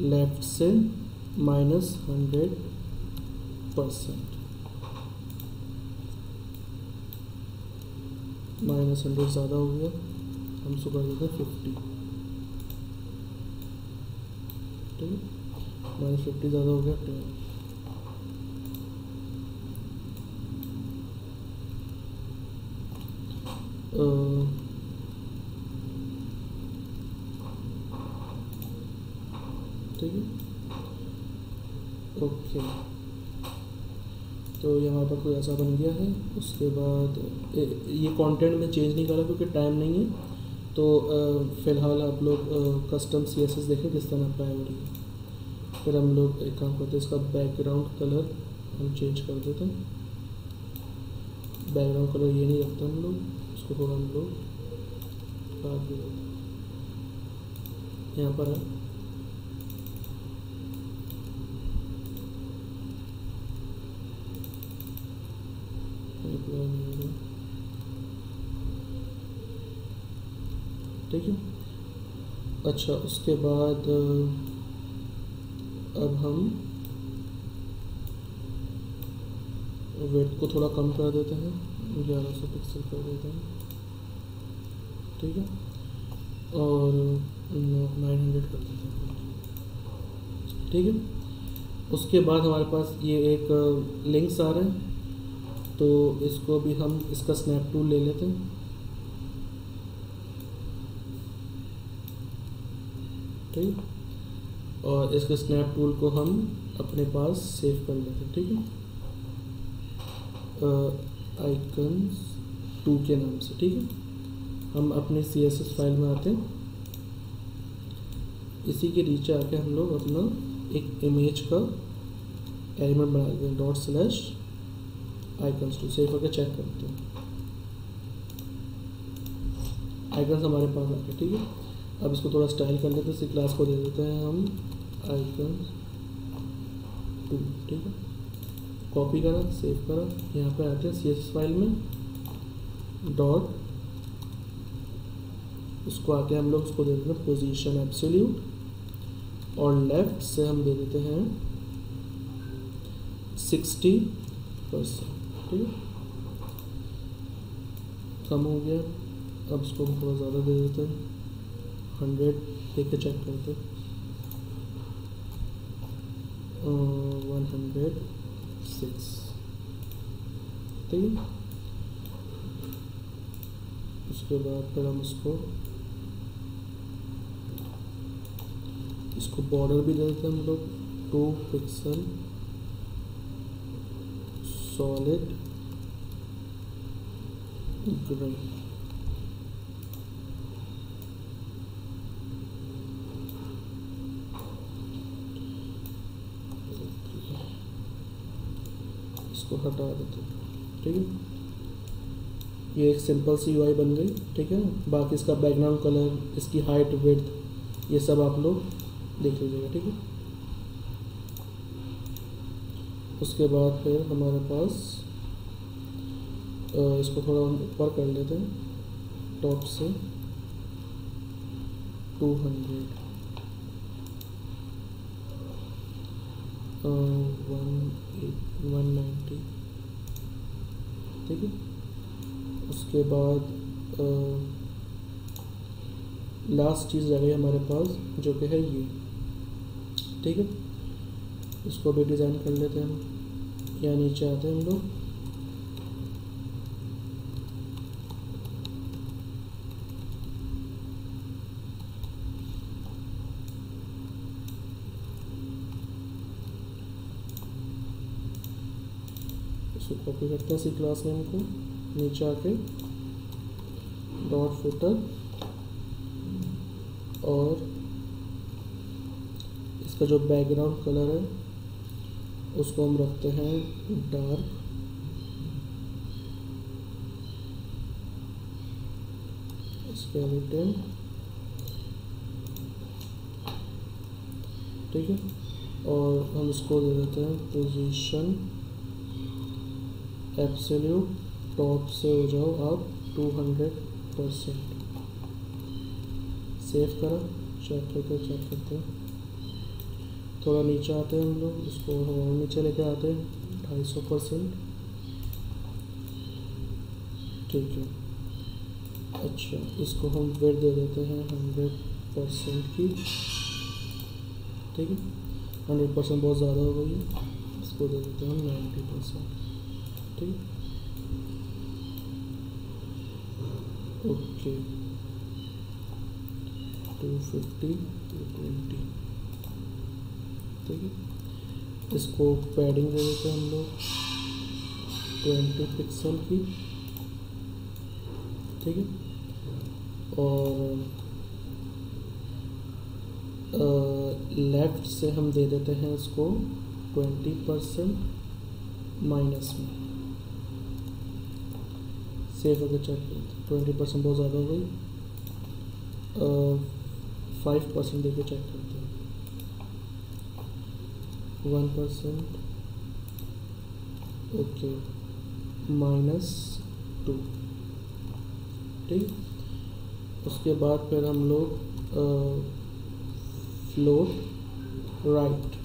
लेफ़्ट से minus hundred percent minus hundred ज़्यादा हो गया, हम इसको कर देते हैं फिफ्टी ठीक है माइनस फिफ्टी ज़्यादा हो गया टेन ठीक है। ओके। तो यहाँ पर कोई ऐसा बन गया है। उसके बाद ये कंटेंट में चेंज नहीं करा क्योंकि टाइम नहीं है। तो फ़िलहाल आप लोग कस्टम सी एस एस देखें किस तरह अप्लाई हो। रही है फिर हम लोग एक काम करते हैं, इसका बैकग्राउंड कलर हम चेंज कर देते हैं। बैकग्राउंड कलर ये नहीं रखते हम लोग। इसको थोड़ा हम लोग यहाँ पर है। ठीक है। अच्छा उसके बाद अब हम वेट को थोड़ा कम कर देते हैं। ग्यारह सौ पिक्सल कर देते हैं। ठीक है? और नाइन हंड्रेड कर देते हैं। ठीक है? उसके बाद हमारे पास ये एक लिंक्स आ रहे हैं। तो इसको भी हम, इसका स्नैप टूल ले लेते हैं। ठीक और इसके स्नैप टूल को हम अपने पास सेव कर लेते हैं। ठीक है? आइकन्स टू के नाम से। ठीक है? हम अपने सी एस एस फ़ाइल में आते हैं। इसी के नीचे आके हम लोग अपना एक इमेज का एलिमेंट बना देते हैं dot slash icons two save करके चेक करते हैं। आइकन्स हमारे पास आ गए ठीक है? अब इसको थोड़ा स्टाइल कर लेते हैं, इसी क्लास को दे देते हैं हम आइकन टू ठीक है? कॉपी करा सेव करा। यहाँ पे आते हैं सी फ़ाइल में। डॉट उसको आके हम लोग उसको दे देते हैं पोजीशन एब्सोल्यूट और लेफ़्ट से हम दे देते हैं सिक्सटी परसेंट ठीक है? कम हो गया, अब इसको हम थोड़ा ज़्यादा दे देते हैं हंड्रेड देख के चेक करते वन हंड्रेड सिक्स ठीक है? उसके बाद फिर हम इसको इसको बॉर्डर भी दे देते हैं हम लोग. टू पिक्सल सॉलिड ग्रे इसको हटा देते हैं. ठीक है? ये एक सिंपल सी यूआई बन गई. ठीक है? बाकी इसका बैकग्राउंड कलर इसकी हाइट विड्थ ये सब आप लोग देख लीजिएगा, ठीक है? उसके बाद फिर हमारे पास इसको थोड़ा हम ऊपर कर लेते हैं, टॉप से। Two hundred. One eight, one ninety. ठीक है? उसके बाद लास्ट चीज़ रह गई हमारे पास, जो कि है ये। ठीक है? इसको भी डिज़ाइन कर लेते हैं यहाँ नीचे आते हैं हम लोग। कॉपी करते हैं सी क्लास नेम को नीचे आके डॉट फुटर और इसका जो बैकग्राउंड कलर है, उसको हम रखते हैं डार्क स्केलेटन ठीक है? और हम इसको दे देते हैं पोजीशन एब्सोल्यूट टॉप से हो जाओ आप 200 परसेंट सेव करो। चेक करके चेक करते हैं। थोड़ा नीचे आते हैं हम लोग इसको नीचे लेके आते हैं, ढाई सौ परसेंट। ठीक है। अच्छा इसको हम वेट दे देते हैं हंड्रेड परसेंट की। ठीक है? हंड्रेड परसेंट बहुत ज़्यादा हो गई है। इसको दे देते हैं हम नाइन्टी परसेंट ठीक okay. Two fifty two twenty ठीक है। इसको पैडिंग दे देते हैं हम लोग। ट्वेंटी पिक्सल की। ठीक है? और लेफ़्ट से हम दे देते हैं इसको ट्वेंटी परसेंट माइनस में। सेव होकर करते ट्वेंटी परसेंट बहुत ज़्यादा हो गई। फाइव परसेंट देकर check one percent okay minus two ठीक? उसके बाद फिर हम लोग फ्लोट राइट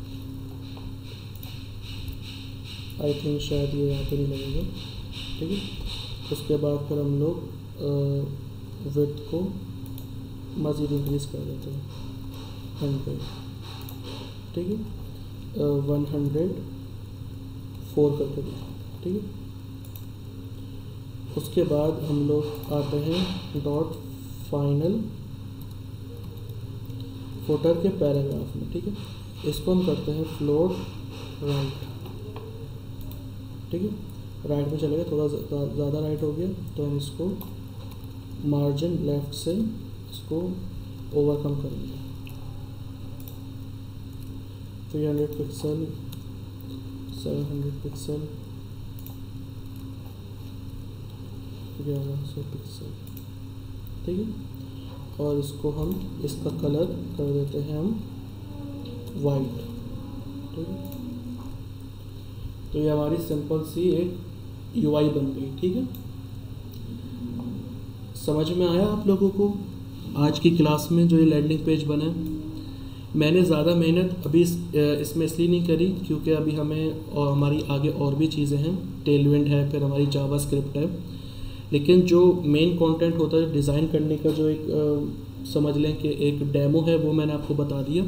आई थिंक शायद ये यहाँ पे नहीं लगेगा। ठीक है? उसके बाद फिर हम लोग वेट को मज़ीद इंक्रीज़ कर देते हैं। हंड्रेड ठीक है? वन हंड्रेड फोर करके देखें ठीक है? उसके बाद हम लोग आते हैं डॉट फाइनल फोटर के पैराग्राफ में, ठीक है? इसको हम करते हैं फ्लोट राइट ठीक है? राइट में चले गए, थोड़ा ज़्यादा राइट हो गया तो हम इसको मार्जिन लेफ़्ट से इसको ओवरकम करेंगे। Three hundred pixel seven hundred pixel ग्यारह सौ पिक्सल ठीक है? और इसको हम, इसका कलर कर देते हैं हम वाइट ठीक है? तो ये हमारी सिंपल सी एक यूआई बन गई, ठीक है? समझ में आया आप लोगों को? आज की क्लास में जो ये लैंडिंग पेज बना है मैंने ज़्यादा मेहनत अभी इस, इसमें इसलिए नहीं करी क्योंकि अभी हमें और हमारी आगे और भी चीज़ें हैं। टेलविंड है फिर हमारी जावा स्क्रिप्ट है। लेकिन जो मेन कंटेंट होता है डिज़ाइन करने का जो एक आ, समझ लें कि एक डेमो है वो मैंने आपको बता दिया।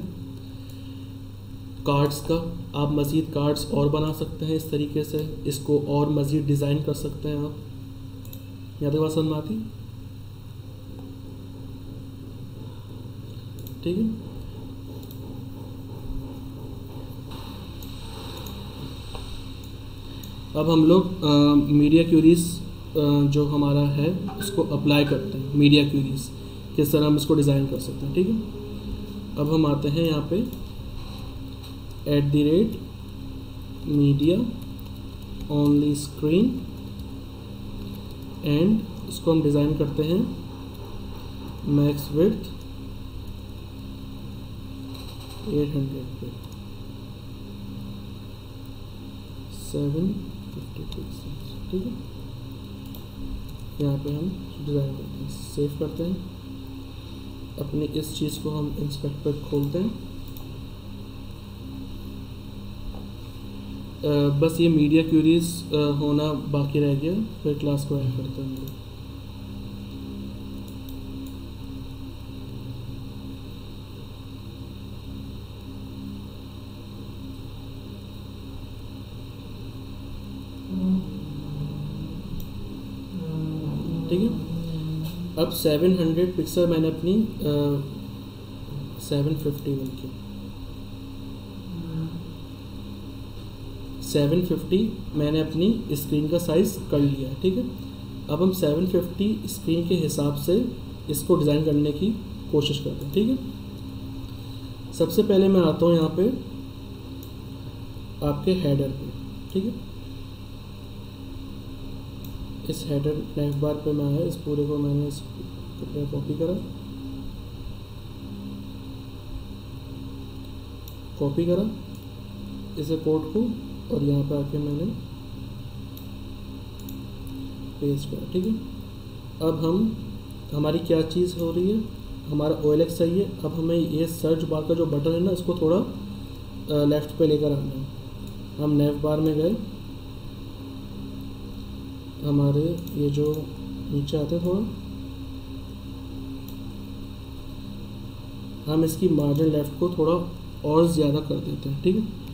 कार्ड्स का आप मज़ीद कार्ड्स और बना सकते हैं इस तरीके से। इसको और मज़ीद डिज़ाइन कर सकते हैं आप। तक बात समझ में आती? ठीक है। अब हम लोग मीडिया क्यूरीज जो हमारा है, उसको अप्लाई करते हैं मीडिया क्यूरीज किस तरह हम इसको डिज़ाइन कर सकते हैं, ठीक है? अब हम आते हैं यहाँ पे at the rate media only screen and इसको हम डिज़ाइन करते हैं मैक्स विथ 800 पे। सेवन ठीक है? यहाँ पे हम डिज़ाइन करते हैं सेव करते हैं। अपने इस चीज़ को हम इंस्पेक्ट पर खोलते हैं। आ, बस ये मीडिया क्यूरीज होना बाकी रह गया फिर क्लास को ऐड करते हैं। है अब 700 पिक्सल मैंने अपनी सेवन फिफ्टी वन की। सेवन फिफ्टी मैंने अपनी स्क्रीन का साइज़ कर लिया, ठीक है? अब हम 750 स्क्रीन के हिसाब से इसको डिज़ाइन करने की कोशिश करते हैं, ठीक है? सबसे पहले मैं आता हूँ यहाँ पे आपके हेडर पे, ठीक है? इस हेडर लेफ़्ट बार पे मैं आया इस पूरे को मैंने इस कॉपी करा। कॉपी करा इस कोड को और यहाँ पे आके मैंने पेस्ट करा, ठीक है? अब हम, हमारी क्या चीज़ हो रही है? हमारा ओ सही है। अब हमें ये सर्च बार का जो बटन है ना, इसको थोड़ा लेफ़्ट पे लेकर आना है। हम नेफ बार में गए। हमारे ये जो नीचे आते थोड़ा। हम इसकी मार्जिन लेफ़्ट को थोड़ा और ज़्यादा कर देते हैं, ठीक है?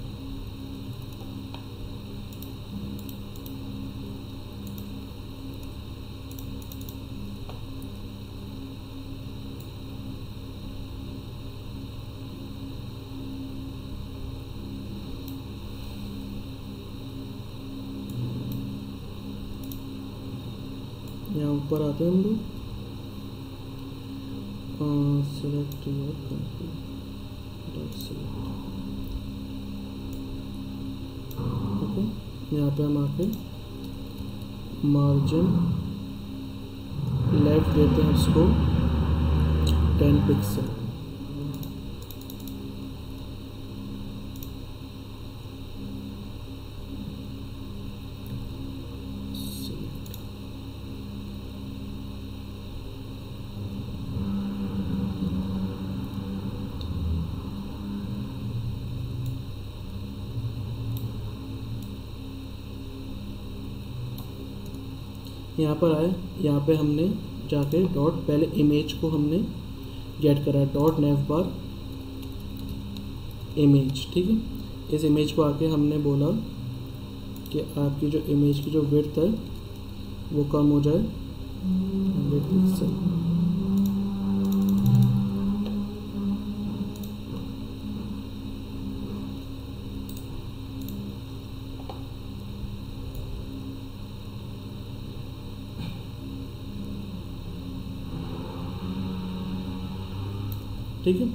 हम लोग select your country dot select okay यहाँ पे हम आके मार्जिन लेफ़्ट देते हैं उसको टेन पिक्सल यहाँ पर आए यहाँ पे हमने जाके डॉट पहले इमेज को हमने गेट करा डॉट नेव बार इमेज ठीक है? इस इमेज को आके हमने बोला कि आपकी जो इमेज की जो विर्थ है वो कम हो जाए। ठीक है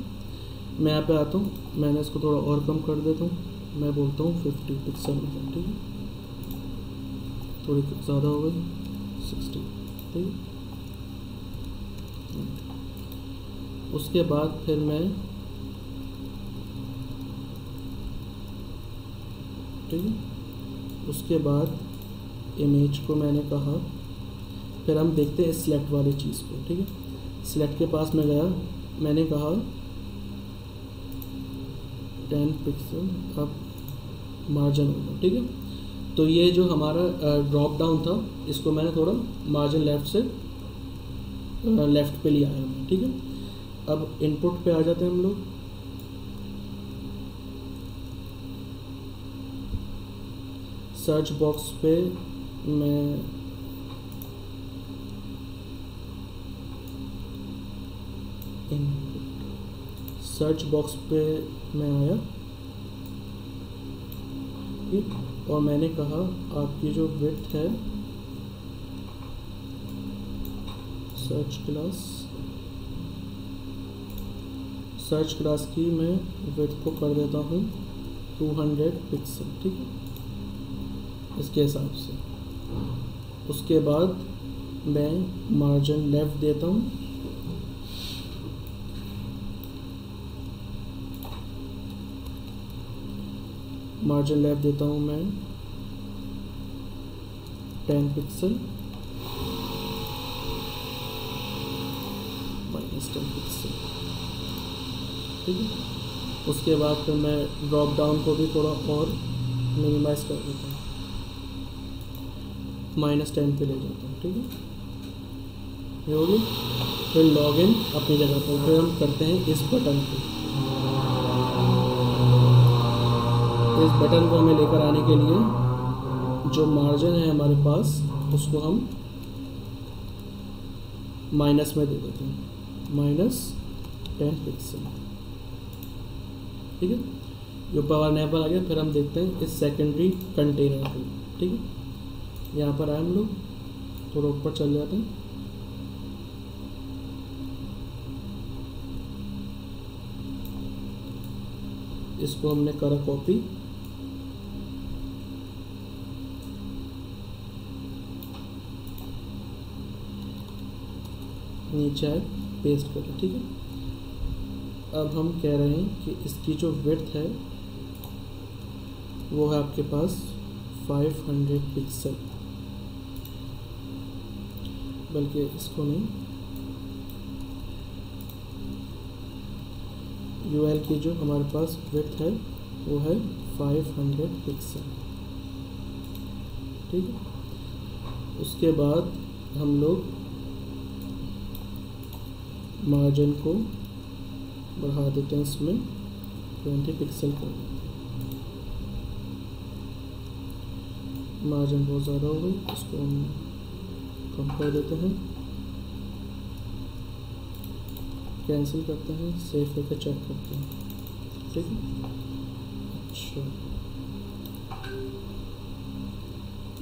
मैं यहाँ पे आता हूँ, मैंने इसको थोड़ा और कम कर देता हूँ, मैं बोलता हूँ फिफ्टी पिक्सल ठीक है? थोड़ी ज़्यादा हो गई सिक्सटी ठीक उसके बाद फिर मैं, ठीक है? उसके बाद इमेज को मैंने कहा, फिर हम देखते हैं सिलेक्ट वाली चीज़ को, ठीक है? सिलेक्ट के पास मैं गया मैंने कहा टेन पिक्सल अब मार्जिन होगा। ठीक है? तो ये जो हमारा ड्रॉप डाउन था, इसको मैंने थोड़ा मार्जिन लेफ़्ट से लेफ़्ट पे लिया है। ठीक है? अब इनपुट पे आ जाते हैं हम लोग। सर्च बॉक्स पे मैं सर्च बॉक्स पे मैं आया। ठीक, और मैंने कहा, आपकी जो विथ है सर्च क्लास सर्च क्लास की मैं विथ को कर देता हूँ 200 पिक्सल ठीक है? इसके हिसाब से। उसके बाद मैं मार्जिन लेफ़्ट देता हूँ। मार्जिन लेफ़्ट देता हूँ मैं। Ten pixel minus ten pixel ठीक है? उसके बाद फिर मैं ड्रॉप डाउन को भी थोड़ा और मिनिमाइज कर देता हूँ। माइनस टेन पे ले जाता हूँ, ठीक है? ये होगी फिर लॉग इन अपनी जगह पर। फिर हम करते हैं इस बटन को इस बटन को हमें लेकर आने के लिए जो मार्जिन है हमारे पास, उसको हम माइनस में दे देते हैं। माइनस टेन पिक्सल ठीक है? जो पावर नया पर आ गया, फिर हम देखते हैं इस सेकेंडरी कंटेनर को ठीक है? यहाँ पर आए हम लोग। थोड़ा ऊपर चल जाते हैं। इसको हमने करा कॉपी नीचे आए पेस्ट करें ठीक है? अब हम कह रहे हैं कि इसकी जो विड्थ है, वो है आपके पास 500 पिक्सल बल्कि इसको नहीं। यू की जो हमारे पास विड्थ है, वो है 500 पिक्सल ठीक है? उसके बाद हम लोग मार्जिन को बढ़ा देते हैं इसमें ट्वेंटी पिक्सल कर मार्जिन बहुत ज़्यादा हो गई, इसको हम कम कर देते हैं। कैंसिल करते हैं सेव करके चेक करते हैं। ठीक है? अच्छा।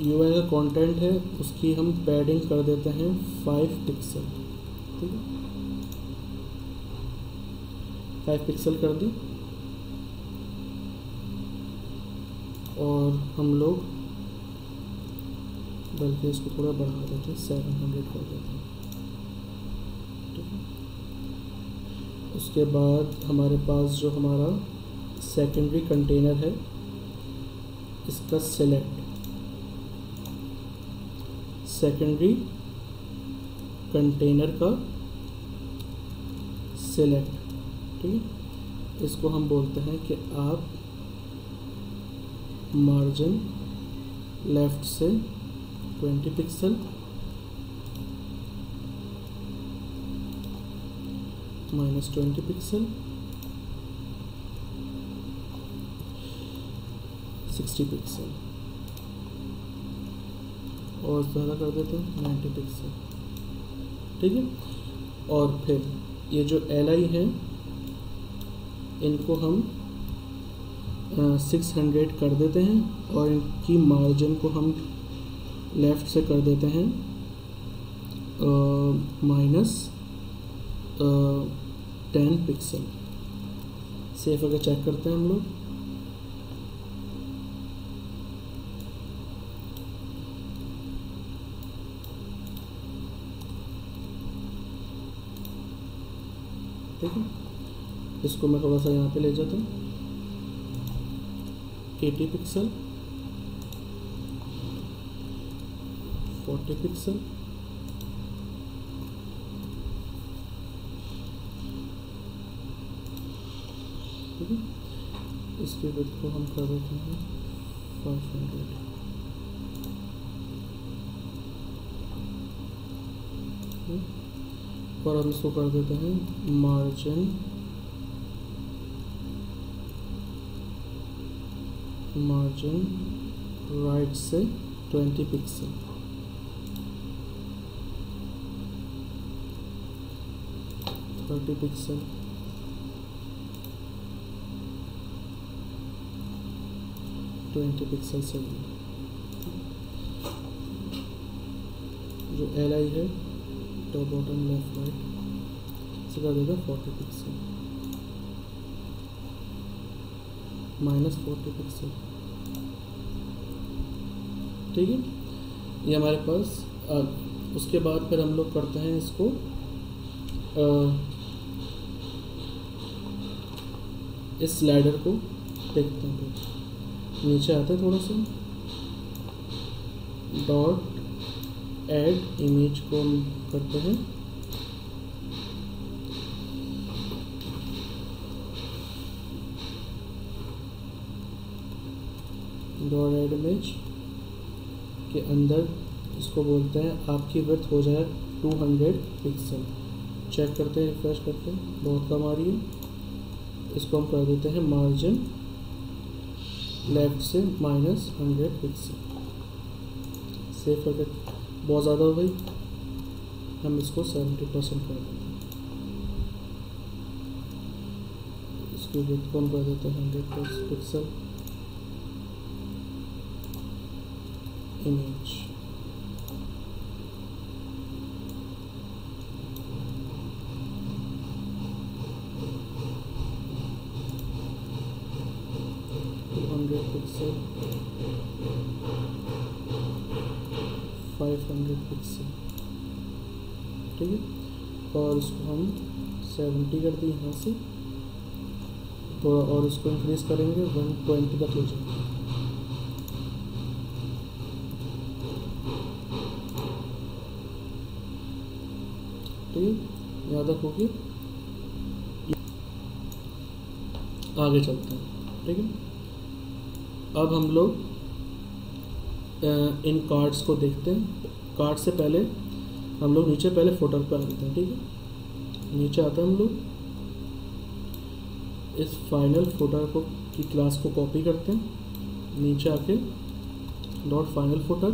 यू का कंटेंट है, उसकी हम पैडिंग कर देते हैं फाइव पिक्सल ठीक है? फाइव पिक्सल कर दी। और हम लोग बल्कि इसको थोड़ा बढ़ा देते हैं सेवन हंड्रेड कर देते हैं। उसके बाद हमारे पास जो हमारा सेकेंडरी कंटेनर है, इसका सेलेक्ट सेकेंडरी कंटेनर का सेलेक्ट ठीक इसको हम बोलते हैं कि आप मार्जिन लेफ़्ट से 20 pixel minus twenty pixel sixty pixel और ज़्यादा कर देते हैं नाइन्टी पिक्सल ठीक है? और फिर ये जो एल आई है इनको हम सिक्स हंड्रेड कर देते हैं और इनकी मार्जिन को हम लेफ़्ट से कर देते हैं माइनस टेन पिक्सल सेफ़ अगर चेक करते हैं हम लोग। इसको मैं थोड़ा सा यहाँ पे ले जाता हूँ। एटी पिक्सल फोर्टी पिक्सल इसके विड्थ को हम कर देते हैं? फाइव हंड्रेड और हम इसको कर देते हैं मार्जिन मार्जिन राइट से twenty pixel thirty pixel twenty pixel से जो एल आई है टॉप बॉटम लेफ़्ट राइट से कर देगा forty pixel minus forty pixel. ठीक है? ये हमारे पास उसके बाद फिर हम लोग करते हैं इसको आ, इस स्लाइडर को देखते हैं। नीचे आते हैं थोड़ा सा। डॉट ऐड इमेज को करते हैं डॉट ऐड इमेज के अंदर इसको बोलते हैं, आपकी विड्थ हो जाए 200 पिक्सल चेक करते हैं रिफ्रेश करते हैं, बहुत कम आ रही है। इसको हम कर देते हैं मार्जिन लेफ़्ट से माइनस हंड्रेड पिक्सल सेफ़ करके बहुत ज़्यादा हो गई। हम इसको सेवेंटी परसेंट कर देते हैं। इसकी विड्थ को हम कर देते हैं हंड्रेड पिक्सल image. ठीक है? और इसको हम सेवेंटी कर दिए यहाँ से। थोड़ा और इसको इंक्रीज करेंगे वन ट्वेंटी तक ले जाएँगे। होगी आगे चलते हैं, ठीक है? अब हम लोग इन कार्ड्स को देखते हैं। कार्ड से पहले हम लोग नीचे पहले फोटर पे आ जाते हैं, ठीक है? नीचे आते हैं हम लोग। इस फाइनल फोटर को, की क्लास को कॉपी करते हैं। नीचे आके डॉट फाइनल फोटर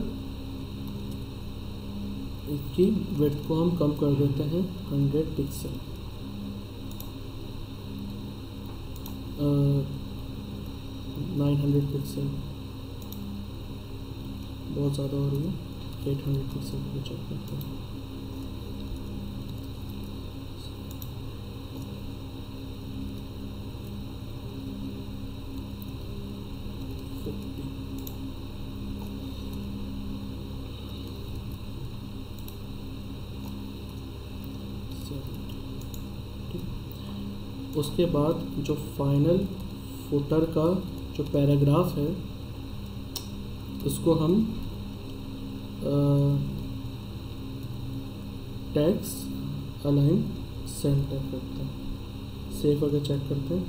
इसकी वेट को हम कम कर देते हैं hundred pixel nine hundred pixel बहुत ज़्यादा हो रही है एट हंड्रेड पिक्सल को चेक करते हैं। उसके बाद जो फाइनल फुटर का जो पैराग्राफ है उसको हम टैक्स अलाइन सेंटर करते हैं। सेफ़ अगर चेक करते हैं।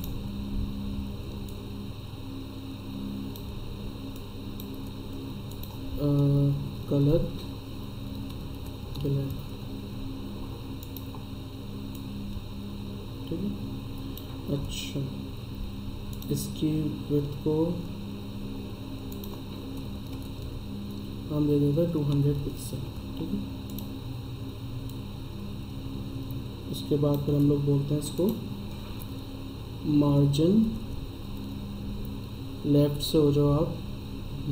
कलर ब्लैक अच्छा विड्थ को हम दे टू हंड्रेड पिक्सल ठीक है? उसके बाद फिर हम लोग बोलते हैं इसको मार्जिन लेफ़्ट से हो जाओ आप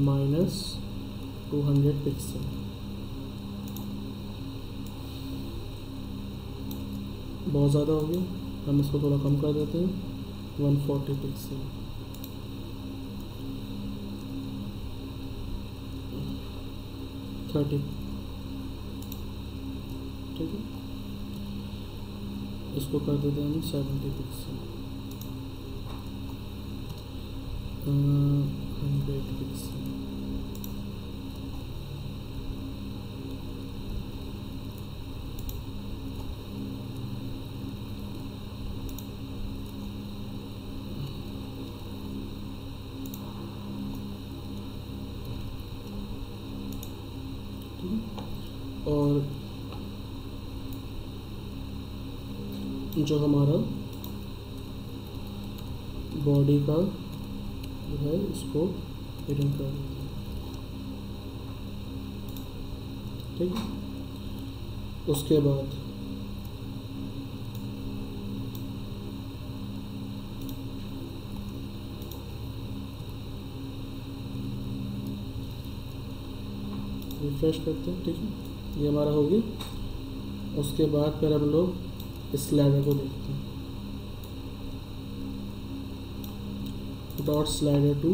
माइनस टू हंड्रेड पिक्सल बहुत ज़्यादा हो गया। हम इसको थोड़ा कम कर देते हैं। One forty pixel thirty. ठीक है? इसको कर देते हैं सेवेंटी पिक्सल हंड्रेड पिक्सल और जो हमारा बॉडी का जो है, इसको हिडन कर ठीक उसके बाद रिफ्रेश करते हैं, ठीक है? ये हमारा हो गया। उसके बाद फिर हम लोग इस स्लाइडर को देखते हैं। डॉट स्लाइडर टू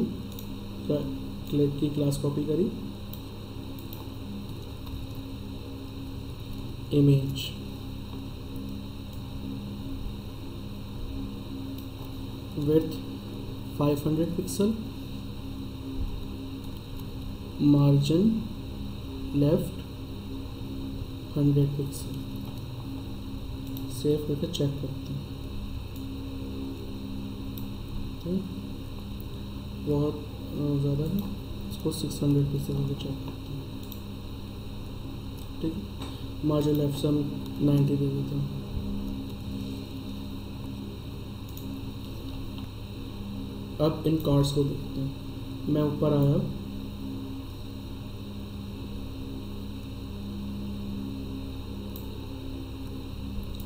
क्लिक की क्लास कॉपी करी। Image width 500 pixel margin left 100 pixel save करके चेक करते हैं। ठीक? बहुत ज़्यादा है इसको 600 पिक्सल करके चेक करते हैं। ठीक? मार्जिन लेफ़्ट से हम 90 दे देते हैं। अब इन कार्ड्स को देखते हैं। मैं ऊपर आया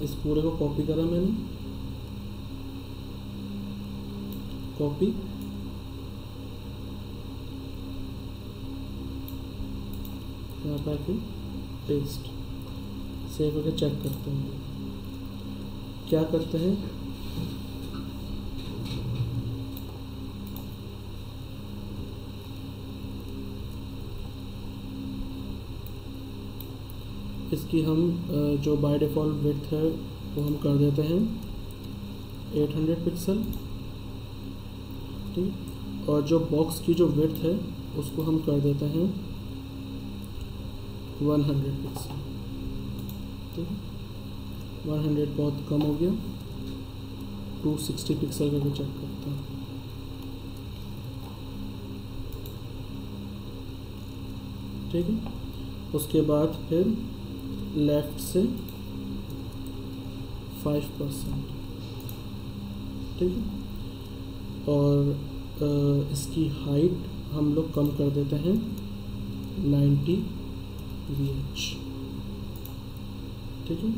इस पूरे को कॉपी करा मैंने। कॉपी यहाँ पर पेस्ट सेव करके चेक करते हैं। क्या करते हैं? इसकी हम जो बाय डिफ़ॉल्ट विड्थ है, वो हम कर देते हैं। 800 पिक्सल ठीक? और जो बॉक्स की जो विड्थ है, उसको हम कर देते हैं 100 पिक्सल ठीक? है 100 बहुत कम हो गया। 260 पिक्सल करके चेक करते हैं। ठीक है? उसके बाद फिर लेफ़्ट से फाइव परसेंट ठीक है? और आ, इसकी हाइट हम लोग कम कर देते हैं नाइन्टी वी एच ठीक है?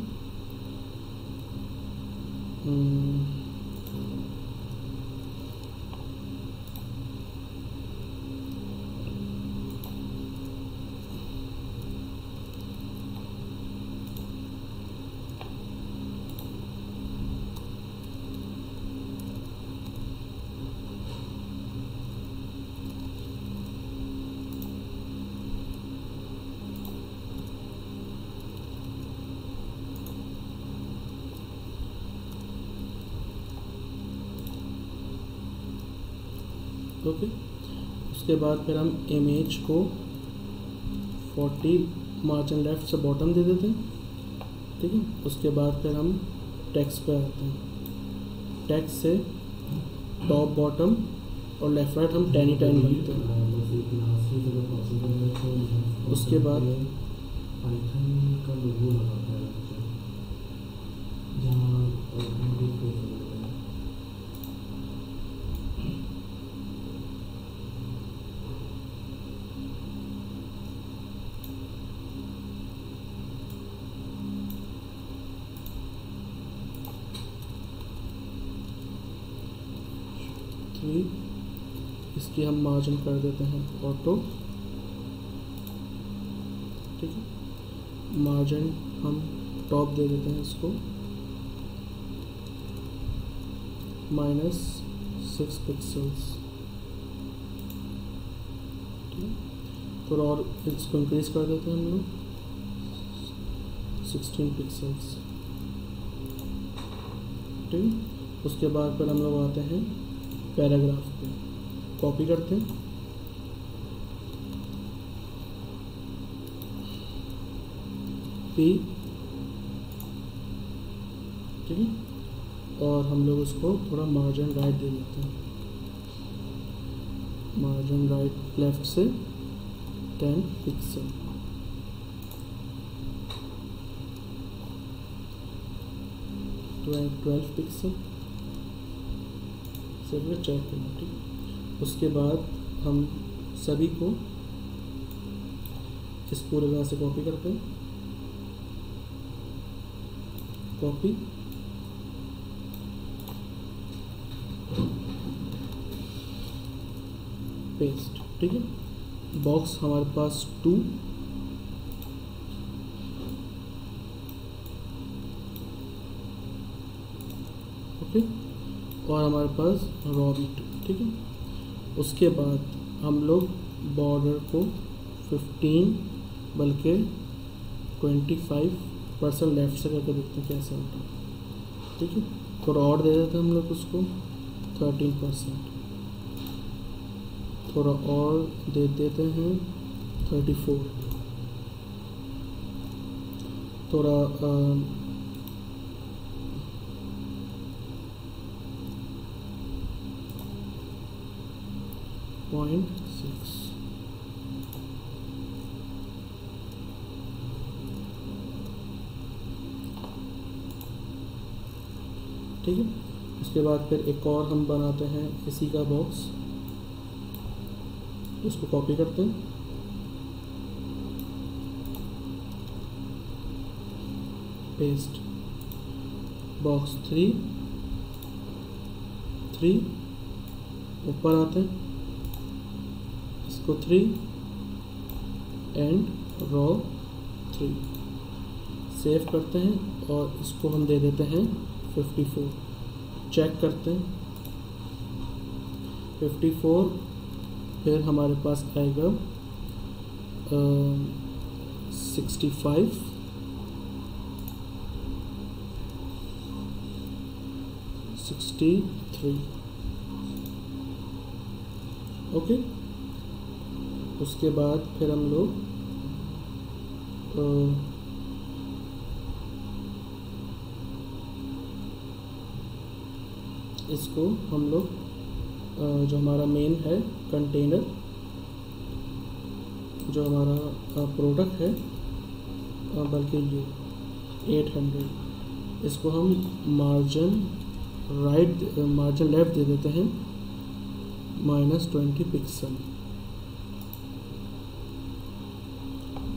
उसके बाद फिर हम इमेज को 40 मार्जिन लेफ़्ट से बॉटम दे देते हैं, ठीक है? उसके बाद फिर हम टैक्स पे आते हैं। टेक्स्ट से टॉप बॉटम और लेफ़्ट राइट हम टेन ही टेन बनते हैं। उसके बाद मार्जिन कर देते हैं ऑटो ठीक है? मार्जिन हम टॉप दे देते हैं इसको। माइनस सिक्स पिक्सल्स थोड़ा और इसको इंक्रीज कर देते हैं हम लोग। सिक्सटीन पिक्सल्स ठीक उसके बाद फिर हम लोग आते हैं पैराग्राफ पे। कॉपी करते हैं। पी ठीक है? और हम लोग उसको थोड़ा मार्जिन राइट दे देते हैं। मार्जिन राइट लेफ़्ट से टेन पिक्सल ट्वेल्व पिक्सल सब चेक करना ठीक उसके बाद हम सभी को इस पूरे तरह से कॉपी करते हैं। कॉपी पेस्ट ठीक है? बॉक्स हमारे पास टू ओके और हमारे पास रॉ भी टू ठीक है? उसके बाद हम लोग बॉर्डर को 15 बल्कि 25 परसेंट लेफ़्ट से करके देखते हैं कैसे होता है। ठीक है? थोड़ा और दे देते हैं हम लोग उसको 13 परसेंट थोड़ा और दे देते हैं 34 थोड़ा ठीक है? उसके बाद फिर एक और हम बनाते हैं इसी का बॉक्स उसको कॉपी करते हैं। पेस्ट बॉक्स थ्री थ्री ऊपर आते हैं। इसको three and row three save करते हैं और इसको हम दे देते हैं फिफ्टी फोर चेक करते हैं. फिफ्टी फोर फिर हमारे पास आएगा sixty five sixty three okay उसके बाद फिर हम लोग इसको हम लोग जो हमारा मेन है कंटेनर जो हमारा प्रोडक्ट है बल्कि ये 800 इसको हम मार्जिन राइट मार्जिन लेफ़्ट दे देते हैं माइनस ट्वेंटी पिक्सल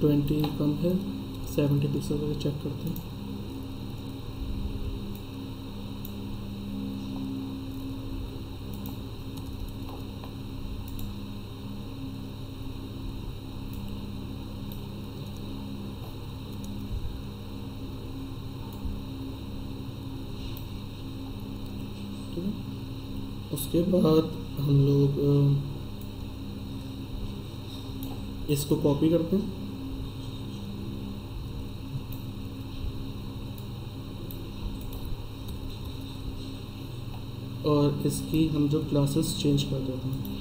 ट्वेंटी कम है सेवेंटी पिक्सल करके चेक करते हैं। उसके बाद हम लोग इसको कॉपी करते हैं। और इसकी हम जो क्लासेस चेंज कर देते हैं।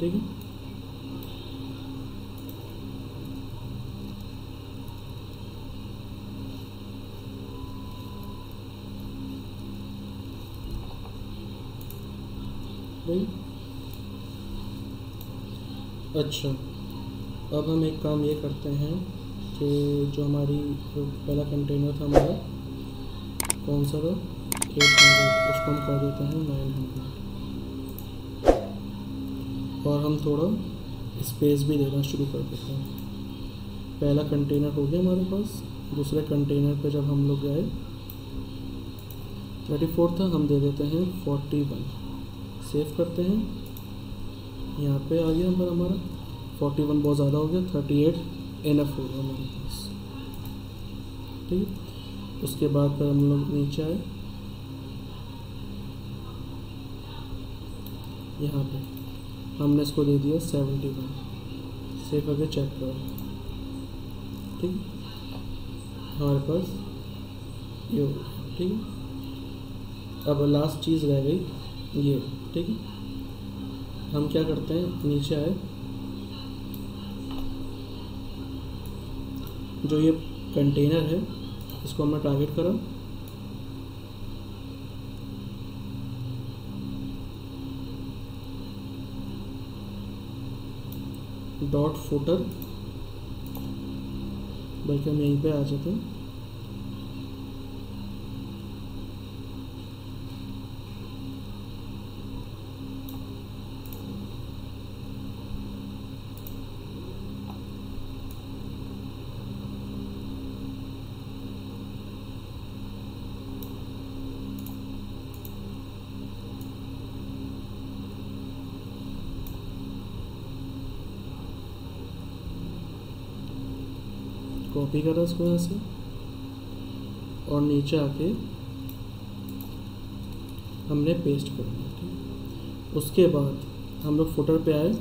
ठीक है नहीं अच्छा। अब हम एक काम ये करते हैं कि जो हमारी, जो पहला कंटेनर था हमारा, कौन सा था? एट हंड्रेड उसको हम कर देते हैं नाइन हंड्रेड और हम थोड़ा स्पेस भी देना शुरू कर देते हैं। पहला कंटेनर हो गया हमारे पास। दूसरे कंटेनर पे जब हम लोग गए थर्टी फोर था, हम दे देते हैं फोर्टी वन सेव करते हैं। यहाँ पे आ गया हमारा हमारा। फोर्टी वन बहुत ज़्यादा हो गया थर्टी एट एन एफ़ हो गया हमारे पास। ठीक है? उसके बाद फिर हम लोग नीचे आए। यहाँ पे हमने इसको दे दिया सेवेंटी वन सेव करके चेक करो। ठीक हमारे पास ये ठीक अब लास्ट चीज़ रह गई, ये। ठीक है? हम क्या करते हैं? नीचे आए। जो ये कंटेनर है, इसको हमने टारगेट करा। डॉट फोटर बल्कि हम यहीं पे आ जाते हैं। कॉपी करा इसको यहाँ से। और नीचे आके हमने पेस्ट कर दिया उसके बाद हम लोग फुटर पे आए।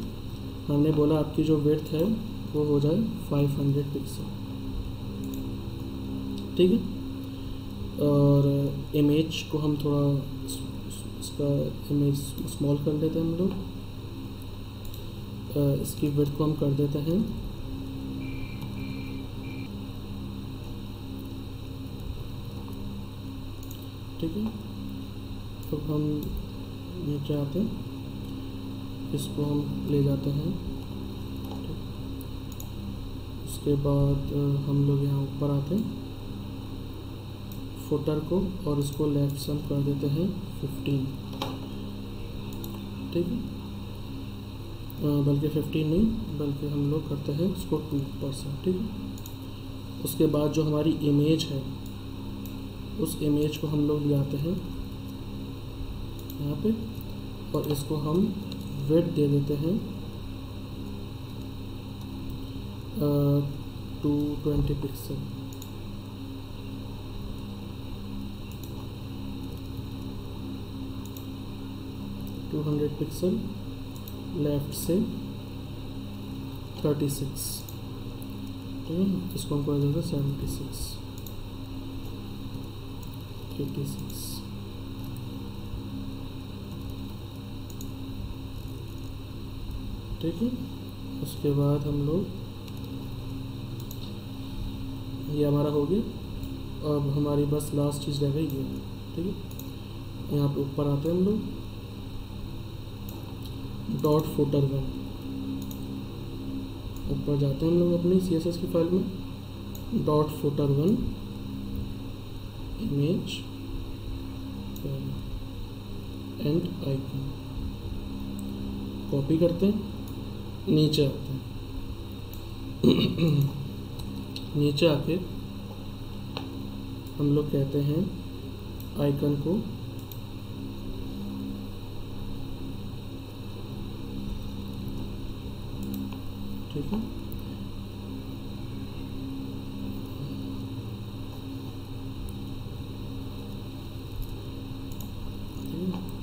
हमने बोला आपकी जो वेथ है, वो हो जाए 500 पिक्सल ठीक है? और इमेज को हम थोड़ा इसका इमेज स्मॉल कर लेते हैं हम लोग। इसकी वेथ को हम कर देते हैं ठीक है तो हम हैं इसको हम ले जाते हैं। उसके बाद हम लोग यहाँ ऊपर आते हैं। फुटर को और इसको लेफ़्ट से हम कर देते हैं फिफ्टीन ठीक है? बल्कि फिफ्टीन नहीं, बल्कि हम लोग करते हैं इसको टू परसेंट ठीक है? उसके बाद जो हमारी इमेज है, उस इमेज को हम लोग ले आते हैं। यहाँ पे। और इसको हम वेट दे देते हैं। Two twenty pixel two hundred pixel left से थर्टी सिक्स ठीक है इसको हम कर हैं सेवेंटी सिक्स एटी सिक्स ठीक है उसके बाद हम लोग, ये हमारा हो गया। अब हमारी बस लास्ट चीज़ रह गई ये ठीक है? यहाँ पे ऊपर आते हैं हम लोग। डॉट फोटर वन ऊपर जाते हैं हम लोग अपनी सीएसएस की फ़ाइल में। Dot footer one image and icon copy करते हैं। नीचे आते हैं। [clears throat] नीचे आके हम लोग कहते हैं आइकन को ठीक है।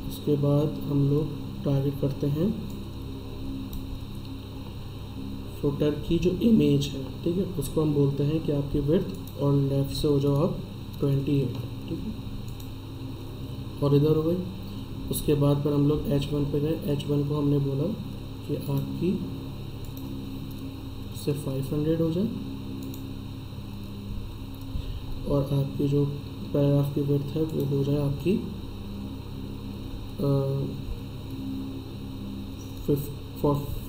उसके बाद हम लोग टारगेट करते हैं। फुटर की जो इमेज है, ठीक है, उसको हम बोलते हैं कि आपकी विड्थ और लेफ़्ट से हो जाओ आप ट्वेंटी एट ठीक है? और इधर हो गई। उसके बाद पर हम लोग एच वन पे गए। एच वन को हमने बोला कि आपकी से फाइव हंड्रेड हो जाए। और आपकी जो पैराग्राफ की विड्थ है, वो हो जाए आपकी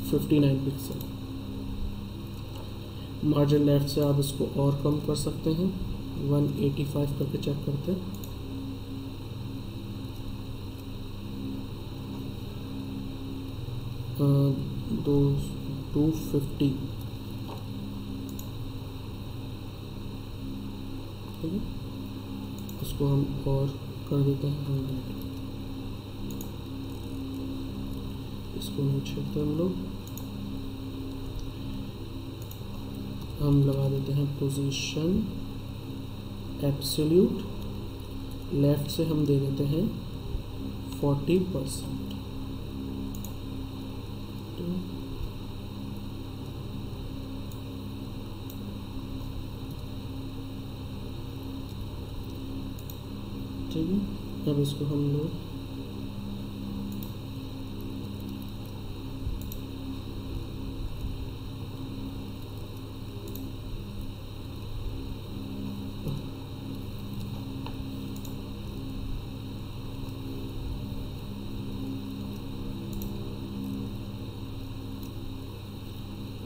fifty nine pixel margin left से आप इसको और कम कर सकते हैं। 185 करके चेक करते हैं। दो टू फिफ्टी है? इसको हम और कर देते हैं। हंड्रेड इसको नीचे हैं हम लोग हम लगा देते हैं पोजीशन एब्सोल्यूट लेफ़्ट से हम दे देते हैं फोर्टी परसेंट ठीक है? अब इसको हम लोग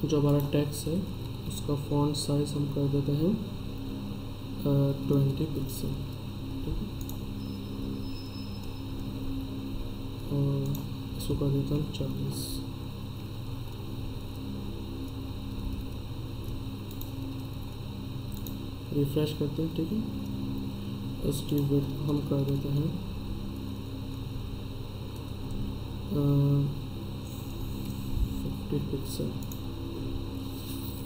जो हमारा टैक्स है, उसका फॉन्ट साइज़ हम कर देते हैं ट्वेंटी पिक्सल ठीक है? और इसको कर देता हूँ चालीस। रिफ्रेश करते हैं, ठीक है? इसकी विड्थ हम कर देते हैं फिफ्टी पिक्सल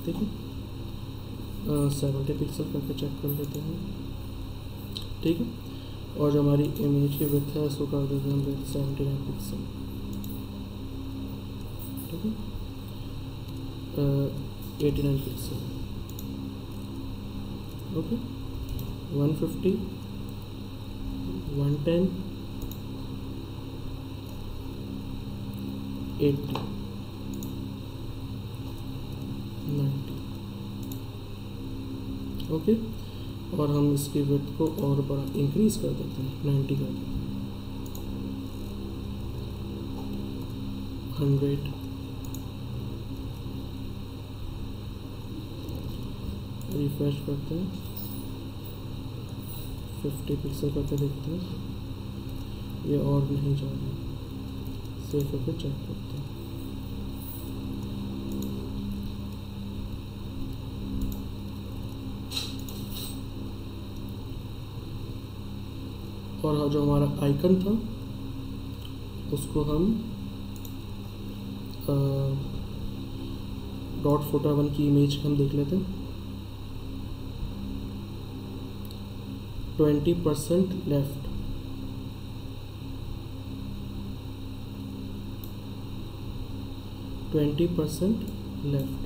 ठीक है सेवेंटी पिक्सल करके चेक कर लेते हैं। ठीक है? और जो हमारी इमेज की विथ है, उसको कर देते हैं हम सेवेंटी नाइन पिक्सल ठीक है? Eighty nine pixel okay one fifty one ten eighty ninety okay और हम इसकी विथ को और बड़ा इंक्रीज कर देते हैं नाइन्टी कर हंड्रेड रिफ्रेश करते हैं। फिफ्टी पिक्सल करके देखते हैं। ये और नहीं जा रहा सेव करके चेक करते हैं। और जो हमारा आइकन था, उसको हम डॉट फ़ोटो वन की इमेज हम देख लेते हैं। Twenty percent left twenty percent left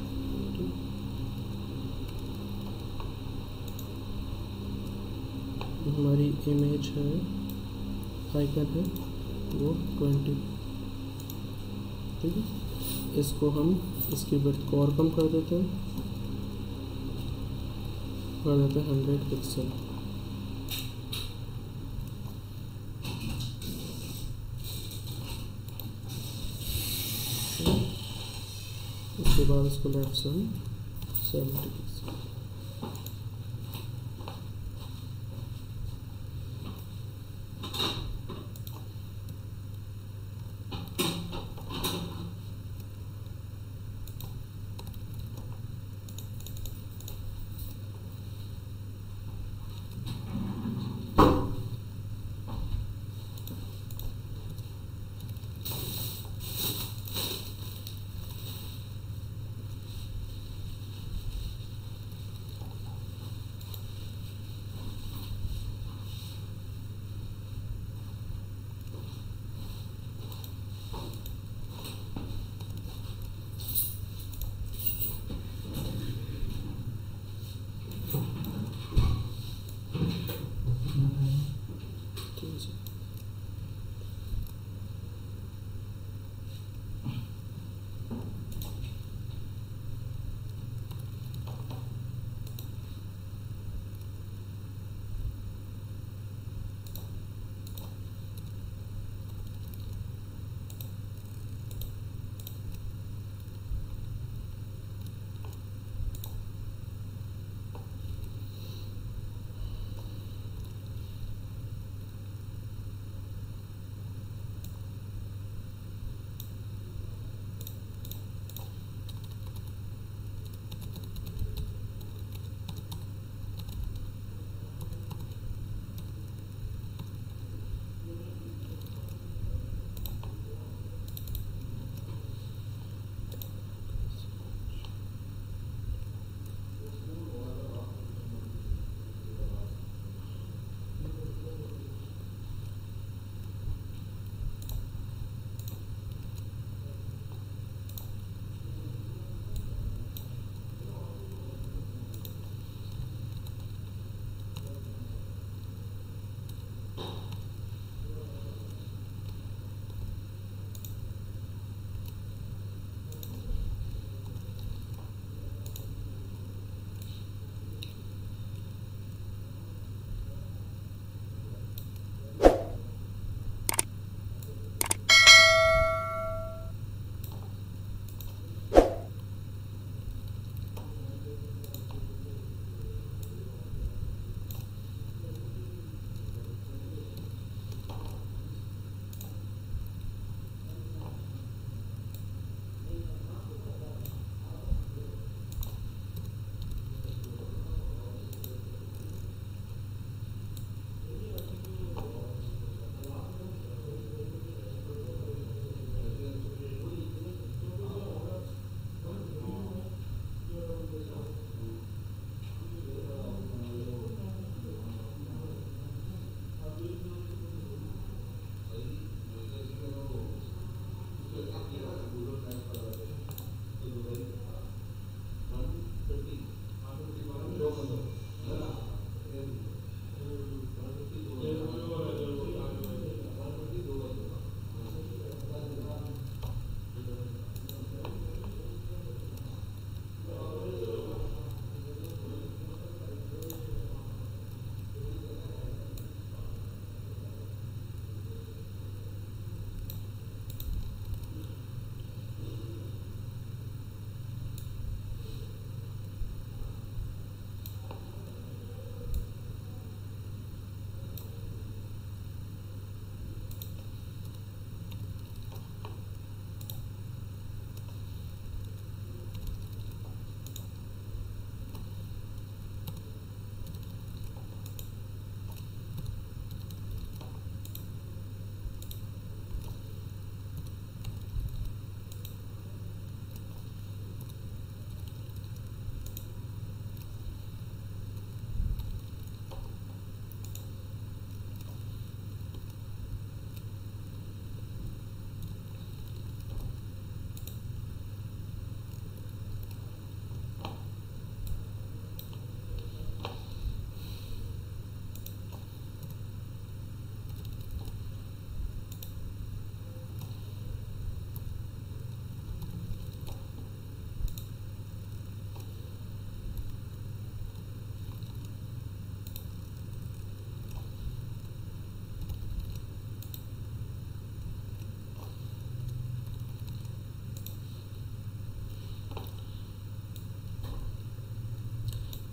हमारी इमेज है आइकन है, वो ट्वेंटी ठीक है? इसको हम, इसकी बर्थ को और कम कर देते हैं। कर देते हैं हंड्रेड पिक्सल उसके बाद इसको लेफ़्ट सेवेंटी पिक्सल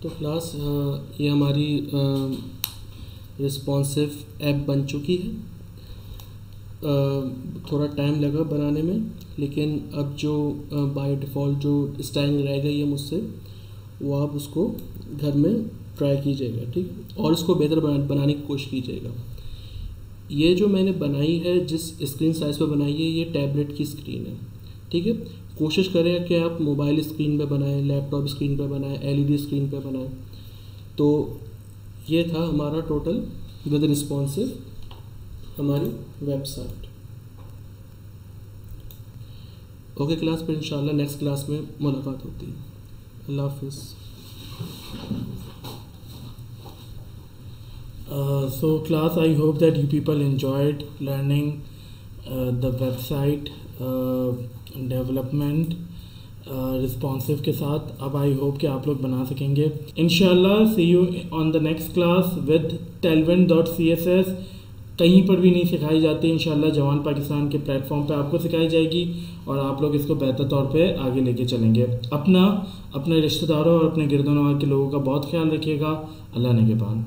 तो क्लास ये हमारी रिस्पॉन्सिव ऐप बन चुकी है। थोड़ा टाइम लगा बनाने में, लेकिन अब जो बाय डिफ़ॉल्ट जो स्टाइलिंग रह गई है मुझसे, वो आप उसको घर में ट्राई कीजिएगा, ठीक और इसको बेहतर बनाने की कोशिश कीजिएगा। ये जो मैंने बनाई है, जिस स्क्रीन साइज़ पर बनाई है, ये टैबलेट की स्क्रीन है, ठीक है? कोशिश करें कि आप मोबाइल स्क्रीन पे बनाएँ लैपटॉप स्क्रीन पे बनाएँ एलईडी स्क्रीन पे बनाएँ। तो ये था हमारा टोटल विद रिस्पॉन्सिव हमारी वेबसाइट ओके क्लास पर इंशाल्लाह नेक्स्ट क्लास में मुलाकात होती है। अल्लाह हाफिज़। Uh, so class i hope that you people enjoyed learning uh, the website uh, responsive के साथ। अब आई होप कि आप लोग बना सकेंगे। इनशाला see you on the next class with Tailwind dot C S S कहीं पर भी नहीं सिखाई जाती इन जवान पाकिस्तान के प्लेटफॉर्म पे आपको सिखाई जाएगी और आप लोग इसको बेहतर तौर पे आगे लेके चलेंगे। अपना अपने रिश्तेदारों और अपने गिरदोनवा के लोगों का बहुत ख्याल रखिएगा। अल्लाह ने के बाद।